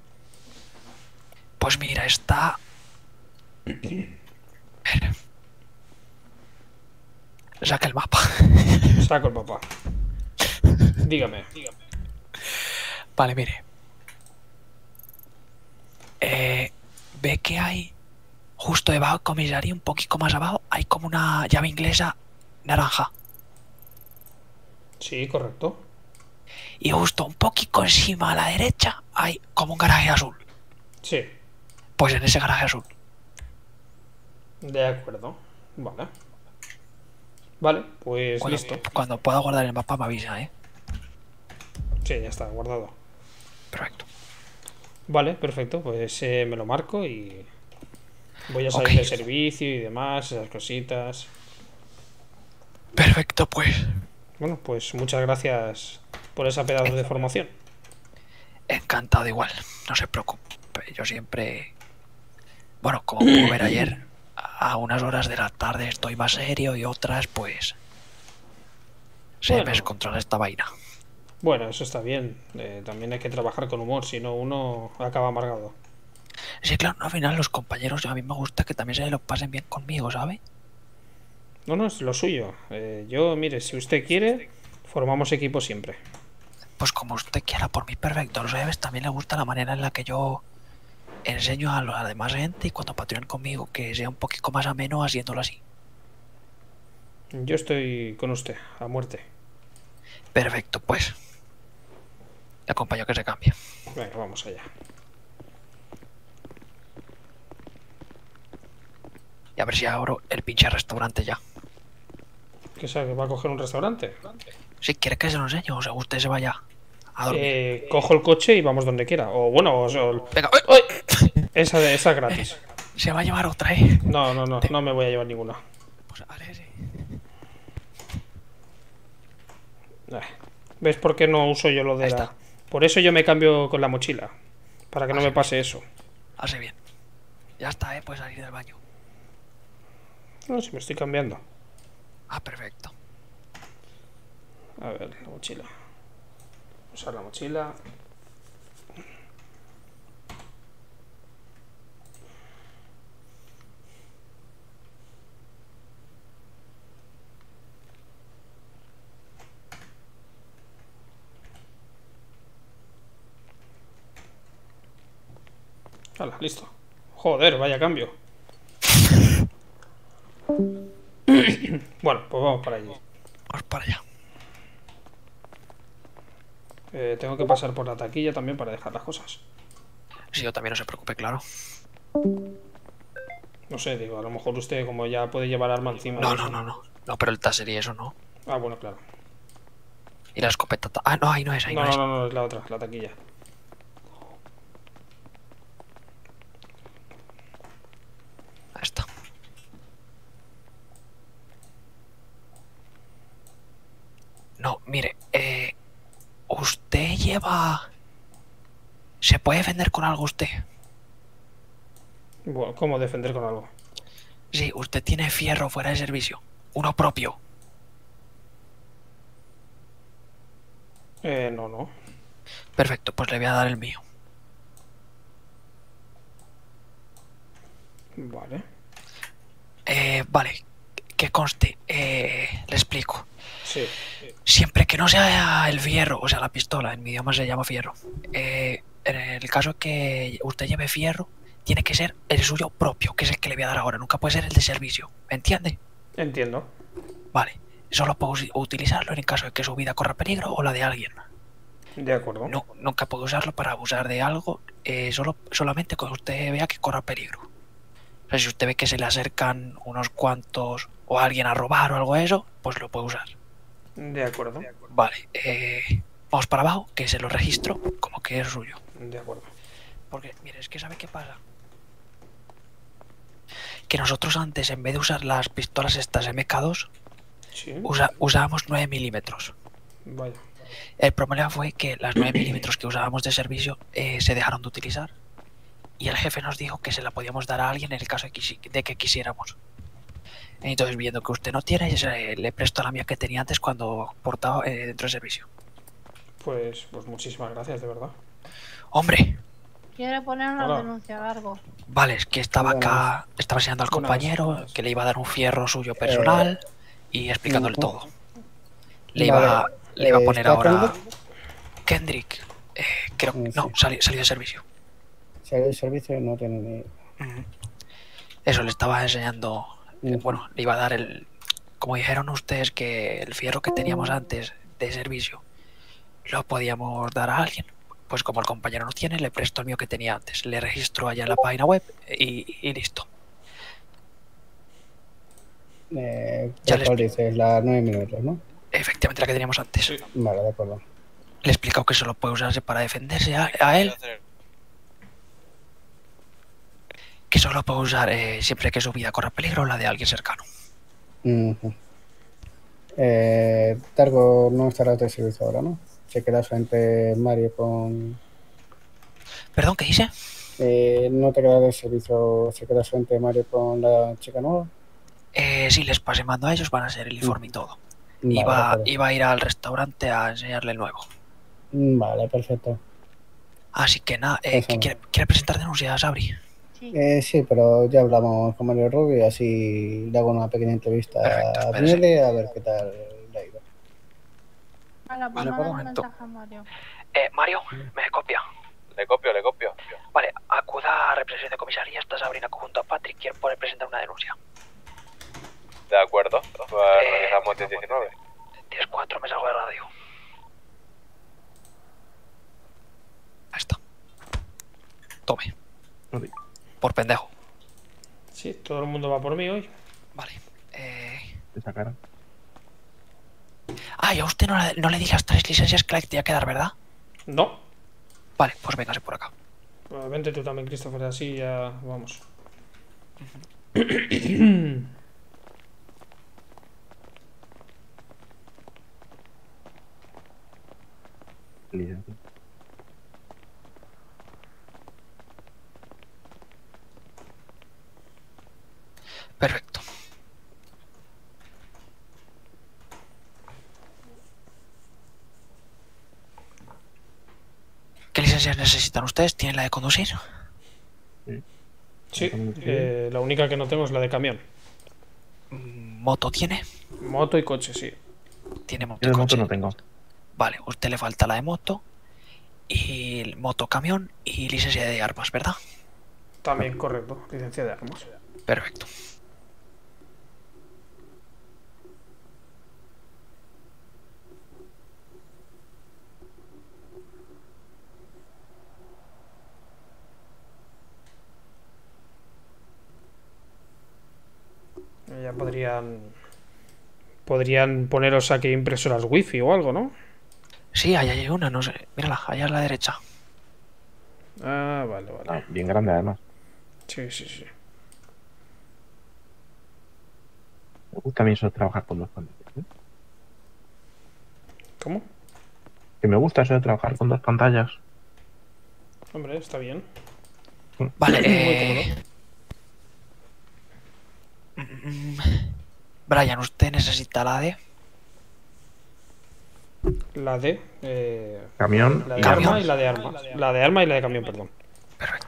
Pues mira, está. Saca el mapa. Saco el papá. Dígame. Vale, mire. Eh, ve que hay justo debajo de comisaría, un poquito más abajo, hay como una llave inglesa naranja. Sí, correcto. Y justo un poquito encima a la derecha hay como un garaje azul. Sí, Pues en ese garaje azul. de acuerdo. Vale. Vale, pues Cuando, listo. cuando pueda guardar el mapa me avisa, ¿eh? Sí, ya está, guardado. Perfecto. Vale, perfecto. Pues eh, me lo marco y voy a salir Ok. de servicio y demás, esas cositas. Perfecto, pues. Bueno, pues muchas gracias por esa pedazo de formación. Encantado igual. No se preocupe. Yo siempre... Bueno, como pudo ver ayer, a unas horas de la tarde estoy más serio y otras pues... Se Bueno. me descontrola esta vaina. Bueno, eso está bien. Eh, también hay que trabajar con humor, si no uno acaba amargado. Sí, claro, no, al final los compañeros a mí me gusta que también se lo pasen bien conmigo, ¿sabe? No, no, es lo suyo. Eh, yo, mire, si usted quiere, formamos equipo siempre. Pues como usted quiera, por mí perfecto. A los también le gusta la manera en la que yo enseño a la demás gente y cuando patrullan conmigo que sea un poquito más ameno haciéndolo así. Yo estoy con usted, a muerte. Perfecto, pues. Le acompaño a que se cambie. Venga, vamos allá. Y a ver si abro el pinche restaurante ya. ¿Qué sabe? ¿Que va a coger un restaurante? Si quiere que se lo enseñe o sea, usted se vaya a dormir. Eh, cojo el coche y vamos donde quiera. O bueno, o, o- Venga, esa, de- esa es gratis. Se va a llevar otra, ¿eh? No, no, no, no me voy a llevar ninguna. Pues sí. Eh, ¿Ves por qué no uso yo lo de la... Por eso yo me cambio con la mochila. Para que no me pase eso. Hace bien. Ya está, ¿eh? Puedes salir del baño. No, si me estoy cambiando. Ah, perfecto. A ver, la mochila. Usar la mochila. Hala, listo. Joder, vaya cambio. bueno, pues vamos para allí. Vamos para allá. Eh, tengo que pasar por la taquilla también para dejar las cosas. Sí, yo también no se preocupe, claro. No sé, digo, a lo mejor usted como ya puede llevar arma encima. No, no, no, no. No, pero el taser y eso no. Ah, bueno, claro. Y la escopeta. ta- Ah, no, ahí no es, ahí no, No, es. no, no, no, es la otra, la taquilla. Ahí está. No, mire, eh, usted lleva... ¿Se puede defender con algo usted? Bueno, ¿cómo defender con algo? Sí, usted tiene fierro fuera de servicio. Uno propio. Eh, no, no. Perfecto, pues le voy a dar el mío. Vale. Eh, vale, que conste, eh, le explico. Sí. Siempre que no sea el fierro, o sea, la pistola, en mi idioma se llama fierro. eh, en el caso que usted lleve fierro, tiene que ser el suyo propio, que es el que le voy a dar ahora. Nunca puede ser el de servicio. ¿Me entiende? Entiendo. Vale. Solo puedo utilizarlo en el caso de que su vida corra peligro o la de alguien. De acuerdo. No, nunca puedo usarlo para abusar de algo, eh, solo, solamente cuando usted vea que corra peligro. O sea, si usted ve que se le acercan unos cuantos o alguien a robar o algo de eso, pues lo puede usar. De acuerdo. Vale, eh, vamos para abajo, que se lo registro como que es suyo. De acuerdo. Porque, mire, es que ¿sabe qué pasa? Que nosotros antes, en vez de usar las pistolas estas MK2, Sí. usa- usábamos 9 milímetros. Vaya. El problema fue que las 9 milímetros que usábamos de servicio eh, se dejaron de utilizar. Y el jefe nos dijo que se la podíamos dar a alguien en el caso de, de que quisiéramos. Entonces, viendo que usted no tiene, le presto la mía que tenía antes cuando portaba eh, dentro del servicio. Pues, pues muchísimas gracias, de verdad. Hombre, Quiere poner una Hola. denuncia, Gargo. vale, es que estaba acá, estaba enseñando al Buenas, compañero que le iba a dar un fierro suyo personal y explicándole todo. Le iba, Vale, le iba a eh, poner ¿está ahora Kendrick. eh, creo, no, salió, salió de servicio. Si hay servicio no tiene ni... Eso le estaba enseñando. Eh, Bueno, le iba a dar el. Como dijeron ustedes que el fierro que teníamos antes de servicio lo podíamos dar a alguien. Pues como el compañero no tiene, le presto el mío que tenía antes. Le registro allá en la página web y, y listo. Eh, Ya ¿Cuál les- dices? La 9 minutos, ¿no? Efectivamente la que teníamos antes. Vale, de acuerdo. Le he explicado que solo puede usarse para defenderse a, a él. Que solo puede usar eh, siempre que su vida corra peligro o la de alguien cercano. Eh, Targo no estará de servicio ahora, ¿no? Se queda frente Mario con... ¿Perdón, qué dice? Eh, no te queda de servicio, se queda frente Mario con la chica nueva. Eh, si les pase mando a ellos van a ser el informe y todo. Vale, Iba, iba a ir al restaurante a enseñarle el nuevo. Vale, perfecto. Así que nada, eh, Eso ¿qué no. quiere, quiere presentar denuncias, Sabri? Eh, sí, pero ya hablamos con Mario Rubio y así le hago una pequeña entrevista a espérese. Miele a ver qué tal le ha ido. Pues Vale, manda un momento. a Mario. Eh, Mario, me copia. Le copio, le copio. Vale, acuda a represión de comisaría, está Sabrina junto a Patrick, quiere poder presentar una denuncia. De acuerdo. Pues organizamos 19. 10-4, me salgo de radio. Ahí está. Tome. Por pendejo. Sí, todo el mundo va por mí hoy. Vale. Eh... Esa cara. Ah, y a usted no le, no le di las tres licencias que le tenía que dar, ¿verdad? No. Vale, pues véngase por acá. Pues vente tú también, Christopher, así ya vamos. Licencia. Perfecto. ¿Qué licencias necesitan ustedes? ¿Tienen la de conducir? Sí, eh, la única que no tengo es la de camión. ¿Moto tiene? Moto y coche, sí. Tiene moto Yo y de coche. moto no tengo. Vale, a usted le falta la de moto y el moto camión y licencia de armas, ¿verdad? También correcto, licencia de armas. Perfecto. Ya podrían. Podrían poneros aquí impresoras wifi o algo, ¿no? Sí, ahí hay una, no sé. Mírala, allá a la derecha. Ah, vale, vale. Ah, bien grande además. Sí, sí, sí. Me gusta a mí eso de trabajar con dos pantallas. ¿eh? ¿Cómo? Que me gusta eso de trabajar con dos pantallas. Hombre, está bien. Vale, Muy eh... Mm. Brian, ¿usted necesita la D? La D. Eh, camión. La de camión. arma y la de arma. La de arma y la de camión, perdón. Perfecto.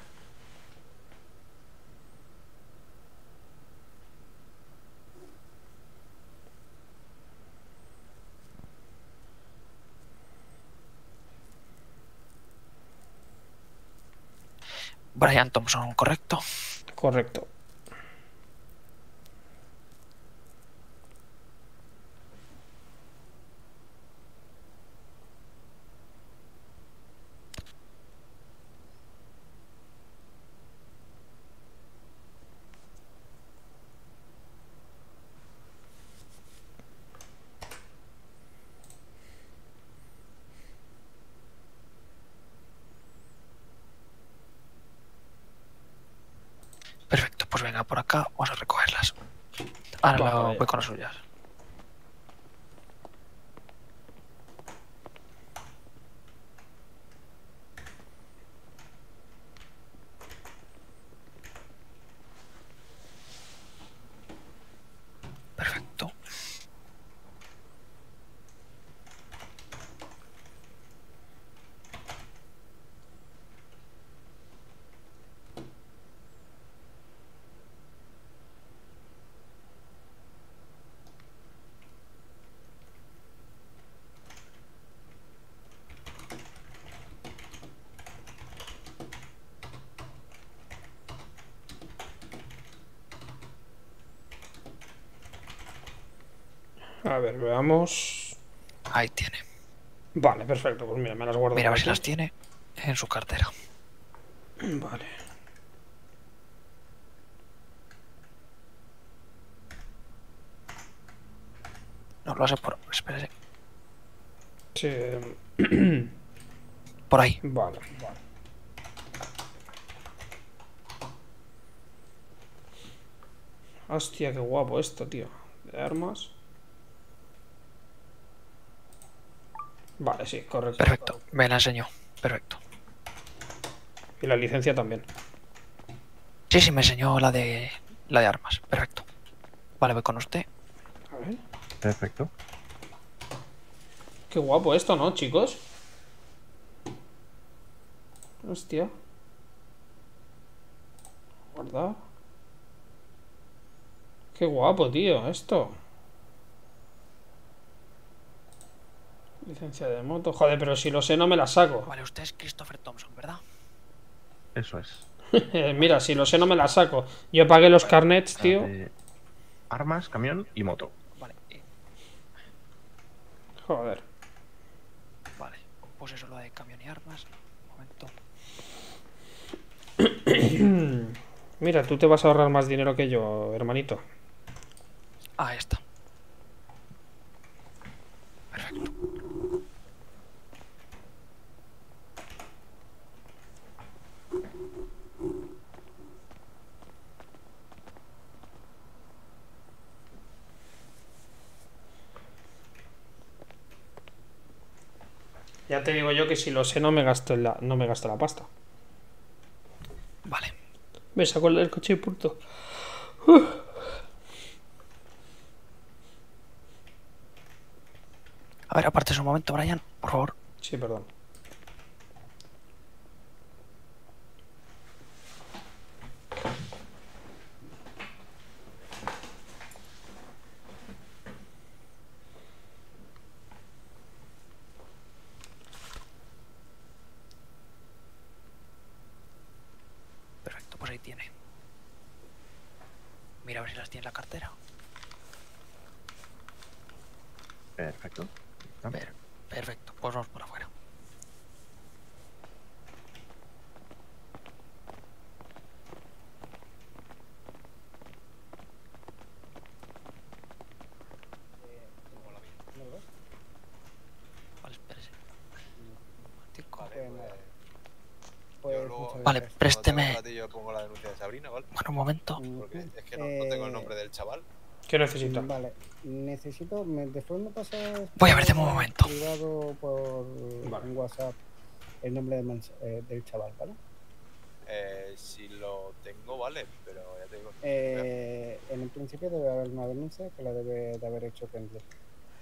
Brian Thompson, ¿correcto? Correcto. Voy con las suyas. Perfecto. A ver, veamos. Ahí tiene. Vale, perfecto. Pues mira, me las guardo. Mira a ver si las tiene en su cartera. Vale. No lo sé por. Espérese. Sí. Por ahí. Vale, vale. Hostia, qué guapo esto, tío. De armas. Vale, sí, correcto. Perfecto. Me la enseñó. Perfecto. Y la licencia también. Sí, sí, me enseñó la de. la de armas. Perfecto. Vale, voy con usted. A ver. Perfecto. Qué guapo esto, ¿no, chicos? Hostia. Guardar. Qué guapo, tío, esto. Licencia de moto. Joder, pero si lo sé no me la saco. Vale, usted es Christopher Thompson, ¿verdad? Eso es. Mira, si lo sé no me la saco. Yo pagué los carnets, tío. Armas, camión y moto. Vale. eh, Joder. Vale. Pues eso, lo de camión y armas. Un momento. Mira, tú te vas a ahorrar más dinero que yo, hermanito. Ahí está. Ya te digo yo que si lo sé no me gasto la, no me gasto la pasta. Vale. Me saco el, el coche y punto. A ver, aparte un momento, Brian, por favor. Sí, perdón. Perfecto, pues ahí tiene. Mira a ver si las tiene en la cartera. Perfecto. Per- perfecto, pues vamos por afuera. Vale, espérese. Yo luego, Vale, cuando présteme- tenga un ratillo pongo la denuncia de Sabrina, ¿vale? Bueno, un momento. Porque es que no, no tengo el nombre del chaval. ¿Qué necesita? Vale, necesito. Me, después me pasas. Voy a ver de por un momento. Privado por WhatsApp el nombre del, eh, del chaval, ¿vale? Eh, si lo tengo, vale, pero ya te digo. Eh, en un principio debe haber una denuncia que la debe de haber hecho Kendall.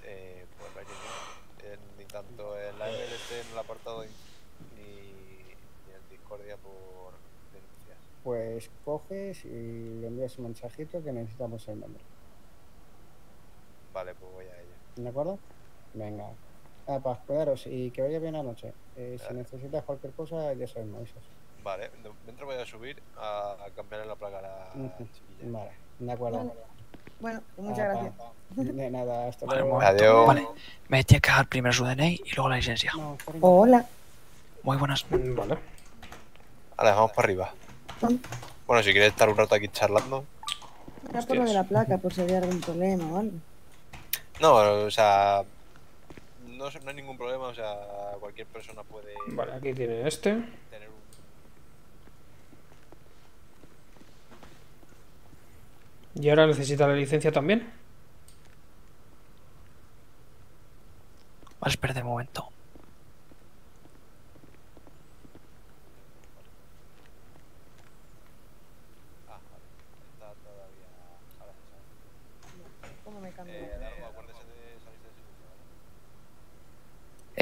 Eh, pues ninguna. Eh, ni tanto en la MLT en el apartado ni, ni en Discordia por denuncias. Pues coges y le envías un mensajito que necesitamos el nombre. Vale, pues voy a ella. ¿De acuerdo? Venga. Ah, pues cuidaros y que vaya bien la noche. Eh, si necesitas cualquier cosa, ya sabes, me avisas. Vale, de- mientras voy a subir a, a cambiarle la placa a la chiquilla. Vale, de acuerdo. Vale. Bueno, pues Ah, muchas gracias. pa- De nada, hasta Vale, luego. Adiós. Vale, me tiene que dar primero su DNI y luego la licencia. Hola. Muy buenas. Vale. Ahora vamos para arriba. Bueno, si quieres estar un rato aquí charlando. Era por lo de la placa, por si había algún problema o algo. No, o sea. No, hay ningún problema, o sea, cualquier persona puede Vale, aquí tiene este. tener un. ¿Y ahora necesita la licencia también? Vale, espérate un momento. Ah, vale. Está todavía. Ahora se sabe. ¿Cómo me cambio? Eh, Dargo, acuérdese de salirse de su ¿vale?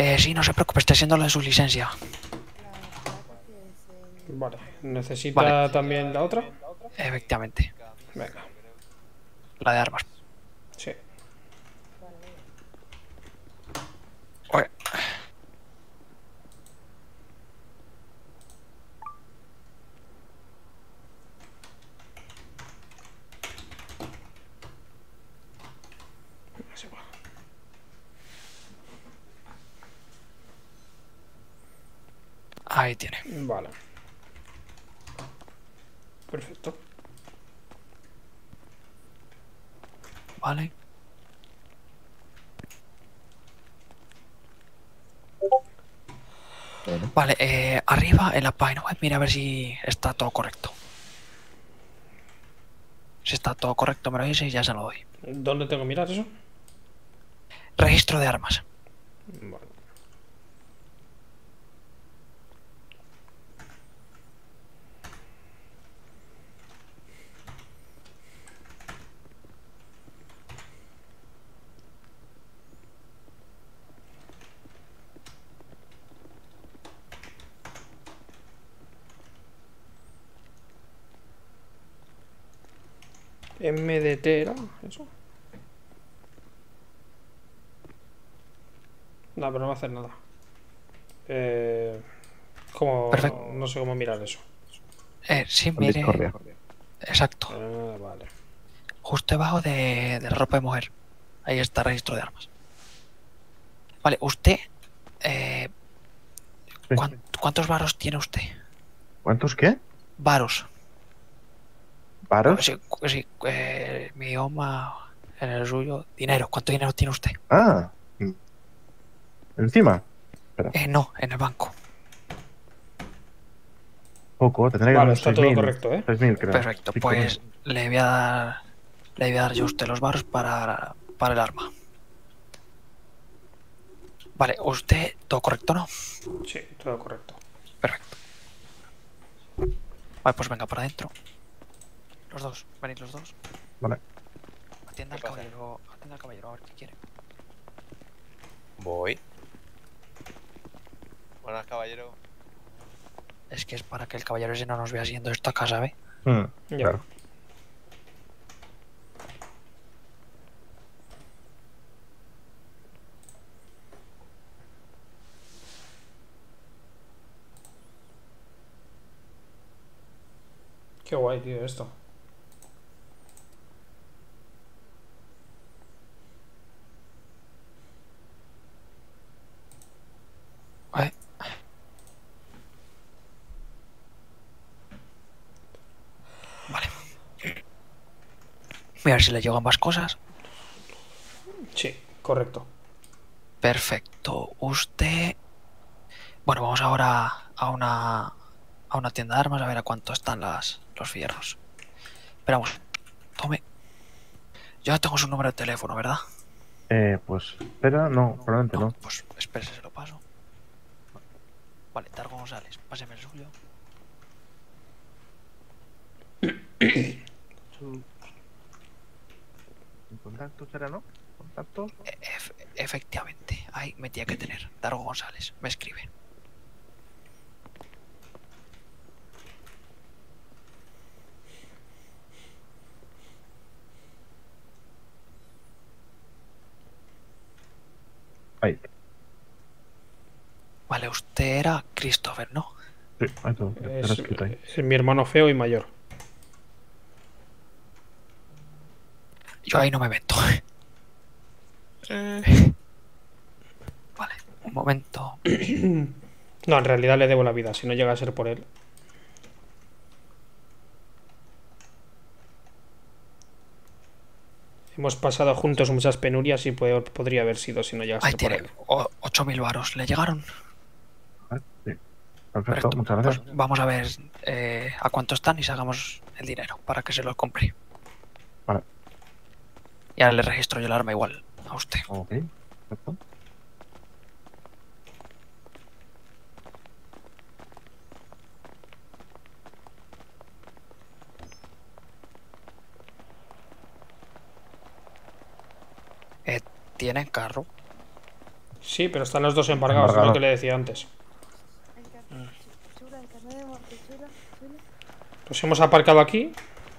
Eh, sí, no se preocupe, está haciendo lo de su licencia. Vale. ¿Necesita Vale. también la otra? Efectivamente. Venga. La de armas. Sí. Oye. Ahí tiene. Vale. Perfecto. Vale. Vale, eh, arriba en la página web, mira a ver si está todo correcto. Si está todo correcto, me lo dice y ya se lo doy. ¿Dónde tengo que mirar eso? Registro de armas. Vale. MDT era eso. No, pero no va a hacer nada. Eh, ¿cómo- Perfecto. No sé cómo mirar eso. Eh, sí, mire. discordia. Exacto. Ah, vale. Justo debajo de, de ropa de mujer. Ahí está registro de armas. Vale, usted. eh, ¿cuán- ¿Cuántos varos tiene usted? ¿Cuántos qué? Varos. ¿Varos? Sí, sí, eh, mi idioma en el suyo. Dinero. ¿Cuánto dinero tiene usted? Ah. mm. Encima. Eh, no, en el banco. Poco, tendré que Vale, está todo 6.000, correcto, ¿eh? 6.000 creo. Perfecto, pues le voy a dar. Le voy a dar yo a usted los varos para, para el arma. Vale, usted, todo correcto, ¿no? Sí, todo correcto. Perfecto. Vale, pues venga para adentro. Los dos, venid los dos. Vale. Atienda al caballero, atienda al caballero a ver qué quiere. Voy. Buenas, caballero. Es que es para que el caballero ese no nos vea haciendo esta casa, ¿ve? Mm, Ya. claro. Qué guay, tío, esto. Vale. Vale. Voy a ver si le llegan más cosas. Sí, correcto. Perfecto. Usted. Bueno, vamos ahora a una a una tienda de armas a ver a cuánto están las, los fierros. Esperamos. Tome. Yo ya tengo su número de teléfono, ¿verdad? Eh, pues, espera, no, probablemente no. Pues espérese, se lo paso. Vale, Targo González, páseme el suyo. ¿Contactos era, no? ¿Contactos? Ef- efectivamente, ahí me tiene que tener. Targo González, me escribe. Ahí. Vale, usted era Christopher, ¿no? Sí, hay todo. Está Es, escrito ahí. es mi hermano feo y mayor. Yo ahí no me meto. Eh. Vale, un momento. No, en realidad le debo la vida, si no llega a ser por él. Hemos pasado juntos muchas penurias y puede- podría haber sido si no llega a Ahí ser por tiene. él. o- 8.000 varos. ¿Le llegaron? Perfecto, muchas gracias. Pues vamos a ver eh, a cuánto están y sacamos el dinero para que se lo compre. Vale. Y ahora le registro yo el arma igual a usted. Ok, perfecto. Eh, ¿Tienen carro? Sí, pero están los dos embargados, es lo que le decía antes. Pues hemos aparcado aquí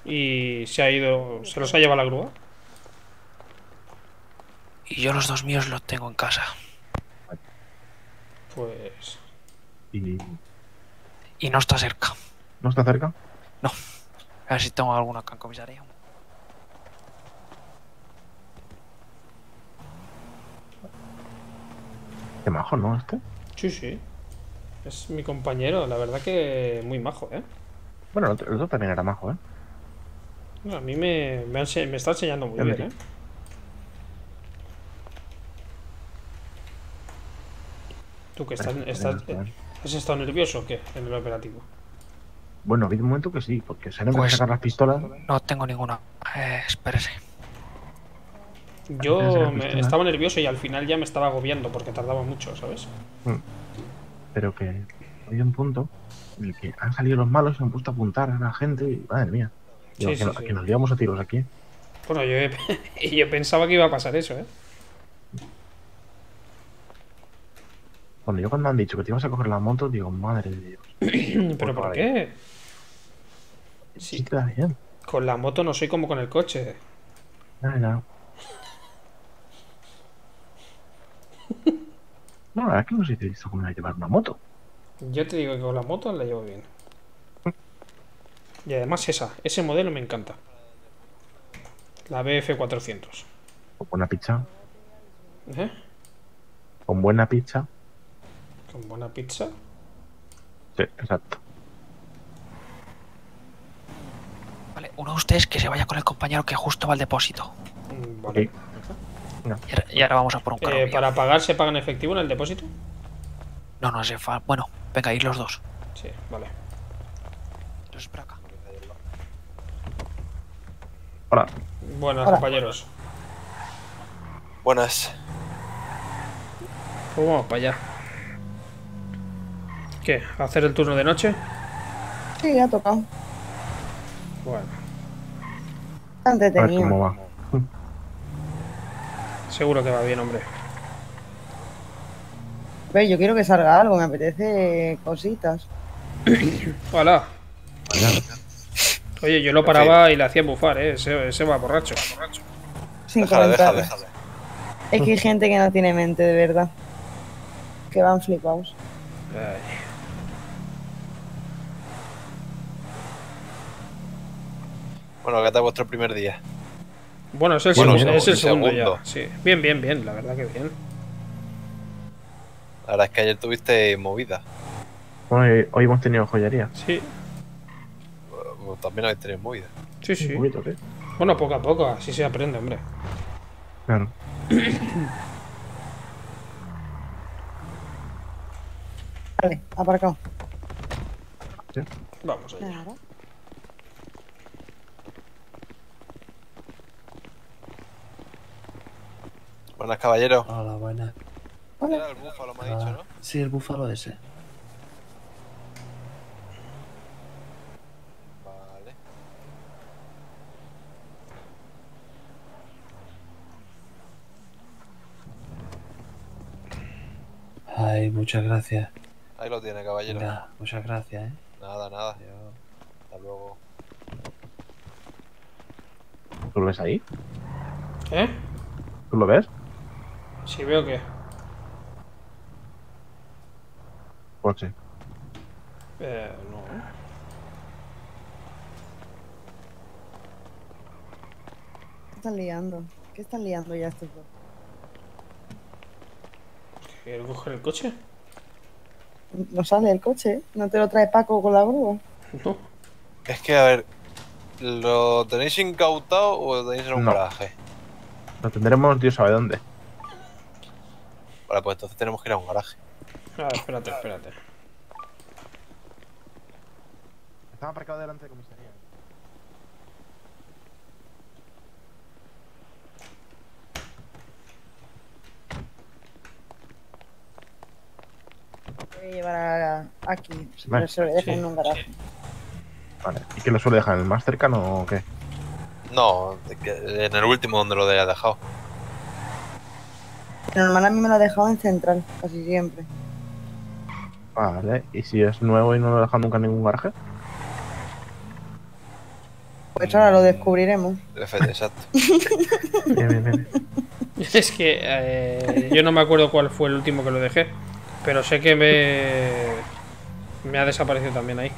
y se ha ido, se los ha llevado la grúa. Y yo los dos míos los tengo en casa. Pues ¿Y Y no está cerca. no está cerca? A ver si tengo alguna acá en comisaría. Qué majo, ¿no? Este. sí, sí. Es mi compañero, la verdad que muy majo, ¿eh? Bueno, el otro, el otro también era majo, ¿eh? No, a mí me, me, está enseñando muy bien. ¿eh? ¿Tú que estás, estás, está bien. has estado nervioso o qué en el operativo? Bueno, ha habido un momento que sí, porque se han empezado Pues- a sacar las pistolas. No tengo ninguna. Eh, espérese. Yo me- estaba nervioso y al final ya me estaba agobiando porque tardaba mucho, ¿sabes? Pero que ha habido un punto en el que han salido los malos y se han puesto a apuntar a la gente y madre mía. Digo, Sí, que, sí, no- sí. que nos liamos a tiros aquí. Bueno, yo, yo pensaba que iba a pasar eso, ¿eh? Cuando yo cuando han dicho que te ibas a coger la moto, digo, madre de Dios. ¿Pero por vale. qué? Sí, queda bien. Con la moto no soy como con el coche. Ya, ya. No, la verdad es que no sé si te he visto cómo era llevar una moto. Yo te digo que con la moto la llevo bien. Y además esa, ese modelo me encanta. La BF400. Con buena pizza. ¿Eh? Con buena pizza. Con buena pizza. Sí, exacto. Vale, uno de ustedes que se vaya con el compañero que justo va al depósito. Mm, Vale. Y ahora, y ahora vamos a por un carro. Eh, mío. ¿Para pagar se paga en efectivo en el depósito? No, no hace falta. Bueno, venga, ir los dos. Sí, vale. Los espero acá. Hola. Buenas, Hola. compañeros. Buenas. Pues vamos para allá. ¿Qué? ¿Hacer el turno de noche? Sí, ha tocado. Bueno, Está A ver entretenido. cómo va. seguro que va bien, hombre. Ve, yo quiero que salga algo, me apetece cositas. Hola. Oye, yo lo paraba y le hacía bufar, ¿eh? Ese, ese va borracho. Sin Déjale, comentar. déjale, déjale. Es que hay gente que no tiene mente, de verdad. Que van flipados. Ay. Bueno, ¿qué tal vuestro primer día? Bueno, es el, Bueno, segundo, sí, es el el segundo, segundo. ya. Sí. Bien, bien, bien, la verdad que bien. La verdad es que ayer tuviste movida. Hoy, hoy hemos tenido joyería. Sí, Bueno, También habéis tenido movida. sí, sí. Un poquito, ¿qué? Bueno, poco a poco, así se aprende, hombre. Claro. Vale, aparcado. Vamos allá. Claro. Buenas, caballeros. Hola, buenas. Era el búfalo, me ha dicho, ¿no? Ah, Sí, el búfalo ese. Vale. Ay, muchas gracias. Ahí lo tiene, caballero. Venga, muchas gracias, ¿eh? Nada, nada. Hasta luego. ¿Tú lo ves ahí? ¿Eh? ¿Tú lo ves? Sí, veo que. Coche. Eh, no. ¿Qué están liando? ¿Qué están liando ya estos dos? ¿Quieres coger el coche? No sale el coche. ¿No te lo trae Paco con la grúa? No. Es que, a ver, ¿lo tenéis incautado o lo tenéis en un No. garaje? Lo tendremos, Dios sabe dónde. Vale, pues entonces tenemos que ir a un garaje. Ah, espérate, espérate. Estaba aparcado delante de comisaría. Voy a llevar a- aquí, Vale. pero se lo voy a dejar Sí, en un garaje. Vale. ¿Y que lo suele dejar? ¿En el más cercano o qué? No, en el último donde lo haya dejado. Normal a mí me lo ha dejado en central, casi siempre. Vale. ¿Y si es nuevo y no lo deja nunca en ningún garaje? Pues ahora lo descubriremos. Exacto. Bien, bien, bien. Es que eh, yo no me acuerdo cuál fue el último que lo dejé, pero sé que me me ha desaparecido también ahí.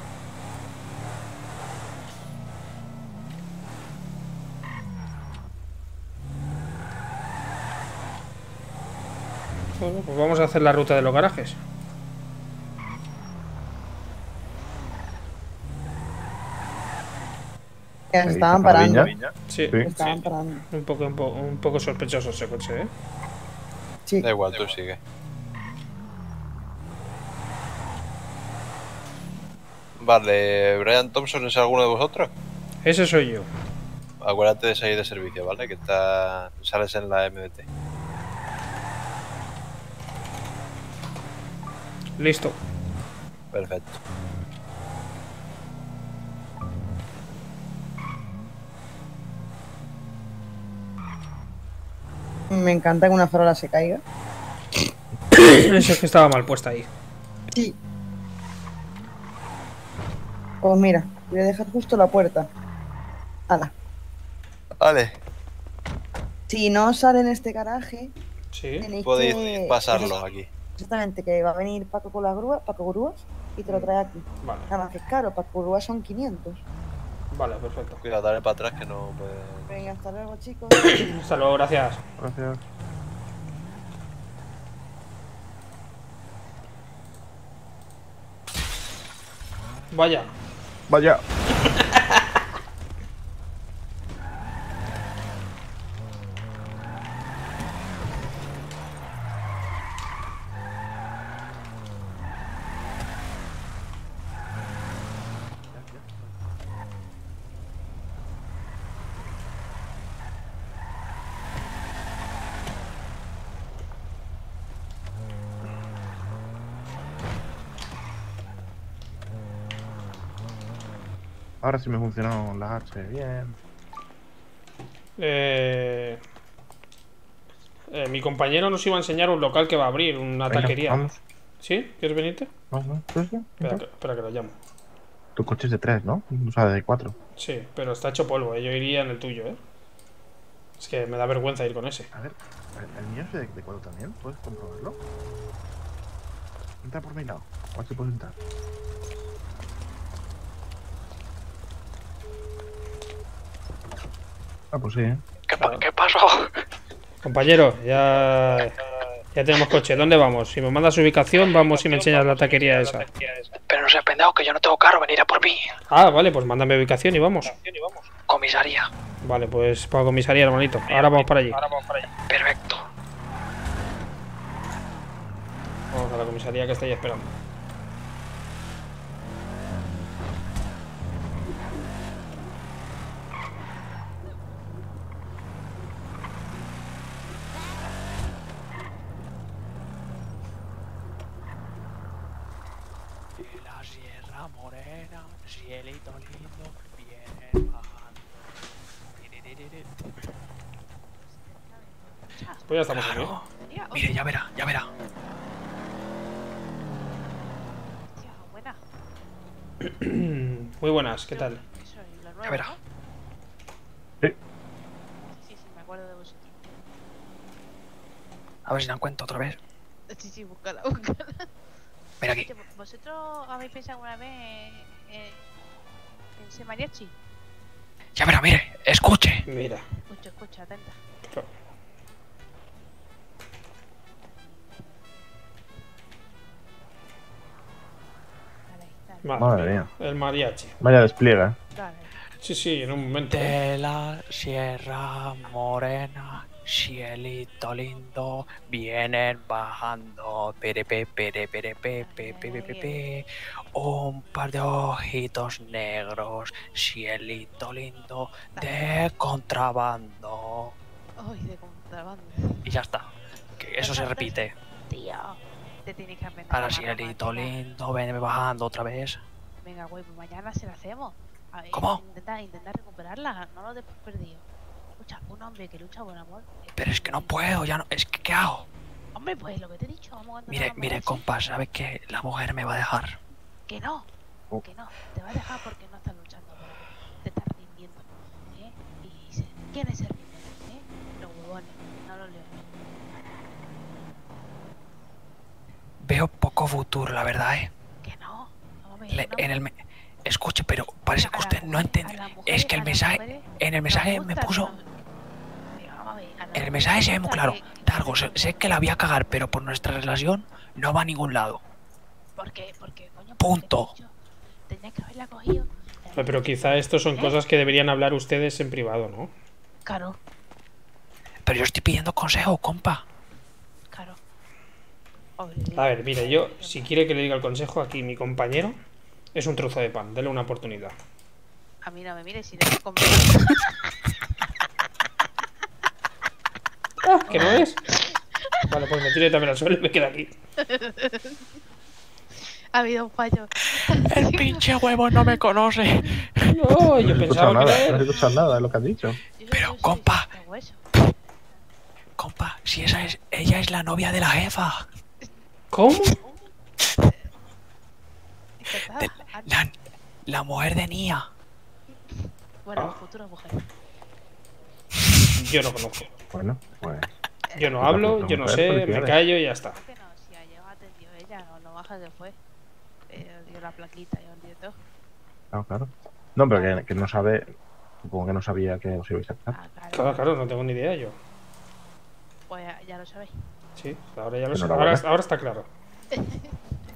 Bueno, pues vamos a hacer la ruta de los garajes. Estaban parando. Sí, Sí. Estaban sí. parando. Un poco, un, po- un poco sospechoso ese coche, ¿eh? Sí. Da igual, tú sigue. Vale, Brian Thompson es alguno de vosotros. Ese soy yo. Acuérdate de salir de servicio, ¿vale? Que está sales en la MDT. Listo. Perfecto. Me encanta que una farola se caiga. Eso es que estaba mal puesta ahí. Sí. Pues mira, voy a dejar justo la puerta. Hala. Vale, Si no sale en este garaje, Sí. tenéis podéis que... pasarlo aquí. Exactamente, que va a venir Paco con la grúa, Paco Grúas, y te lo trae aquí. Vale. Nada más que es caro, Paco Grúas son 500. Vale, perfecto. Cuidado, dale para atrás que no puede. Venga, hasta luego, chicos. Hasta luego, gracias. Gracias. Vaya. Vaya. Ahora sí me funcionó la H. Bien. Eh, eh, mi compañero nos iba a enseñar un local que va a abrir, una Venga, taquería. vamos. ¿Sí? ¿Quieres venirte? Vamos, ¿sí, sí? Espera, que, espera que lo llamo. Tu coche es de 3, ¿no? O sea, de 4. Sí, pero está hecho polvo, ¿eh? yo iría en el tuyo, ¿eh? Es que me da vergüenza ir con ese. A ver, ¿el, mío es de, de 4 también? ¿Puedes comprobarlo? Entra por mi lado. A ver si puedes entrar. Ah, pues sí, ¿eh? ¿Qué, pa- qué pasó? Compañero, ya, ya tenemos coche. ¿Dónde vamos? Si me mandas ubicación, vamos y me enseñas la taquería esa. Pero no seas pendejo que yo no tengo carro, venir a por mí. Ah, vale, pues mándame ubicación y vamos. Comisaría. Vale, pues para comisaría, hermanito. Ahora vamos para allí. Perfecto. Vamos a la comisaría que está ahí esperando. La Sierra Morena, cielito lindo, viene bajando. Tiririririr. Pues ya estamos aquí. Claro. Mire, ya verá, ya verá. Muy buenas, ¿qué tal? Ya verá. Sí, sí, me acuerdo de vosotros. A ver si la encuentro otra vez. Sí, sí, búscala, búscala. Mira aquí. ¿Vosotros habéis pensado alguna vez en, en ser mariachi? Ya verá, mire, escuche. Mira. Escucha, escucha, atenta. Madre mía. El mariachi. Vaya despliegue. Sí, sí, en un momento. De la Sierra Morena, cielito lindo, vienen bajando, perepe, pere, pere, pe, pe, pe, pe, pe, pe. un par de ojitos negros, cielito lindo, de contrabando. Ay, de contrabando. Y ya está, que eso se repite. Tío, te tienes que aprender. Ahora cielito matemática. lindo, ven bajando otra vez. Venga, güey, pues mañana se la hacemos. A ver, ¿Cómo? Intenta, intenta recuperarla, no lo por perdido. Escucha, un hombre que lucha por amor. Pero es que no puedo, ya no, es que ¿qué hago? Hombre, pues lo que te he dicho, vamos a cantar Mire, mire, compa, ¿sabe que la mujer me va a dejar? Que no, Oh. que no, te va a dejar porque no estás luchando. Te estás rindiendo. ¿eh? Y ¿quién es el rindiendo? ¿eh? Los huevones, no los leones. Veo poco futuro, la verdad, ¿eh? Que no. Vamos a ver, Le- no. en el me- Escuche, pero parece que usted no entiende. Es que el mensaje, en el mensaje me puso, en el mensaje le se ve muy claro. Dargo, sé, sé que la voy a cagar, pero por nuestra relación no va a ningún lado. Porque, porque, coño, Punto. tenías que haberla cogido. Eh, Pero quizá esto son ¿Eh? cosas que deberían hablar ustedes en privado, ¿no? Claro, Pero yo estoy pidiendo consejo, compa. claro. A ver, mire, yo, si quiere que le diga el consejo, aquí mi compañero es un trozo de pan. Dele una oportunidad. A mí no me mires si le voy a comer. ¿Que no es? Vale, pues me tire también al suelo y me queda aquí. ha habido un fallo. El pinche huevo no me conoce. No, yo No pensaba que nada, era no he escuchado nada de lo que has dicho. Pero, compa, compa, si esa es, ella es la novia de la jefa. ¿Cómo? De- la, la mujer de Nia. Bueno, futura mujer. Yo no conozco. Bueno, pues. Yo no hablo, yo no sé, me callo y ya está. Que no, si ayer os atendió ella, no, no baja que fue. Eh, dio la plaquita y todo. Claro, claro. No, pero que, que no sabe. Supongo que no sabía que os ibais a casar. Claro, claro, no tengo ni idea yo. Pues ya lo sabéis. Sí, ahora ya lo sé. Ahora, ahora está claro.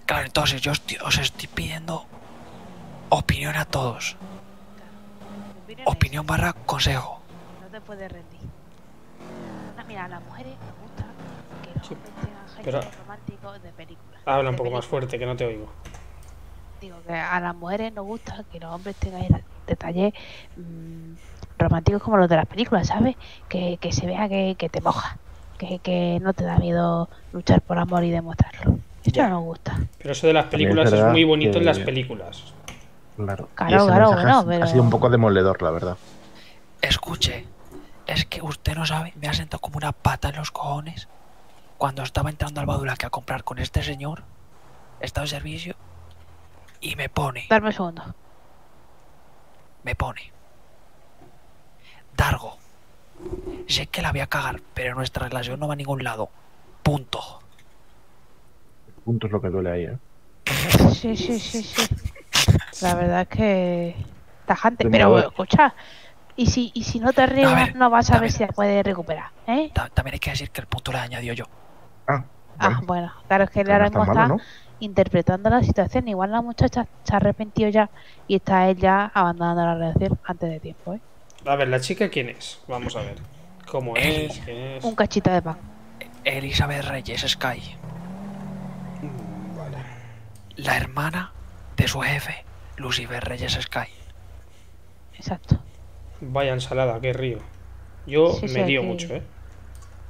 Claro, entonces yo estoy- os estoy pidiendo opinión a todos. Opinión barra consejo. No te puedes rendir. Mira, a las mujeres nos gusta que los hombres tengan pero- románticos de películas. Habla un poco más fuerte, que no te oigo. Digo que a las mujeres nos gusta que los hombres tengan detalles mm, románticos como los de las películas, ¿sabes? Que, que se vea que, que te moja. Que, que no te da miedo luchar por amor y demostrarlo. Esto no nos gusta. Pero eso de las es películas es, muy bonito que- en las películas. Claro. Claro, claro, bueno, ha- pero- ha sido un poco demoledor, la verdad. Escuche, es que usted no sabe, me ha sentado como una pata en los cojones cuando estaba entrando al Badulaque a comprar con este señor, estado de servicio, y me pone, Darme un segundo. me pone. Dargo, sé que la voy a cagar, pero nuestra relación no va a ningún lado. Punto. Punto es lo que duele ahí, ¿eh? Sí, sí, sí, sí. La verdad es que tajante. Pero escucha, y si, y si no te riegas, no vas a ver si la puedes recuperar, ¿eh? Ta- También hay que decir que el punto lo he añadido yo. Ah, bueno, claro, es que él ahora mismo está malo, ¿no? interpretando la situación. Igual la muchacha se ha arrepentido ya y está él ya abandonando la relación antes de tiempo, ¿eh? A ver, ¿la chica quién es? Vamos a ver. ¿Cómo es? ¿Quién es? Un cachito de pan. Elizabeth Reyes Sky. Vale. La hermana de su jefe, Lucifer Reyes Sky. Exacto. Vaya ensalada, qué río. Yo Sí, sí, me lío aquí- mucho, ¿eh?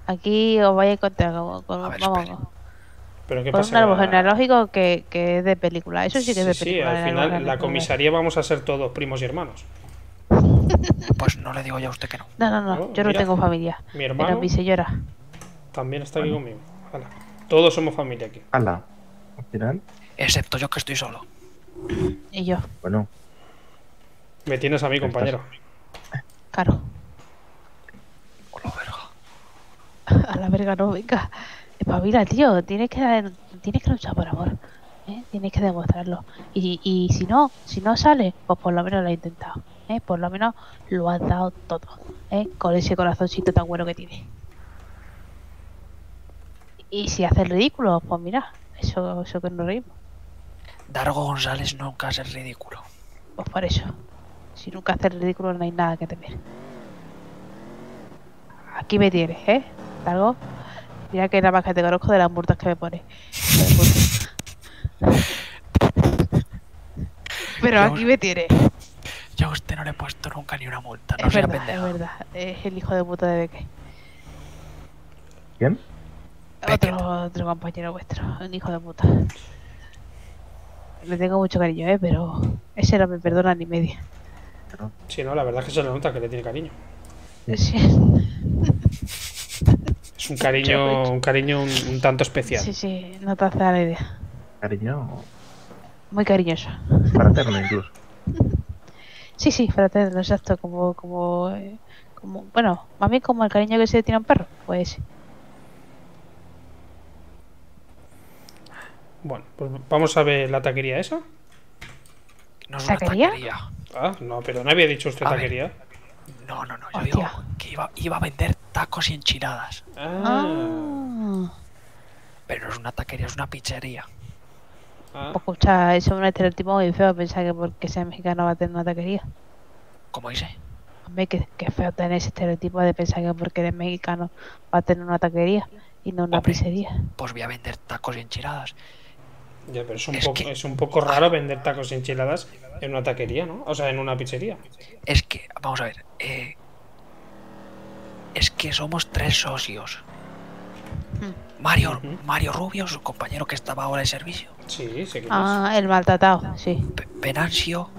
Aquí os vais a encontrar con, con, vamos, Pero ¿qué con pasa? un árbol genealógico que, que es de película. Eso sí que es de Sí, sí, película. al el final la comisaría vamos a ser todos primos y hermanos. Pues no le digo ya a usted que no. No, no, no, Oh, yo no tengo familia. mi hermano- Pero mi señora. También está aquí conmigo. Hala. Todos somos familia aquí. Ala. Al final, Excepto yo que estoy solo. Y yo, bueno, Me tienes a mí, compañero. claro. A la verga no, venga. Espabila, tío. Tienes que, dar- tienes que luchar por amor. ¿eh? Tienes que demostrarlo. Y, y si no, si no sale, pues por lo menos lo has intentado. ¿Eh? Por lo menos lo has dado todo. ¿eh? Con ese corazoncito tan bueno que tienes. Y si haces ridículo, pues mira, eso, eso que nos reímos. Dargo González nunca hace el ridículo. Pues por eso. Si nunca haces ridículo no hay nada que temer. Aquí me tienes, ¿eh? Algo. Mira que nada más que te conozco de las multas que me pones. Pero aquí me tienes. Yo a usted no le he puesto nunca ni una multa, no Es sea verdad, es pendejo. verdad. Es el hijo de puta de Beque. ¿Quién? Otro, otro compañero vuestro, un hijo de puta. Le tengo mucho cariño, ¿eh? Pero ese no me perdona ni media. Sí, no, la verdad es que se le nota que le tiene cariño. Sí, Es un cariño, un cariño un, un tanto especial. sí, sí, no te hace la idea. Cariño Muy cariñoso. fraterno incluso. Sí, sí, fraterno, exacto. Como, como, eh, como, bueno, más bien como el cariño que se le tiene a un perro. Pues Bueno, pues vamos a ver la taquería esa. No es una ¿Taquería? taquería. Ah, no, pero no había dicho usted A ver. taquería. No, no, no. Yo Hostia. digo que iba, iba a vender tacos y enchiladas. Ah. Pero no es una taquería, es una pizzería. Ah. Pues, escucha, eso es un estereotipo muy feo pensar que porque sea mexicano va a tener una taquería. ¿Cómo dice? Hombre, que, que feo tener ese estereotipo de pensar que porque eres mexicano va a tener una taquería y no una pizzería. Pues voy a vender tacos y enchiladas. Ya, pero es un, Es poco, que- es un poco raro vender tacos y enchiladas en una taquería, ¿no? O sea, en una pizzería. Es que, vamos a ver, eh, es que somos tres socios. Mario, Mario Rubio, su compañero que estaba ahora de servicio. Sí, sí que Ah, el maltratado, sí. Venancio,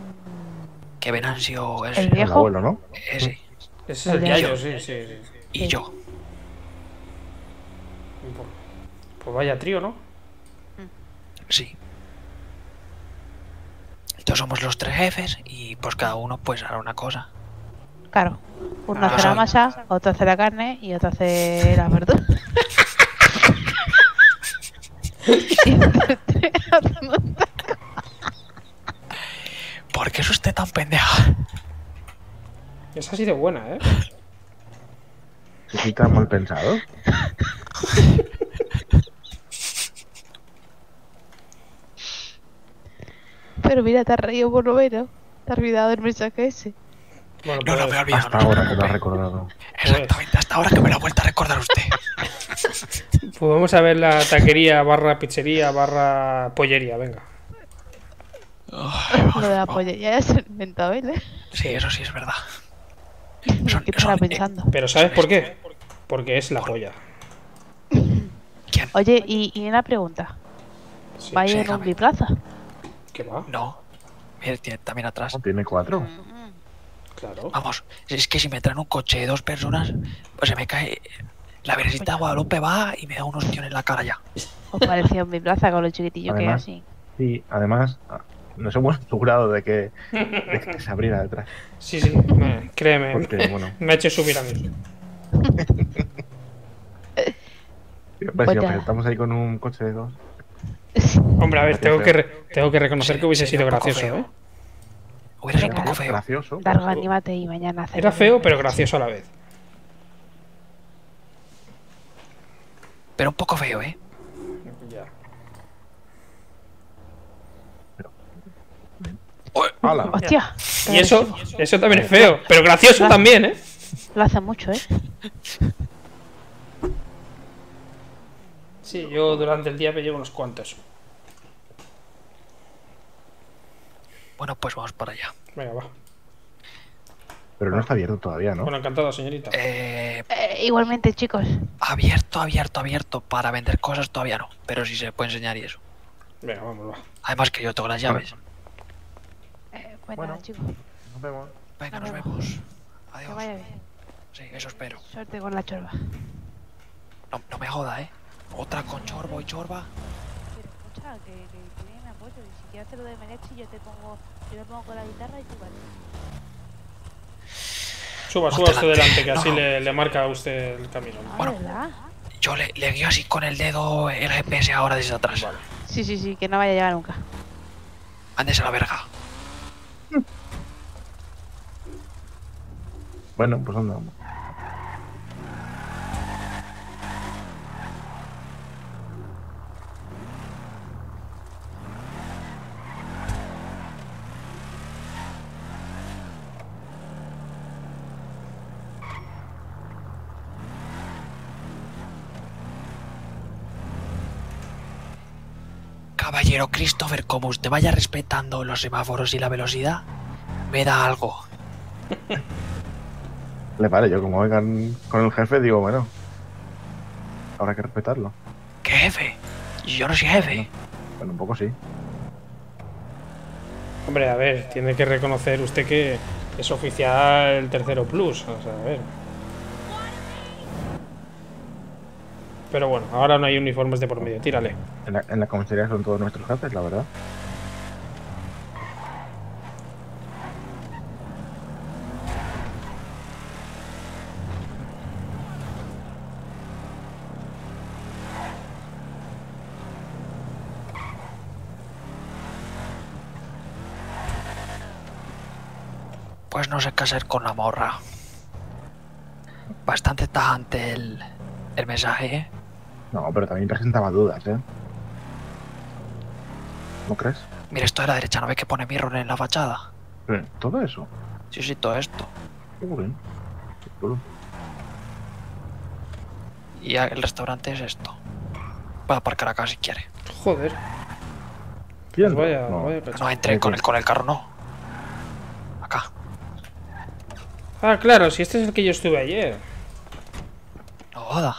que Venancio es El viejo. El abuelo, ¿no? Ese. Ese es El Yayo, ellos. sí, sí, sí. Y yo. Pues vaya trío, ¿no? Sí. Entonces somos los tres jefes y pues cada uno pues hará una cosa. Claro. Uno Ah, hace la soy- masa, otro hace la carne y otro hace las verduras. Y entre tres hacemos ¿Por qué es usted tan pendeja? Esa ha sido buena, ¿eh? Sí, tan mal pensado. Pero mira, te has reído por lo menos. Te has olvidado del mensaje ese. Bueno, No, no me he olvidado. Hasta ahora que lo has recordado. Exactamente, hasta ahora que me lo ha vuelto a recordar usted. Pues vamos a ver la taquería barra pizzería barra pollería, venga. Lo de la pollería ya se lo ha inventado él, ¿eh? Sí, eso sí es verdad. ¿Qué estará pensando? Pero ¿sabes por qué? Porque es la polla. Oye, y, y una pregunta. ¿Vaya en un biplaza? ¿Qué va? No. Mira, tiene también atrás. Tiene cuatro. Claro. Vamos, es que si me traen un coche de dos personas, pues se me cae. La Virgencita de Guadalupe va y me da unos tíos en la cara ya. Os parecía un biplaza con lo chiquitillo que es Además, así. sí, además, ah, nos hemos asegurado de que, de que se abriera detrás. Sí, sí, me- créeme. Porque, bueno. Me ha hecho subir a mí. Pues si presentamos ahí con un coche de dos. Hombre, a ver, tengo que, re- tengo que reconocer Sí, que hubiese sido un gracioso, feo. ¿eh? Sido Venga, un poco feo. Gracioso. Dargo, anímate y mañana hacer. Era feo, pero gracioso a la vez. Pero un poco feo, ¿eh? Ya. ¡Hala! Hostia. Y eso, eso también es feo, pero gracioso también, ¿eh? Lo hace mucho, ¿eh? Sí, yo durante el día me llevo unos cuantos. Bueno, pues vamos para allá. Venga, va. Pero no está abierto todavía, ¿no? Bueno, encantado, señorita. Eh, Eh, igualmente, chicos. abierto, abierto, abierto. Para vender cosas todavía no. Pero sí se puede enseñar y eso. Venga, vamos, va. Además que yo tengo las llaves. Eh, nada, chicos. Nos vemos. Venga, nos Nos vemos. Que Adiós. vaya bien. Sí, eso espero. Suerte con la chorba. No, no me joda, ¿eh? Otra con chorbo y chorba. Pero escucha, que, que, que viene mi apoyo. Y si quieres hacer lo de mariachi, yo te pongo. Yo pongo con la guitarra y tú vale. Suba, suba usted delante. que No, así no. le, le marca a usted el camino. Ah, Bueno. ¿verdad? Yo le, le guío así con el dedo el GPS ahora desde atrás. Sí, sí, sí, que no vaya a llegar nunca. Ándese a la verga. Bueno, pues anda. Caballero Christopher, como usted vaya respetando los semáforos y la velocidad, me da algo. Le vale, yo como vengan con el jefe, digo, bueno. Habrá que respetarlo. ¿Qué jefe? Yo no soy jefe. Bueno, un poco sí. Hombre, a ver, tiene que reconocer usted que es oficial tercero plus. O sea, a ver. Pero bueno, ahora no hay uniformes de por medio, tírale. En la, en la comisaría son todos nuestros jefes, la verdad. Pues no sé qué hacer con la morra. Bastante tajante el, el mensaje, ¿eh? No, pero también presentaba dudas, ¿eh? ¿No crees? Mira, esto de la derecha, ¿no ve que pone mirror en la fachada? Eh, Todo eso. Sí, sí, todo esto. Bien. Qué. Y el restaurante es esto. Puede aparcar acá si quiere. Joder. Pues vaya, No. vaya No entre con el, con el carro, no. Ah, claro, si este es el que yo estuve ayer. No joda.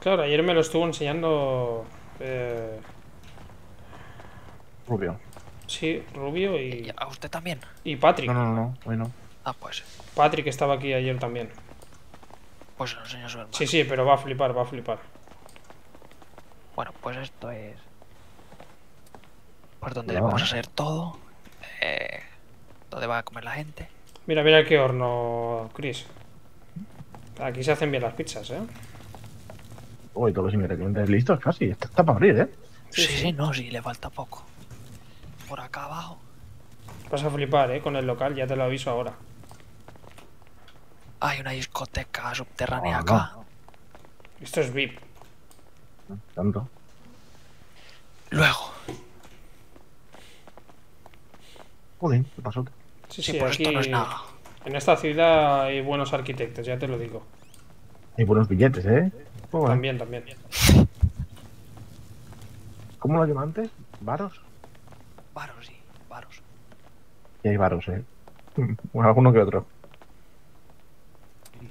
Claro, ayer me lo estuvo enseñando. Eh, Rubio. sí, Rubio y. ¿A usted también? Y Patrick. No, no, no, hoy no. Ah, pues. Patrick estaba aquí ayer también. Pues lo enseño a su hermano. Sí, sí, pero va a flipar, va a flipar. Bueno, pues esto es. Pues donde Ya, vamos a hacer todo. Eh, donde va a comer la gente. Mira, mira qué horno, Chris. Aquí se hacen bien las pizzas, ¿eh? Uy, todos los ingredientes listos casi. Esto está para abrir, ¿eh? Sí, sí, no, sí, le falta poco. Por acá abajo. Vas a flipar, ¿eh? Con el local, ya te lo aviso ahora. Hay una discoteca subterránea Ah, acá. Esto es VIP. Tanto. Luego. Joder, ¿qué pasó? Sí, Sí, sí, pues aquí. esto no es nada. En esta ciudad hay buenos arquitectos, ya te lo digo. Hay buenos billetes, ¿eh? Joder. También, también. ¿Cómo lo llaman antes? ¿Varos? Varos, sí, varos. Y hay varos, ¿eh? Bueno, alguno que otro.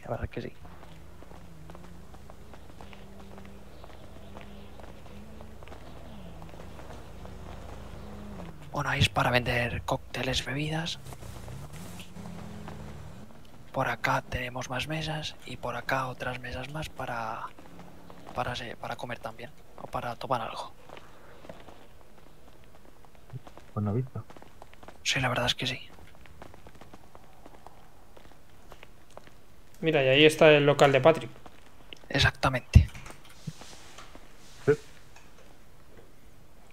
La verdad que sí. Bueno, ahí es para vender cócteles, bebidas. Por acá tenemos más mesas y por acá otras mesas más para para, para comer también o para tomar algo. Pues no he visto. Sí, la verdad es que sí. Mira, y ahí está el local de Patrick. Exactamente.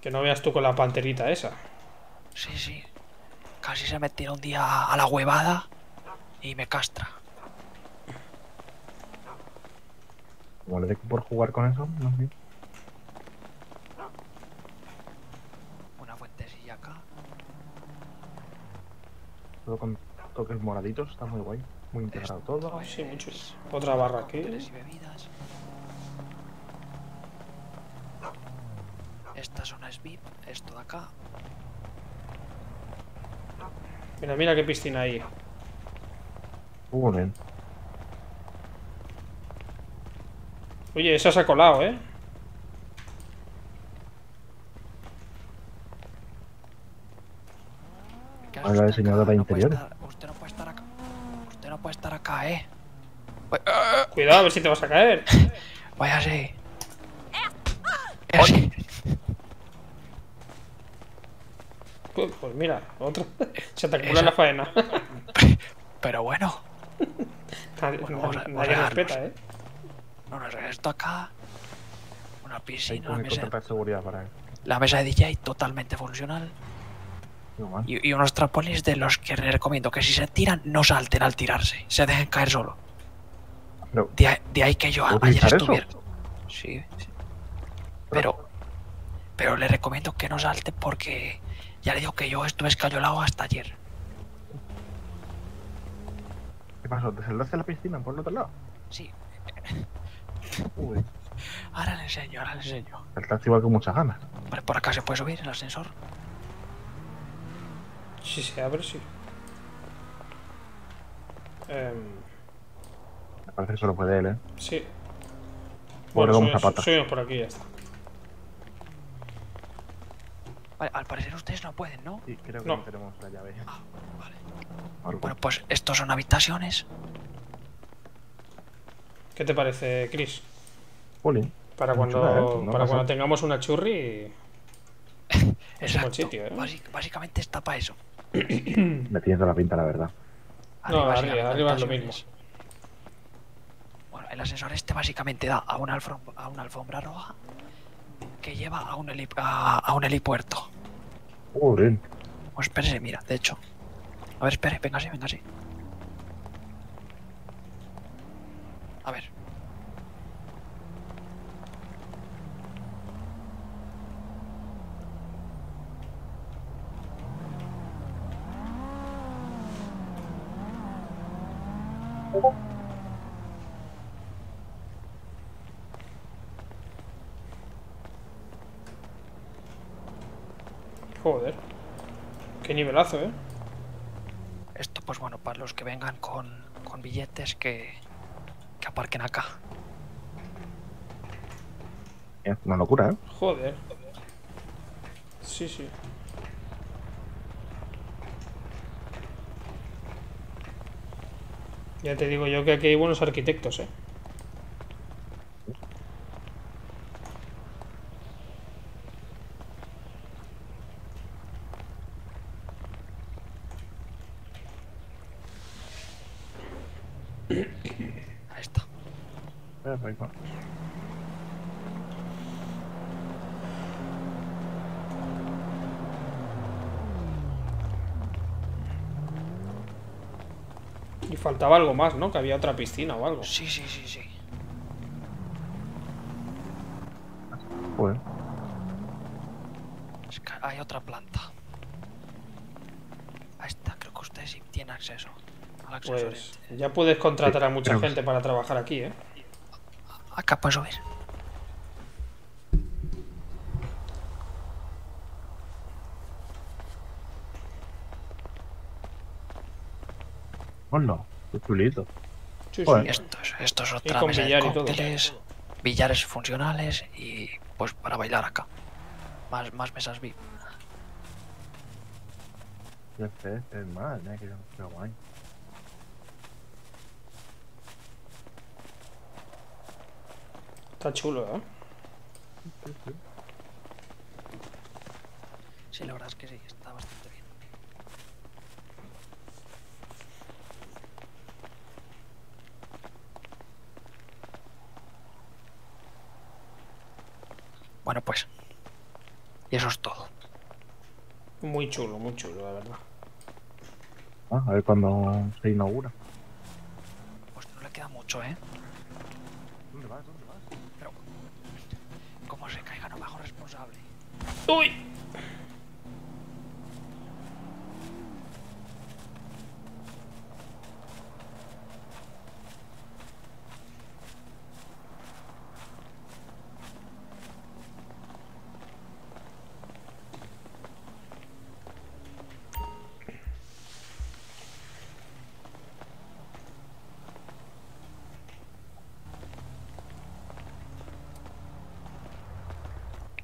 Que no veas tú con la panterita esa. Sí, sí. Casi se me tira un día a la huevada y me castra. Como le por jugar con eso, no sé. Una fuentecilla acá. Todo con toques moraditos, está muy guay. Muy integrado todo. Sí, mucho. Otra barra aquí. Y bebidas. Esta zona es VIP, esto de acá. Mira, mira qué piscina hay. Oye, esa se ha colado, ¿eh? ¿Qué A la diseñadora de interiores. Usted no puede estar acá. Usted no puede estar acá, eh. Cuidado, a ver si te vas a caer. Váyase. Pues pues mira, otro. Se te acumula la faena. Pero bueno. Nadie, Bueno, respeta, ¿eh? No, no, esto acá. Una piscina, una mesa, contratar seguridad para él. la mesa de DJ totalmente funcional. Y, y unos trampolines de los que les recomiendo que si se tiran, no salten al tirarse, se dejen caer solo. De, ahí- de ahí que yo a- ¿Puedo ayer estuviera. Sí, sí. Pero, pero le recomiendo que no salte porque ya le digo que yo estuve escayolado hasta ayer. ¿Qué pasó? ¿Te saltaste a la piscina por el otro lado? Sí. Uy, Ahora le enseño, ahora le enseño. saltaste igual con muchas ganas. Vale, por acá se puede subir el ascensor. Si se abre, sí. Em, Me parece que solo puede él, ¿eh? sí. Bueno, Bueno, como subimos, zapata. subimos por aquí y ya está. Vale, al parecer ustedes no pueden, ¿no? Sí, creo que No. no tenemos la llave. Bueno, pues estos son habitaciones. ¿Qué te parece, Chris? Para cuando, chula, ¿eh? No para cuando tengamos una churri. Es un buen Exacto. sitio, ¿eh? Básic- básicamente está para eso. Me tiene toda la pinta, la verdad. No, Arriba, arriba, es lo mismo. Bueno, el ascensor este básicamente da a una, alfom- a una alfombra roja que lleva a un, heli- a, a un helipuerto. Jolín. Pues espérese, mira, de hecho. A ver, espere, venga así, venga así. A ver. Joder. Qué nivelazo, ¿eh? Esto, pues bueno, para los que vengan con, con billetes que, que aparquen acá. Una locura, ¿eh? Joder. Sí, sí. Ya te digo yo que aquí hay buenos arquitectos, ¿eh? Ahí está. Perfecto. Y faltaba algo más, ¿no? Que había otra piscina o algo. Sí, sí, sí, sí. Joder. Es que hay otra planta. Ahí está, creo que usted sí tiene acceso al acceso. Pues ya puedes contratar a mucha gente para trabajar aquí, ¿eh? Acá puedes subir. Hola, qué chulito. Sí, Joder. Esto es, esto es Y otra mesa de billar y todo. cócteles, billares funcionales y pues para bailar acá. Más, más mesas VIP. Ya sé, es más, mira que qué guay. Está chulo, ¿eh? Sí, la verdad es que sí, está bastante bien. Bueno, pues. Y eso es todo. Muy chulo, muy chulo, la verdad. Ah, a ver cuándo se inaugura. Pues no le queda mucho, ¿eh? ¿Dónde vas? ¿Dónde. Como se caiga, no bajo responsable. ¡Uy!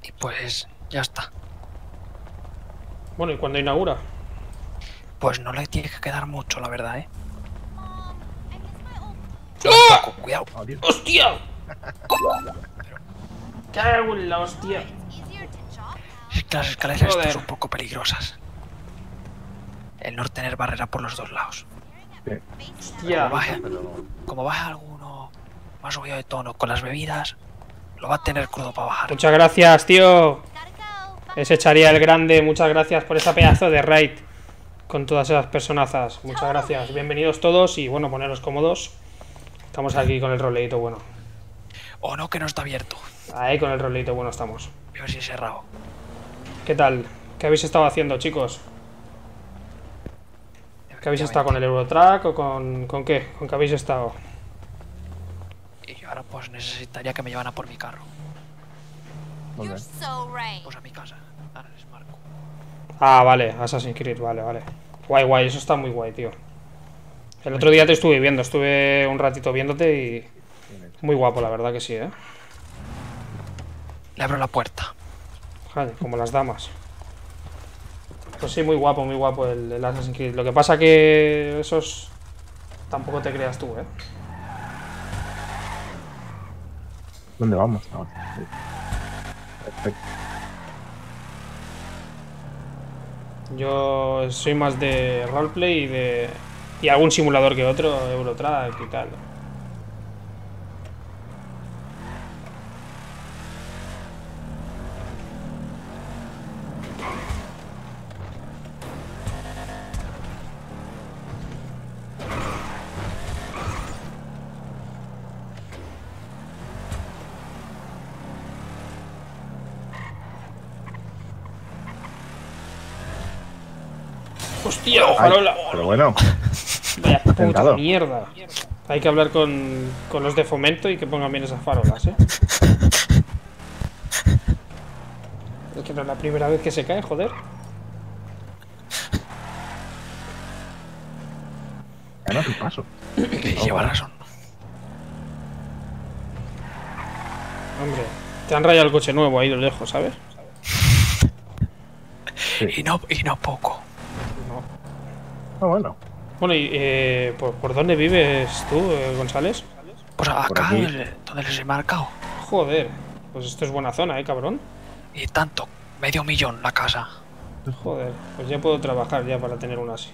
Y pues ya está. Bueno, ¿y cuándo inaugura? Pues no le tiene que quedar mucho, la verdad, ¿eh? ¡Ah! Poco, cuidado. ¡Hostia! ¡Cago en la hostia! Es que las escaleras estas Joder. son un poco peligrosas. El no tener barrera por los dos lados. Hostia. Como baje, como baje alguno más subido de tono con las bebidas, lo va a tener crudo para bajar. Muchas gracias, tío. Ese echaría el grande, muchas gracias por esa pedazo de raid. Con todas esas personazas. Muchas gracias. Bienvenidos todos y bueno, poneros cómodos. Estamos aquí con el roleito bueno. O no, que no está abierto. Ahí con el roleito bueno estamos. Voy a ver si es cerrado. ¿Qué tal? ¿Qué habéis estado haciendo, chicos? ¿Qué habéis estado con el Eurotrack o con, con qué? ¿Con qué habéis estado? Y yo ahora pues necesitaría que me llevan a por mi carro. ¿Dónde? Pues a mi casa. Ahora les marco. Ah, vale, Assassin's Creed, vale, vale. Guay, guay, eso está muy guay, tío. El otro día te estuve viendo, estuve un ratito viéndote y... Muy guapo, la verdad que sí, ¿eh? Le abro la puerta. Joder, como las damas. Pues sí, muy guapo, muy guapo el, el Assassin's Creed. Lo que pasa que esos... Tampoco te creas tú, ¿eh? ¿Dónde vamos? Ah, Yo soy más de roleplay y de... Y algún simulador que otro, Eurotrack y tal. Pero bueno. Vaya puta mierda. Hay que hablar con, con los de fomento y que pongan bien esas farolas, ¿eh? Es que no es la primera vez que se cae, joder. Gana tu paso. Lleva razón. Hombre, te han rayado el coche nuevo ahí de lejos, ¿sabes? Y no, y no poco. Ah, bueno. Bueno, y eh, ¿por, por dónde vives tú, eh, González? Pues acá, donde, donde les he marcado. Joder, pues esto es buena zona, ¿eh, cabrón? Y tanto, medio millón la casa. Joder, pues ya puedo trabajar ya para tener una así.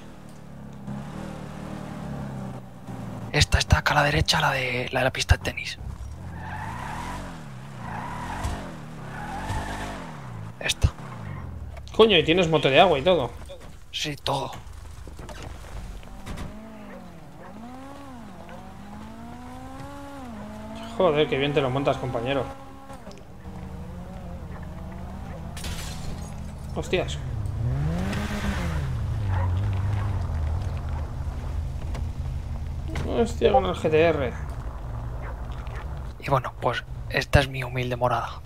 Esta está acá a la derecha, la de la, de la pista de tenis. Esta. Coño, y tienes moto de agua y todo. Sí, todo. Joder, qué bien te lo montas, compañero. Hostias. Hostia, con el GTR. Y bueno, pues esta es mi humilde morada.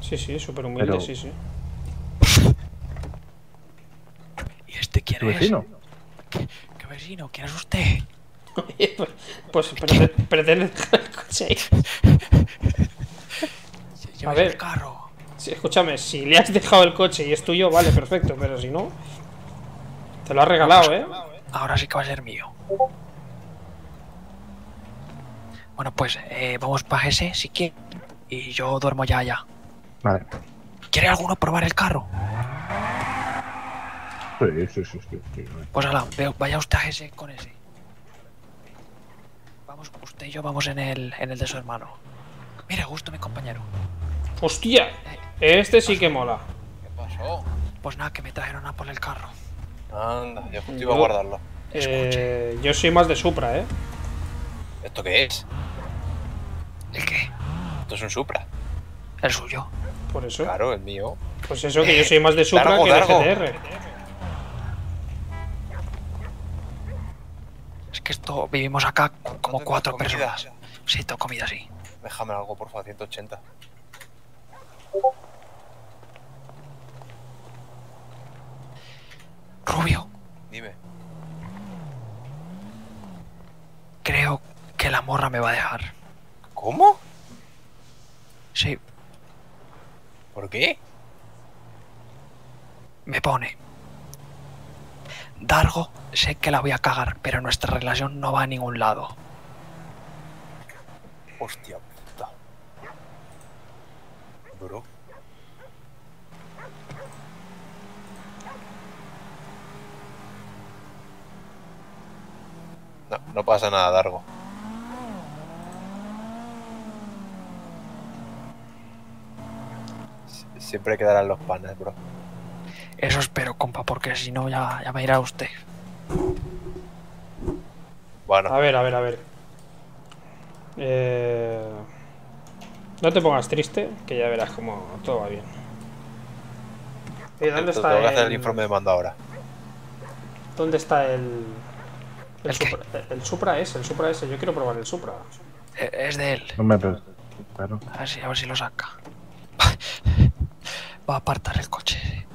Sí, sí, súper humilde, Pero- sí, sí. ¿Y este quién ¿Tu es? vecino? ¿Qué, qué vecino? ¿Quién es usted? Pues pretende, dejar el coche ahí. A ver, el carro. sí, escúchame, si le has dejado el coche y es tuyo, vale, perfecto, pero si no, te lo has regalado, ¿eh? Ahora sí que va a ser mío. Bueno, pues eh, vamos para ese si quiere. Y yo duermo ya allá. Vale. ¿Quiere alguno probar el carro? Sí, sí, sí, sí. Pues ala, vaya usted a ese con ese. Vamos, usted y yo vamos en el, en el de su hermano. Mire, gusto mi compañero. ¡Hostia! Este sí que mola. ¿Qué pasó? Pues nada, que me trajeron a por el carro. Anda, yo justo iba a guardarlo. Eh, yo soy más de Supra, ¿eh? ¿Esto qué es? ¿El qué? Esto es un Supra. El suyo. Por eso. Claro, el mío. Pues eso, que yo soy más de Supra Dargo, que de Dargo. GTR. Que esto vivimos acá como cuatro personas. Sí, tengo comida, sí. Déjame algo, por favor, 180. Rubio, Dime. creo que la morra me va a dejar. ¿Cómo? Sí, ¿Por qué? me pone. Dargo, sé que la voy a cagar, pero nuestra relación no va a ningún lado. Hostia puta. Bro. No, no pasa nada, Dargo. Siempre quedarán los panes, bro. Eso espero, compa, porque si no ya, ya me irá usted. Bueno. A ver, a ver, a ver. Eh... No te pongas triste, que ya verás cómo todo va bien. ¿Y dónde Tengo está que hacer el el... informe de mando ahora. ¿Dónde está el... El, ¿El qué? Supra, el Supra S, el Supra S. Yo quiero probar el Supra. Eh, Es de él. No me claro. A ver si, a ver si lo saca. Va a apartar el coche.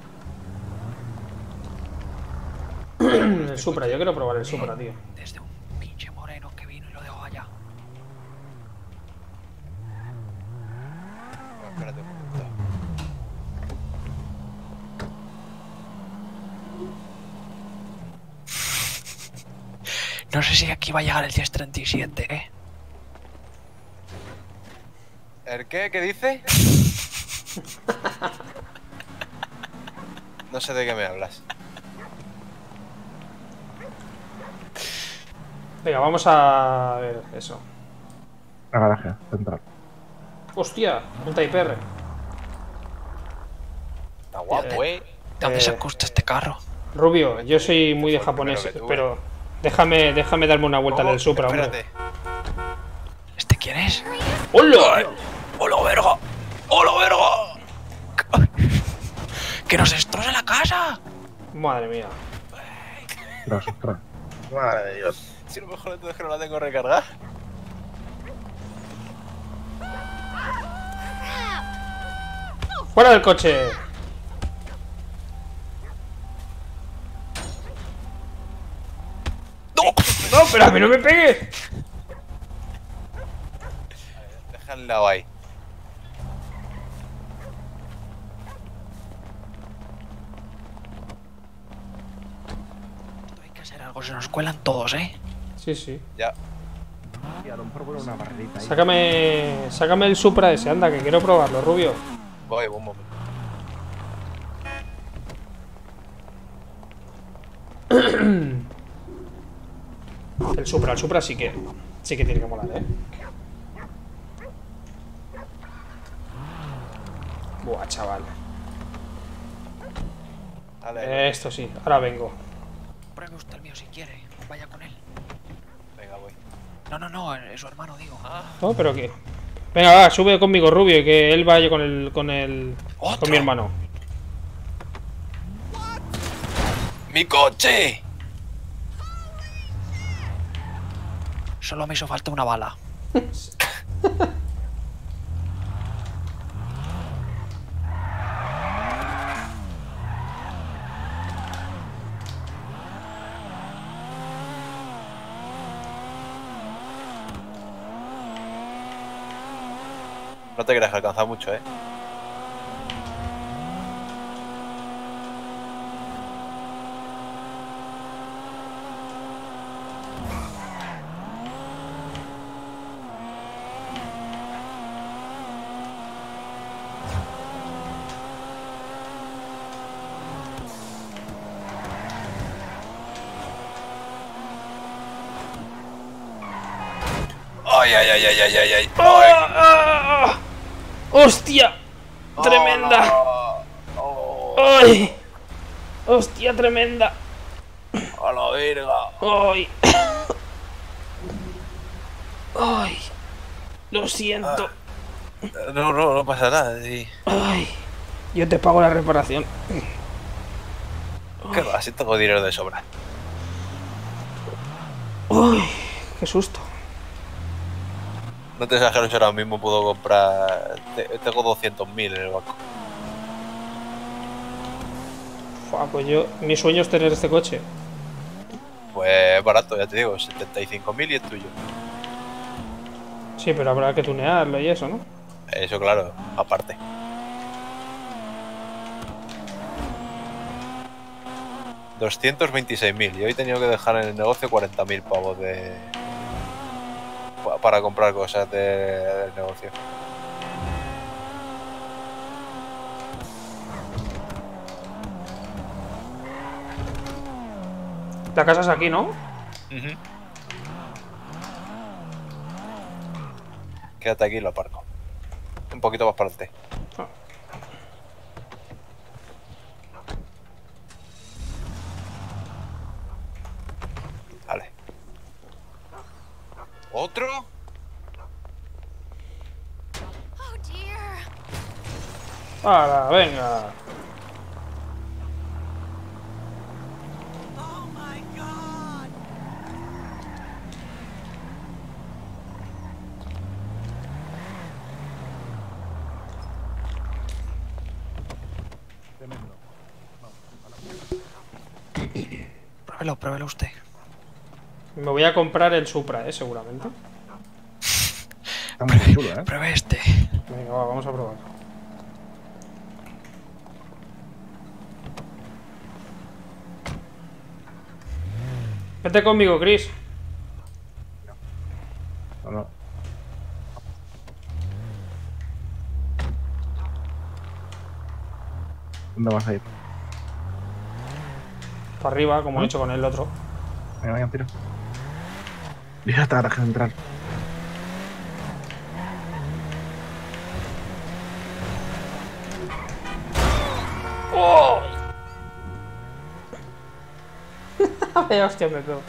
El Supra, yo quiero probar el Supra, tío. Desde un pinche moreno que vino y lo dejó allá. Espérate un momento. No sé si aquí va a llegar el 1037, ¿eh? ¿El qué? ¿Qué dice? No sé de qué me hablas. Venga, vamos a ver eso. La garaje central. Hostia, un Type-R. Está guapo, eh. ¿De dónde Eh, sacó usted este carro? Rubio, yo soy muy de japonés, pero déjame, déjame darme una vuelta del Supra, hombre. ¿Este quién es? ¡Hola! ¡Hola, verga! ¡Hola, verga! ¡Que nos destroza la casa! Madre mía. Madre de Dios. Si lo mejor entonces que no la tengo recargada. ¡Fuera del coche! ¡No! ¡No, pero a mí no me pegues! Deja el lado ahí. Hay que hacer algo, se nos cuelan todos, ¿eh? Sí, sí. Ya. Y a lo mejor poner una barrita ahí. Sácame, sácame el Supra ese, anda, que quiero probarlo, Rubio. Voy, un momento. El Supra, el Supra sí que, sí que tiene que molar, ¿eh? Buah, chaval. Esto sí, ahora vengo. Pruebe usted el mío si quiere. Vaya con él. No, no, no, es su hermano, digo. No, pero que. Venga, va, sube conmigo, Rubio, y que él vaya con el. con el. con mi hermano. ¡Mi coche! Solo me hizo falta una bala. No te creas que alcanza mucho, eh. Ay, ay, ay, ay, ay, ay, ay. ¡Ah, ah, ah! ¡Hostia! ¡Tremenda! ¡Ay! ¡Hostia, tremenda! A la verga. ¡Ay! ¡Ay! Lo siento. No, no, no pasa nada. Sí. ¡Ay! Yo te pago la reparación. ¿Qué va? Si tengo dinero de sobra. ¡Ay! ¡Qué susto! No te exagero si ahora mismo puedo comprar. te- Tengo 200.000 en el banco. Fua, pues yo. Mi sueño es tener este coche. Pues barato, ya te digo, 75.000 y es tuyo. Sí, pero habrá que tunearlo y eso, ¿no? Eso, claro, aparte. $226.000 y hoy he tenido que dejar en el negocio 40.000 pavos de. Pa- para comprar cosas de- del negocio. La casa es aquí, ¿no? Quédate aquí y lo aparco. Un poquito más para adelante. ¿Otro? ¡Hala, venga! Tremendo. Pruébelo, pruébelo usted. Me voy a comprar el Supra, eh, seguramente. Está muy chulo, ¿eh? Pruebe este. Venga, va, vamos a probar. Vete conmigo, Chris. No, no. ¿Dónde vas a ir? Para arriba, como he hecho con el otro. Venga, venga, tira. Mira esta garaje de entrar. Vaya hostia me pego.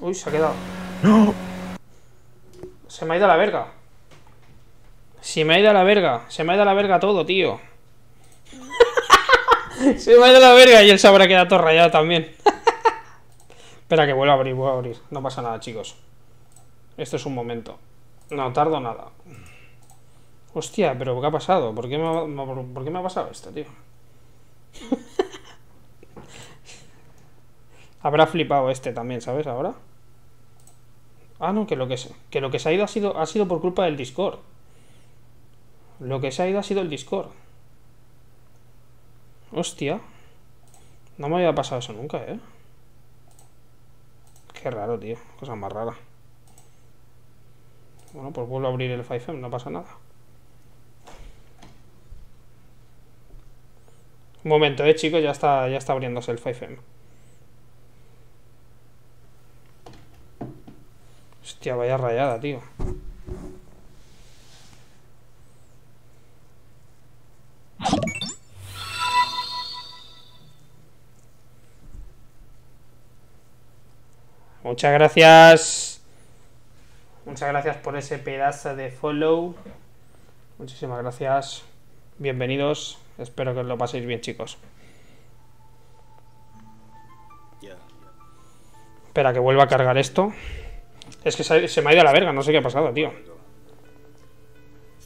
Uy, se ha quedado. ¡No! Se me ha ido a la verga. Se me ha ido a la verga. Se me ha ido a la verga todo, tío. se me ha ido a la verga y él se habrá quedado todo rayado también. Espera que vuelva a abrir, vuelva a abrir. No pasa nada, chicos. Esto es un momento. No tardo nada. Hostia, pero ¿qué ha pasado? ¿Por qué me ha, me- por qué me ha pasado esto, tío? Habrá flipado este también, ¿sabes? Ahora. Ah, no, que lo que se, que lo que se ha ido ha sido, ha sido por culpa del Discord. Lo que se ha ido ha sido el Discord. Hostia. No me había pasado eso nunca, ¿eh? Qué raro, tío. Cosa más rara. Bueno, pues vuelvo a abrir el 5M, no pasa nada. Un momento, eh, chicos, ya está, ya está abriéndose el 5M. Hostia, vaya rayada, tío. Muchas gracias. Muchas gracias por ese pedazo de follow. Muchísimas gracias. Bienvenidos. Espero que os lo paséis bien, chicos. Espera, que vuelva a cargar esto. Es que se, me ha ido a la verga, no sé qué ha pasado, tío.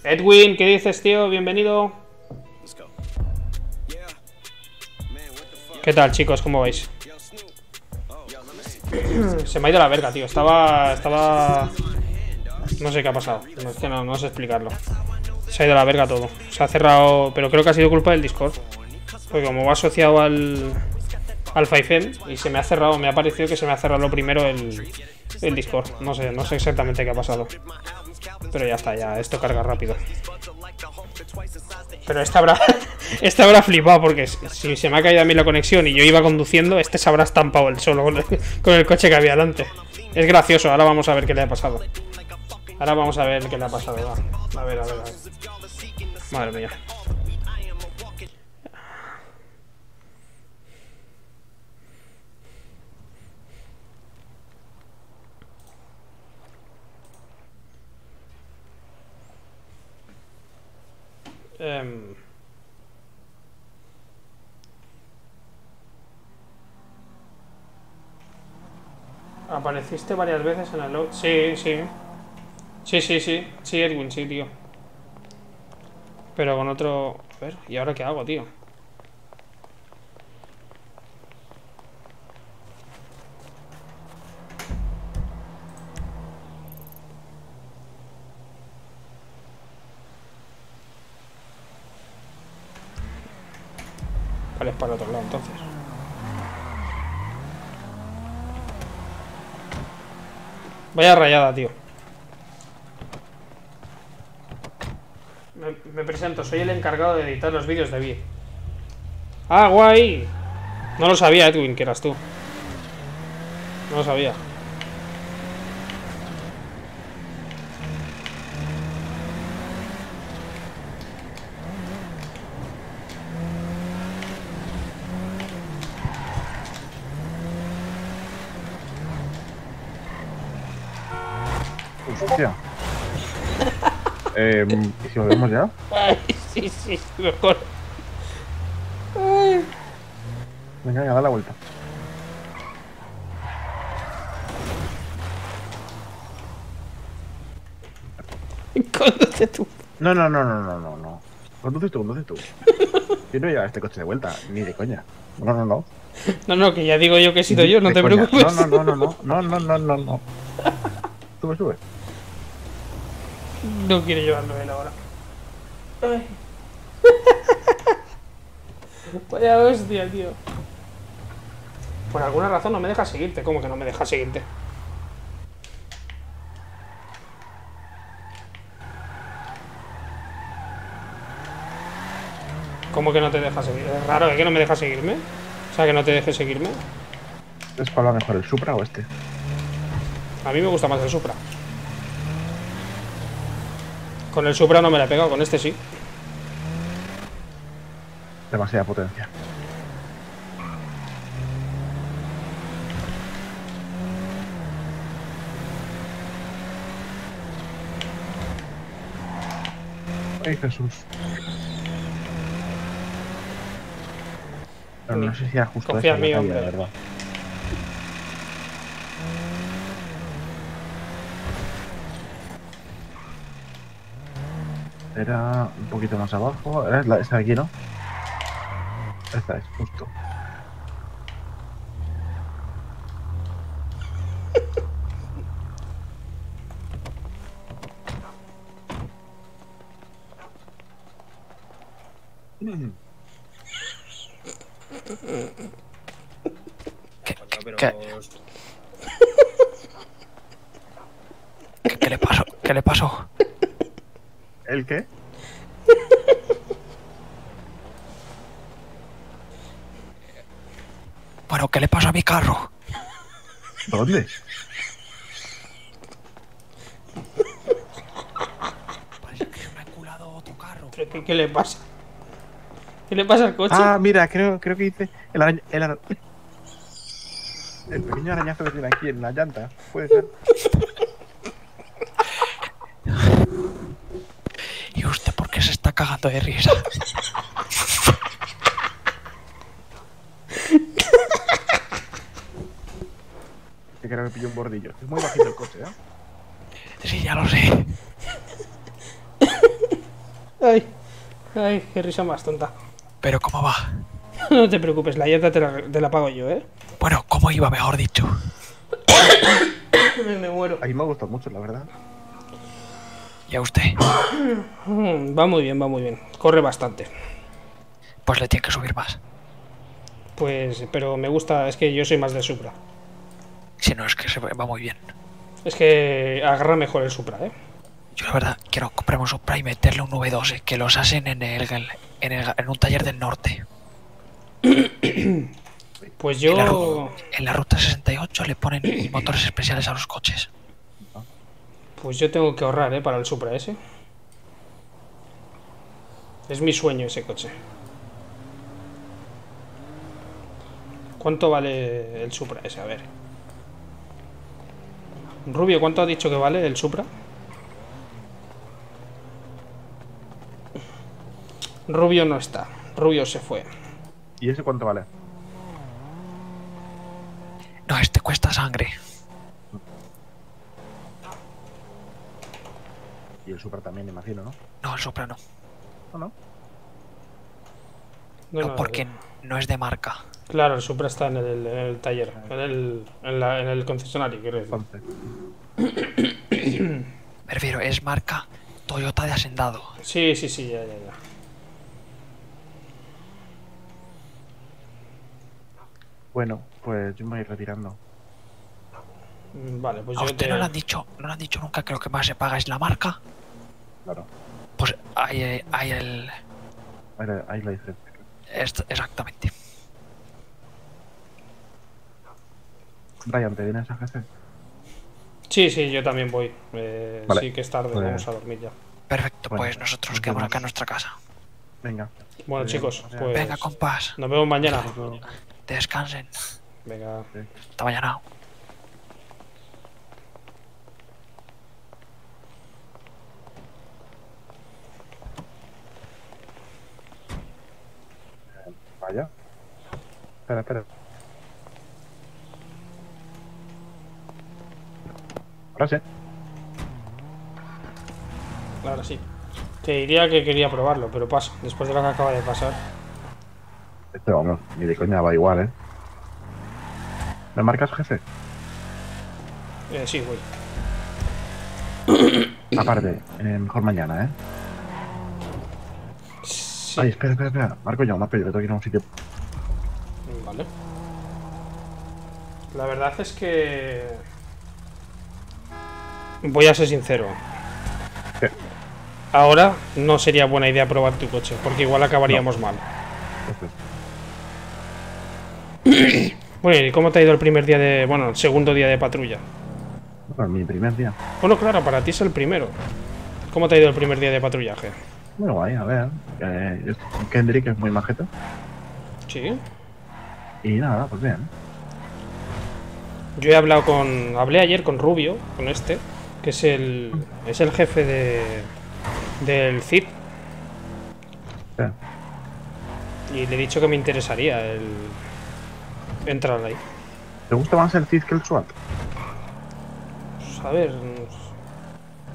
Edwin, ¿qué dices, tío? Bienvenido. ¿Qué tal, chicos? ¿Cómo vais? Se me ha ido a la verga, tío. Estaba. Estaba. No sé qué ha pasado. No, es que no, no sé explicarlo. Se ha ido a la verga todo. Se ha cerrado. Pero creo que ha sido culpa del Discord. Porque como va asociado al. Al 5M y se me ha cerrado, me ha parecido que se me ha cerrado lo primero el, el Discord. No sé, no sé exactamente qué ha pasado. Pero ya está, ya, esto carga rápido. Pero este habrá, este habrá flipado porque si se me ha caído a mí la conexión y yo iba conduciendo, este se habrá estampado el solo con el coche que había delante. Es gracioso, ahora vamos a ver qué le ha pasado. Ahora vamos a ver qué le ha pasado. va. A ver, a ver, a ver. Madre mía. Em, Apareciste varias veces en el... Sí, sí. Sí, sí, sí. Sí, Edwin, sí, tío. Pero con otro... A ver, ¿y ahora qué hago, tío? Vale, es para el otro lado, entonces. Vaya rayada, tío. Me, presento, soy el encargado de editar los vídeos de Vid. ¡Ah, guay! No lo sabía, Edwin, que eras tú. No lo sabía. Hostia. Eh, ¿Y si volvemos ya? Ay, sí, sí, mejor. Ay. Venga, venga, da la vuelta. Conduce tú. No, no, no, no, no, no, no. Conduces tú, conduces tú. Yo no he llevado este coche de vuelta, ni de coña. No, no, no. No, no, que ya digo yo que he sido yo, no te coña. preocupes. No, no, no, no, no, no, no, no, no. Sube, sube. No quiere llevarlo él ahora. Ay. Vaya hostia, tío. Por alguna razón no me deja seguirte. ¿Cómo que no me deja seguirte? ¿Cómo que no te deja seguir? Es raro, ¿eh? Que no me deja seguirme. O sea, que no te deje seguirme. ¿Es para mejor el Supra o este? A mí me gusta más el Supra. Con el Supra no me la he pegado, con este sí. Demasiada potencia. Ay, Jesús. Pero no sé si era justo Confía esa en mí, la hombre. verdad. Era un poquito más abajo. Era la, esta de aquí, ¿no? Esta es, justo. ¿Qué, ¿Qué, qué le pasó? ¿Qué le pasó? ¿El qué? Bueno, ¿qué le pasó a mi carro? ¿Dónde? ¿Pero qué, qué le pasa? ¿Qué le pasa al coche? Ah, mira, creo, creo que dice el araña, el, ara- el pequeño arañazo que tiene aquí en la llanta. Puede ser. ¿Y usted por qué se está cagando de risa? Que creo que pilló un bordillo. Es muy bajito el coche, ¿eh? Sí, ya lo sé. Ay, ay, qué risa más tonta. Pero ¿cómo va? No te preocupes, la llanta te la, te la pago yo, ¿eh? Bueno, ¿cómo iba, mejor dicho? me, me muero. A mí me ha gustado mucho, la verdad. ¿Y a usted? Mm, Va muy bien, va muy bien. Corre bastante. Pues le tiene que subir más. Pues, pero me gusta, es que yo soy más de Supra. Si no, es que se va muy bien. Es que agarra mejor el Supra, ¿eh? Yo la verdad quiero comprarme un Supra y meterle un V12 que los hacen en el, en el- en un taller del norte. Pues En la, yo... en la ruta 68 le ponen motores especiales a los coches. Pues yo tengo que ahorrar, ¿eh? Para el Supra ese. Es mi sueño ese coche. ¿Cuánto vale el Supra ese? A ver. Rubio, ¿cuánto ha dicho que vale el Supra? Rubio no está. Rubio se fue. ¿Y ese cuánto vale? No, este cuesta sangre. Y el Supra también, imagino, ¿no? No, el Supra no. ¿O no? No, No, no, porque no es de marca. Claro, el Supra está en el, en el taller, en el, en, la- en el concesionario, quiero decir. Me refiero, es marca Toyota de Hacendado. Sí, sí, sí, ya, ya, ya. Bueno, pues yo me voy a ir retirando. Vale, pues ¿A yo usted te... no le han dicho, no le han dicho nunca que lo que más se paga es la marca? Claro. Pues hay, eh, hay el... Ahí la, la diferencia. exactamente. Brian, ¿te vienes a jefe? Sí, sí, yo también voy. Eh, Vale. Sí, que es tarde, Pues- vamos a dormir ya. Perfecto, Bueno, pues nosotros nos quedamos acá en nuestra casa. Venga. Bueno, bien, chicos, pues... Venga, compás. Nos vemos mañana. Descansen. Venga. Hasta mañana. Espera, espera. Ahora sí. Ahora sí. Te diría que quería probarlo, pero paso. Después de lo que acaba de pasar. Este vamos, ni de coña va igual, ¿eh? ¿Me marcas, jefe? Eh, sí, voy. Aparte, eh, mejor mañana, ¿eh? Ay, espera, espera, espera. Marco yo, marco yo, que tengo que ir a un sitio. Vale. La verdad es que... Voy a ser sincero. Ahora no sería buena idea probar tu coche, porque igual acabaríamos mal. Bueno, ¿y cómo te ha ido el primer día de... Bueno, el segundo día de patrulla? Bueno, mi primer día. Bueno, claro, para ti es el primero. ¿Cómo te ha ido el primer día de patrullaje? Muy guay, a ver. Eh, Kendrick es muy majeta. Sí. Y nada, pues bien. Yo he hablado con... Hablé ayer con Rubio, con este, que es el... Es el jefe de... Del CIP. Y le he dicho que me interesaría el... Entrar ahí. ¿Te gusta más el CID que el SWAT? Pues, a ver...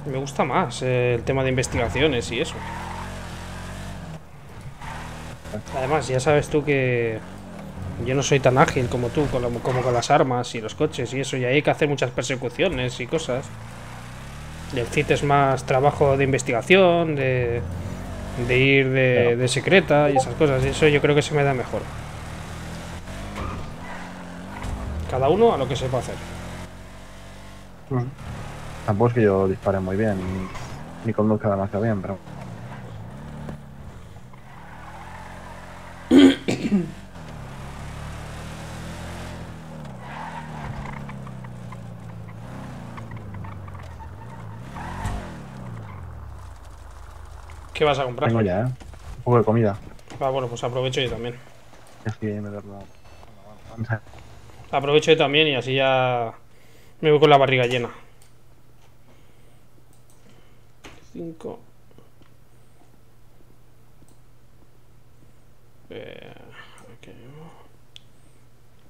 Me gusta más eh, el tema de investigaciones y eso. Además, ya sabes tú que yo no soy tan ágil como tú, como con las armas y los coches y eso, y ahí hay que hacer muchas persecuciones y cosas. Y el CIT es más trabajo de investigación, de, de ir de, de secreta y esas cosas, y eso yo creo que se me da mejor. Cada uno a lo que sepa hacer. Tampoco es que yo dispare muy bien, ni conduzca demasiado bien, pero. ¿Qué vas a comprar? Tengo ya, ¿eh? Un poco de comida. Ah, bueno, pues aprovecho yo también. Es que me verlo. Aprovecho yo también y así ya me voy con la barriga llena. 5. Eh, ok.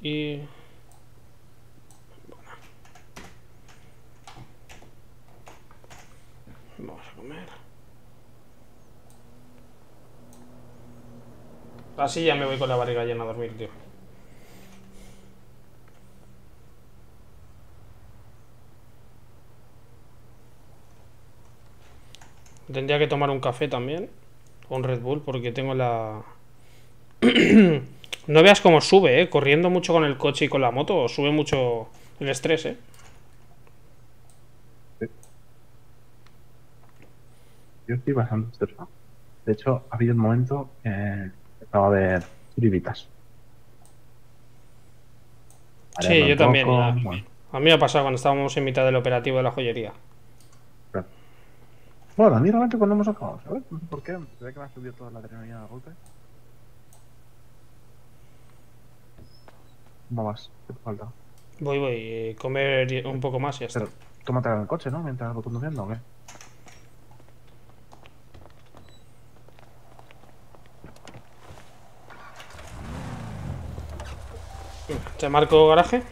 Y... Bueno. Vamos a comer. Así ya me voy con la barriga llena a dormir, tío. Tendría que tomar un café también. O un Red Bull, porque tengo la. no veas cómo sube, ¿eh? Corriendo mucho con el coche y con la moto, sube mucho el estrés, ¿eh? Yo estoy bastante estresado. De hecho, ha habido un momento estaba a ver tiribitas. Sí, yo también. poco, ya. bueno. A mí me ha pasado cuando estábamos en mitad del operativo de la joyería. Bueno, a mí realmente cuando hemos acabado, ¿sabes? No por qué. Se ve que me ha subido toda la adrenalina de golpe. ¿Cómo vas? ¿Qué te falta? Voy, voy. Comer un poco más y ya está. Pero tómate en el coche, ¿no? Mientras lo conduciendo, ¿o qué? ¿Te marco garaje?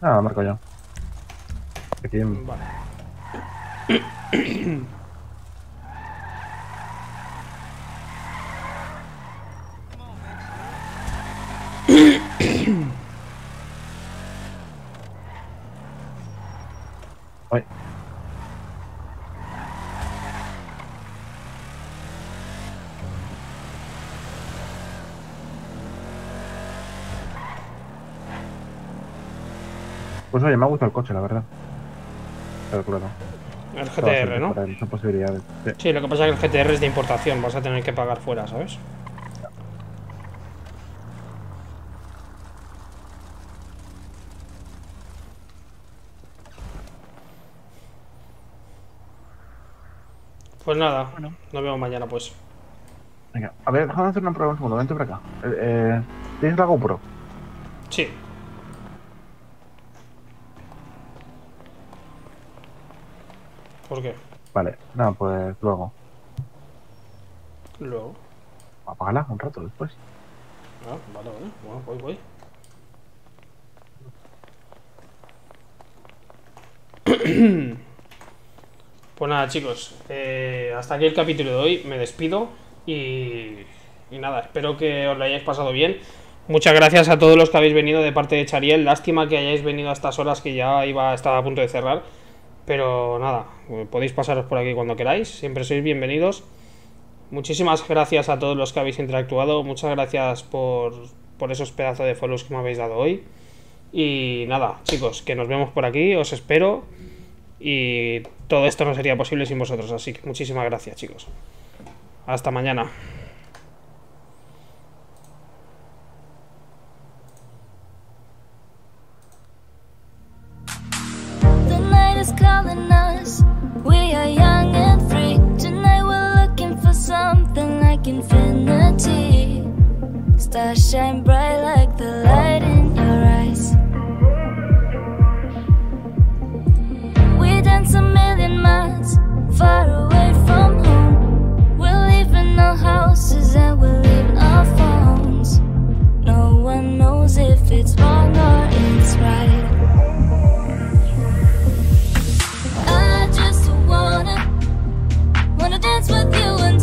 Ah, lo marco yo. Aquí Vale. Pues oye, me ha gustado el coche, la verdad. Pero claro. El GTR, ¿no? posibilidades. Sí. Sí, lo que pasa es que el GTR es de importación, vas a tener que pagar fuera, ¿sabes? Pues nada, nos vemos mañana pues. Venga, a ver, déjame hacer una prueba un segundo. Vente por acá. Eh, eh, ¿Tienes la GoPro? Sí. ¿Por qué? Vale, no, pues luego. Luego. Apágala un rato después. Ah, vale, vale. Bueno, voy, voy. Pues nada, chicos. eh, hasta aquí el capítulo de hoy. Me despido. Y, y nada, espero que os lo hayáis pasado bien. Muchas gracias a todos los que habéis venido de parte de Chariel. Lástima que hayáis venido a estas horas que ya iba estaba a punto de cerrar. Pero nada, podéis pasaros por aquí cuando queráis. Siempre sois bienvenidos. Muchísimas gracias a todos los que habéis interactuado. Muchas gracias por, por esos pedazos de follows que me habéis dado hoy. Y nada, chicos, que nos vemos por aquí. Os espero. Y todo esto no sería posible sin vosotros. Así que muchísimas gracias, chicos. Hasta mañana. calling us. We are young and free. Tonight we're looking for something like infinity. Stars shine bright like the light in your eyes. We dance a million miles far away from home. We're leaving our houses and we're leaving our phones. No one knows if it's wrong or dance with you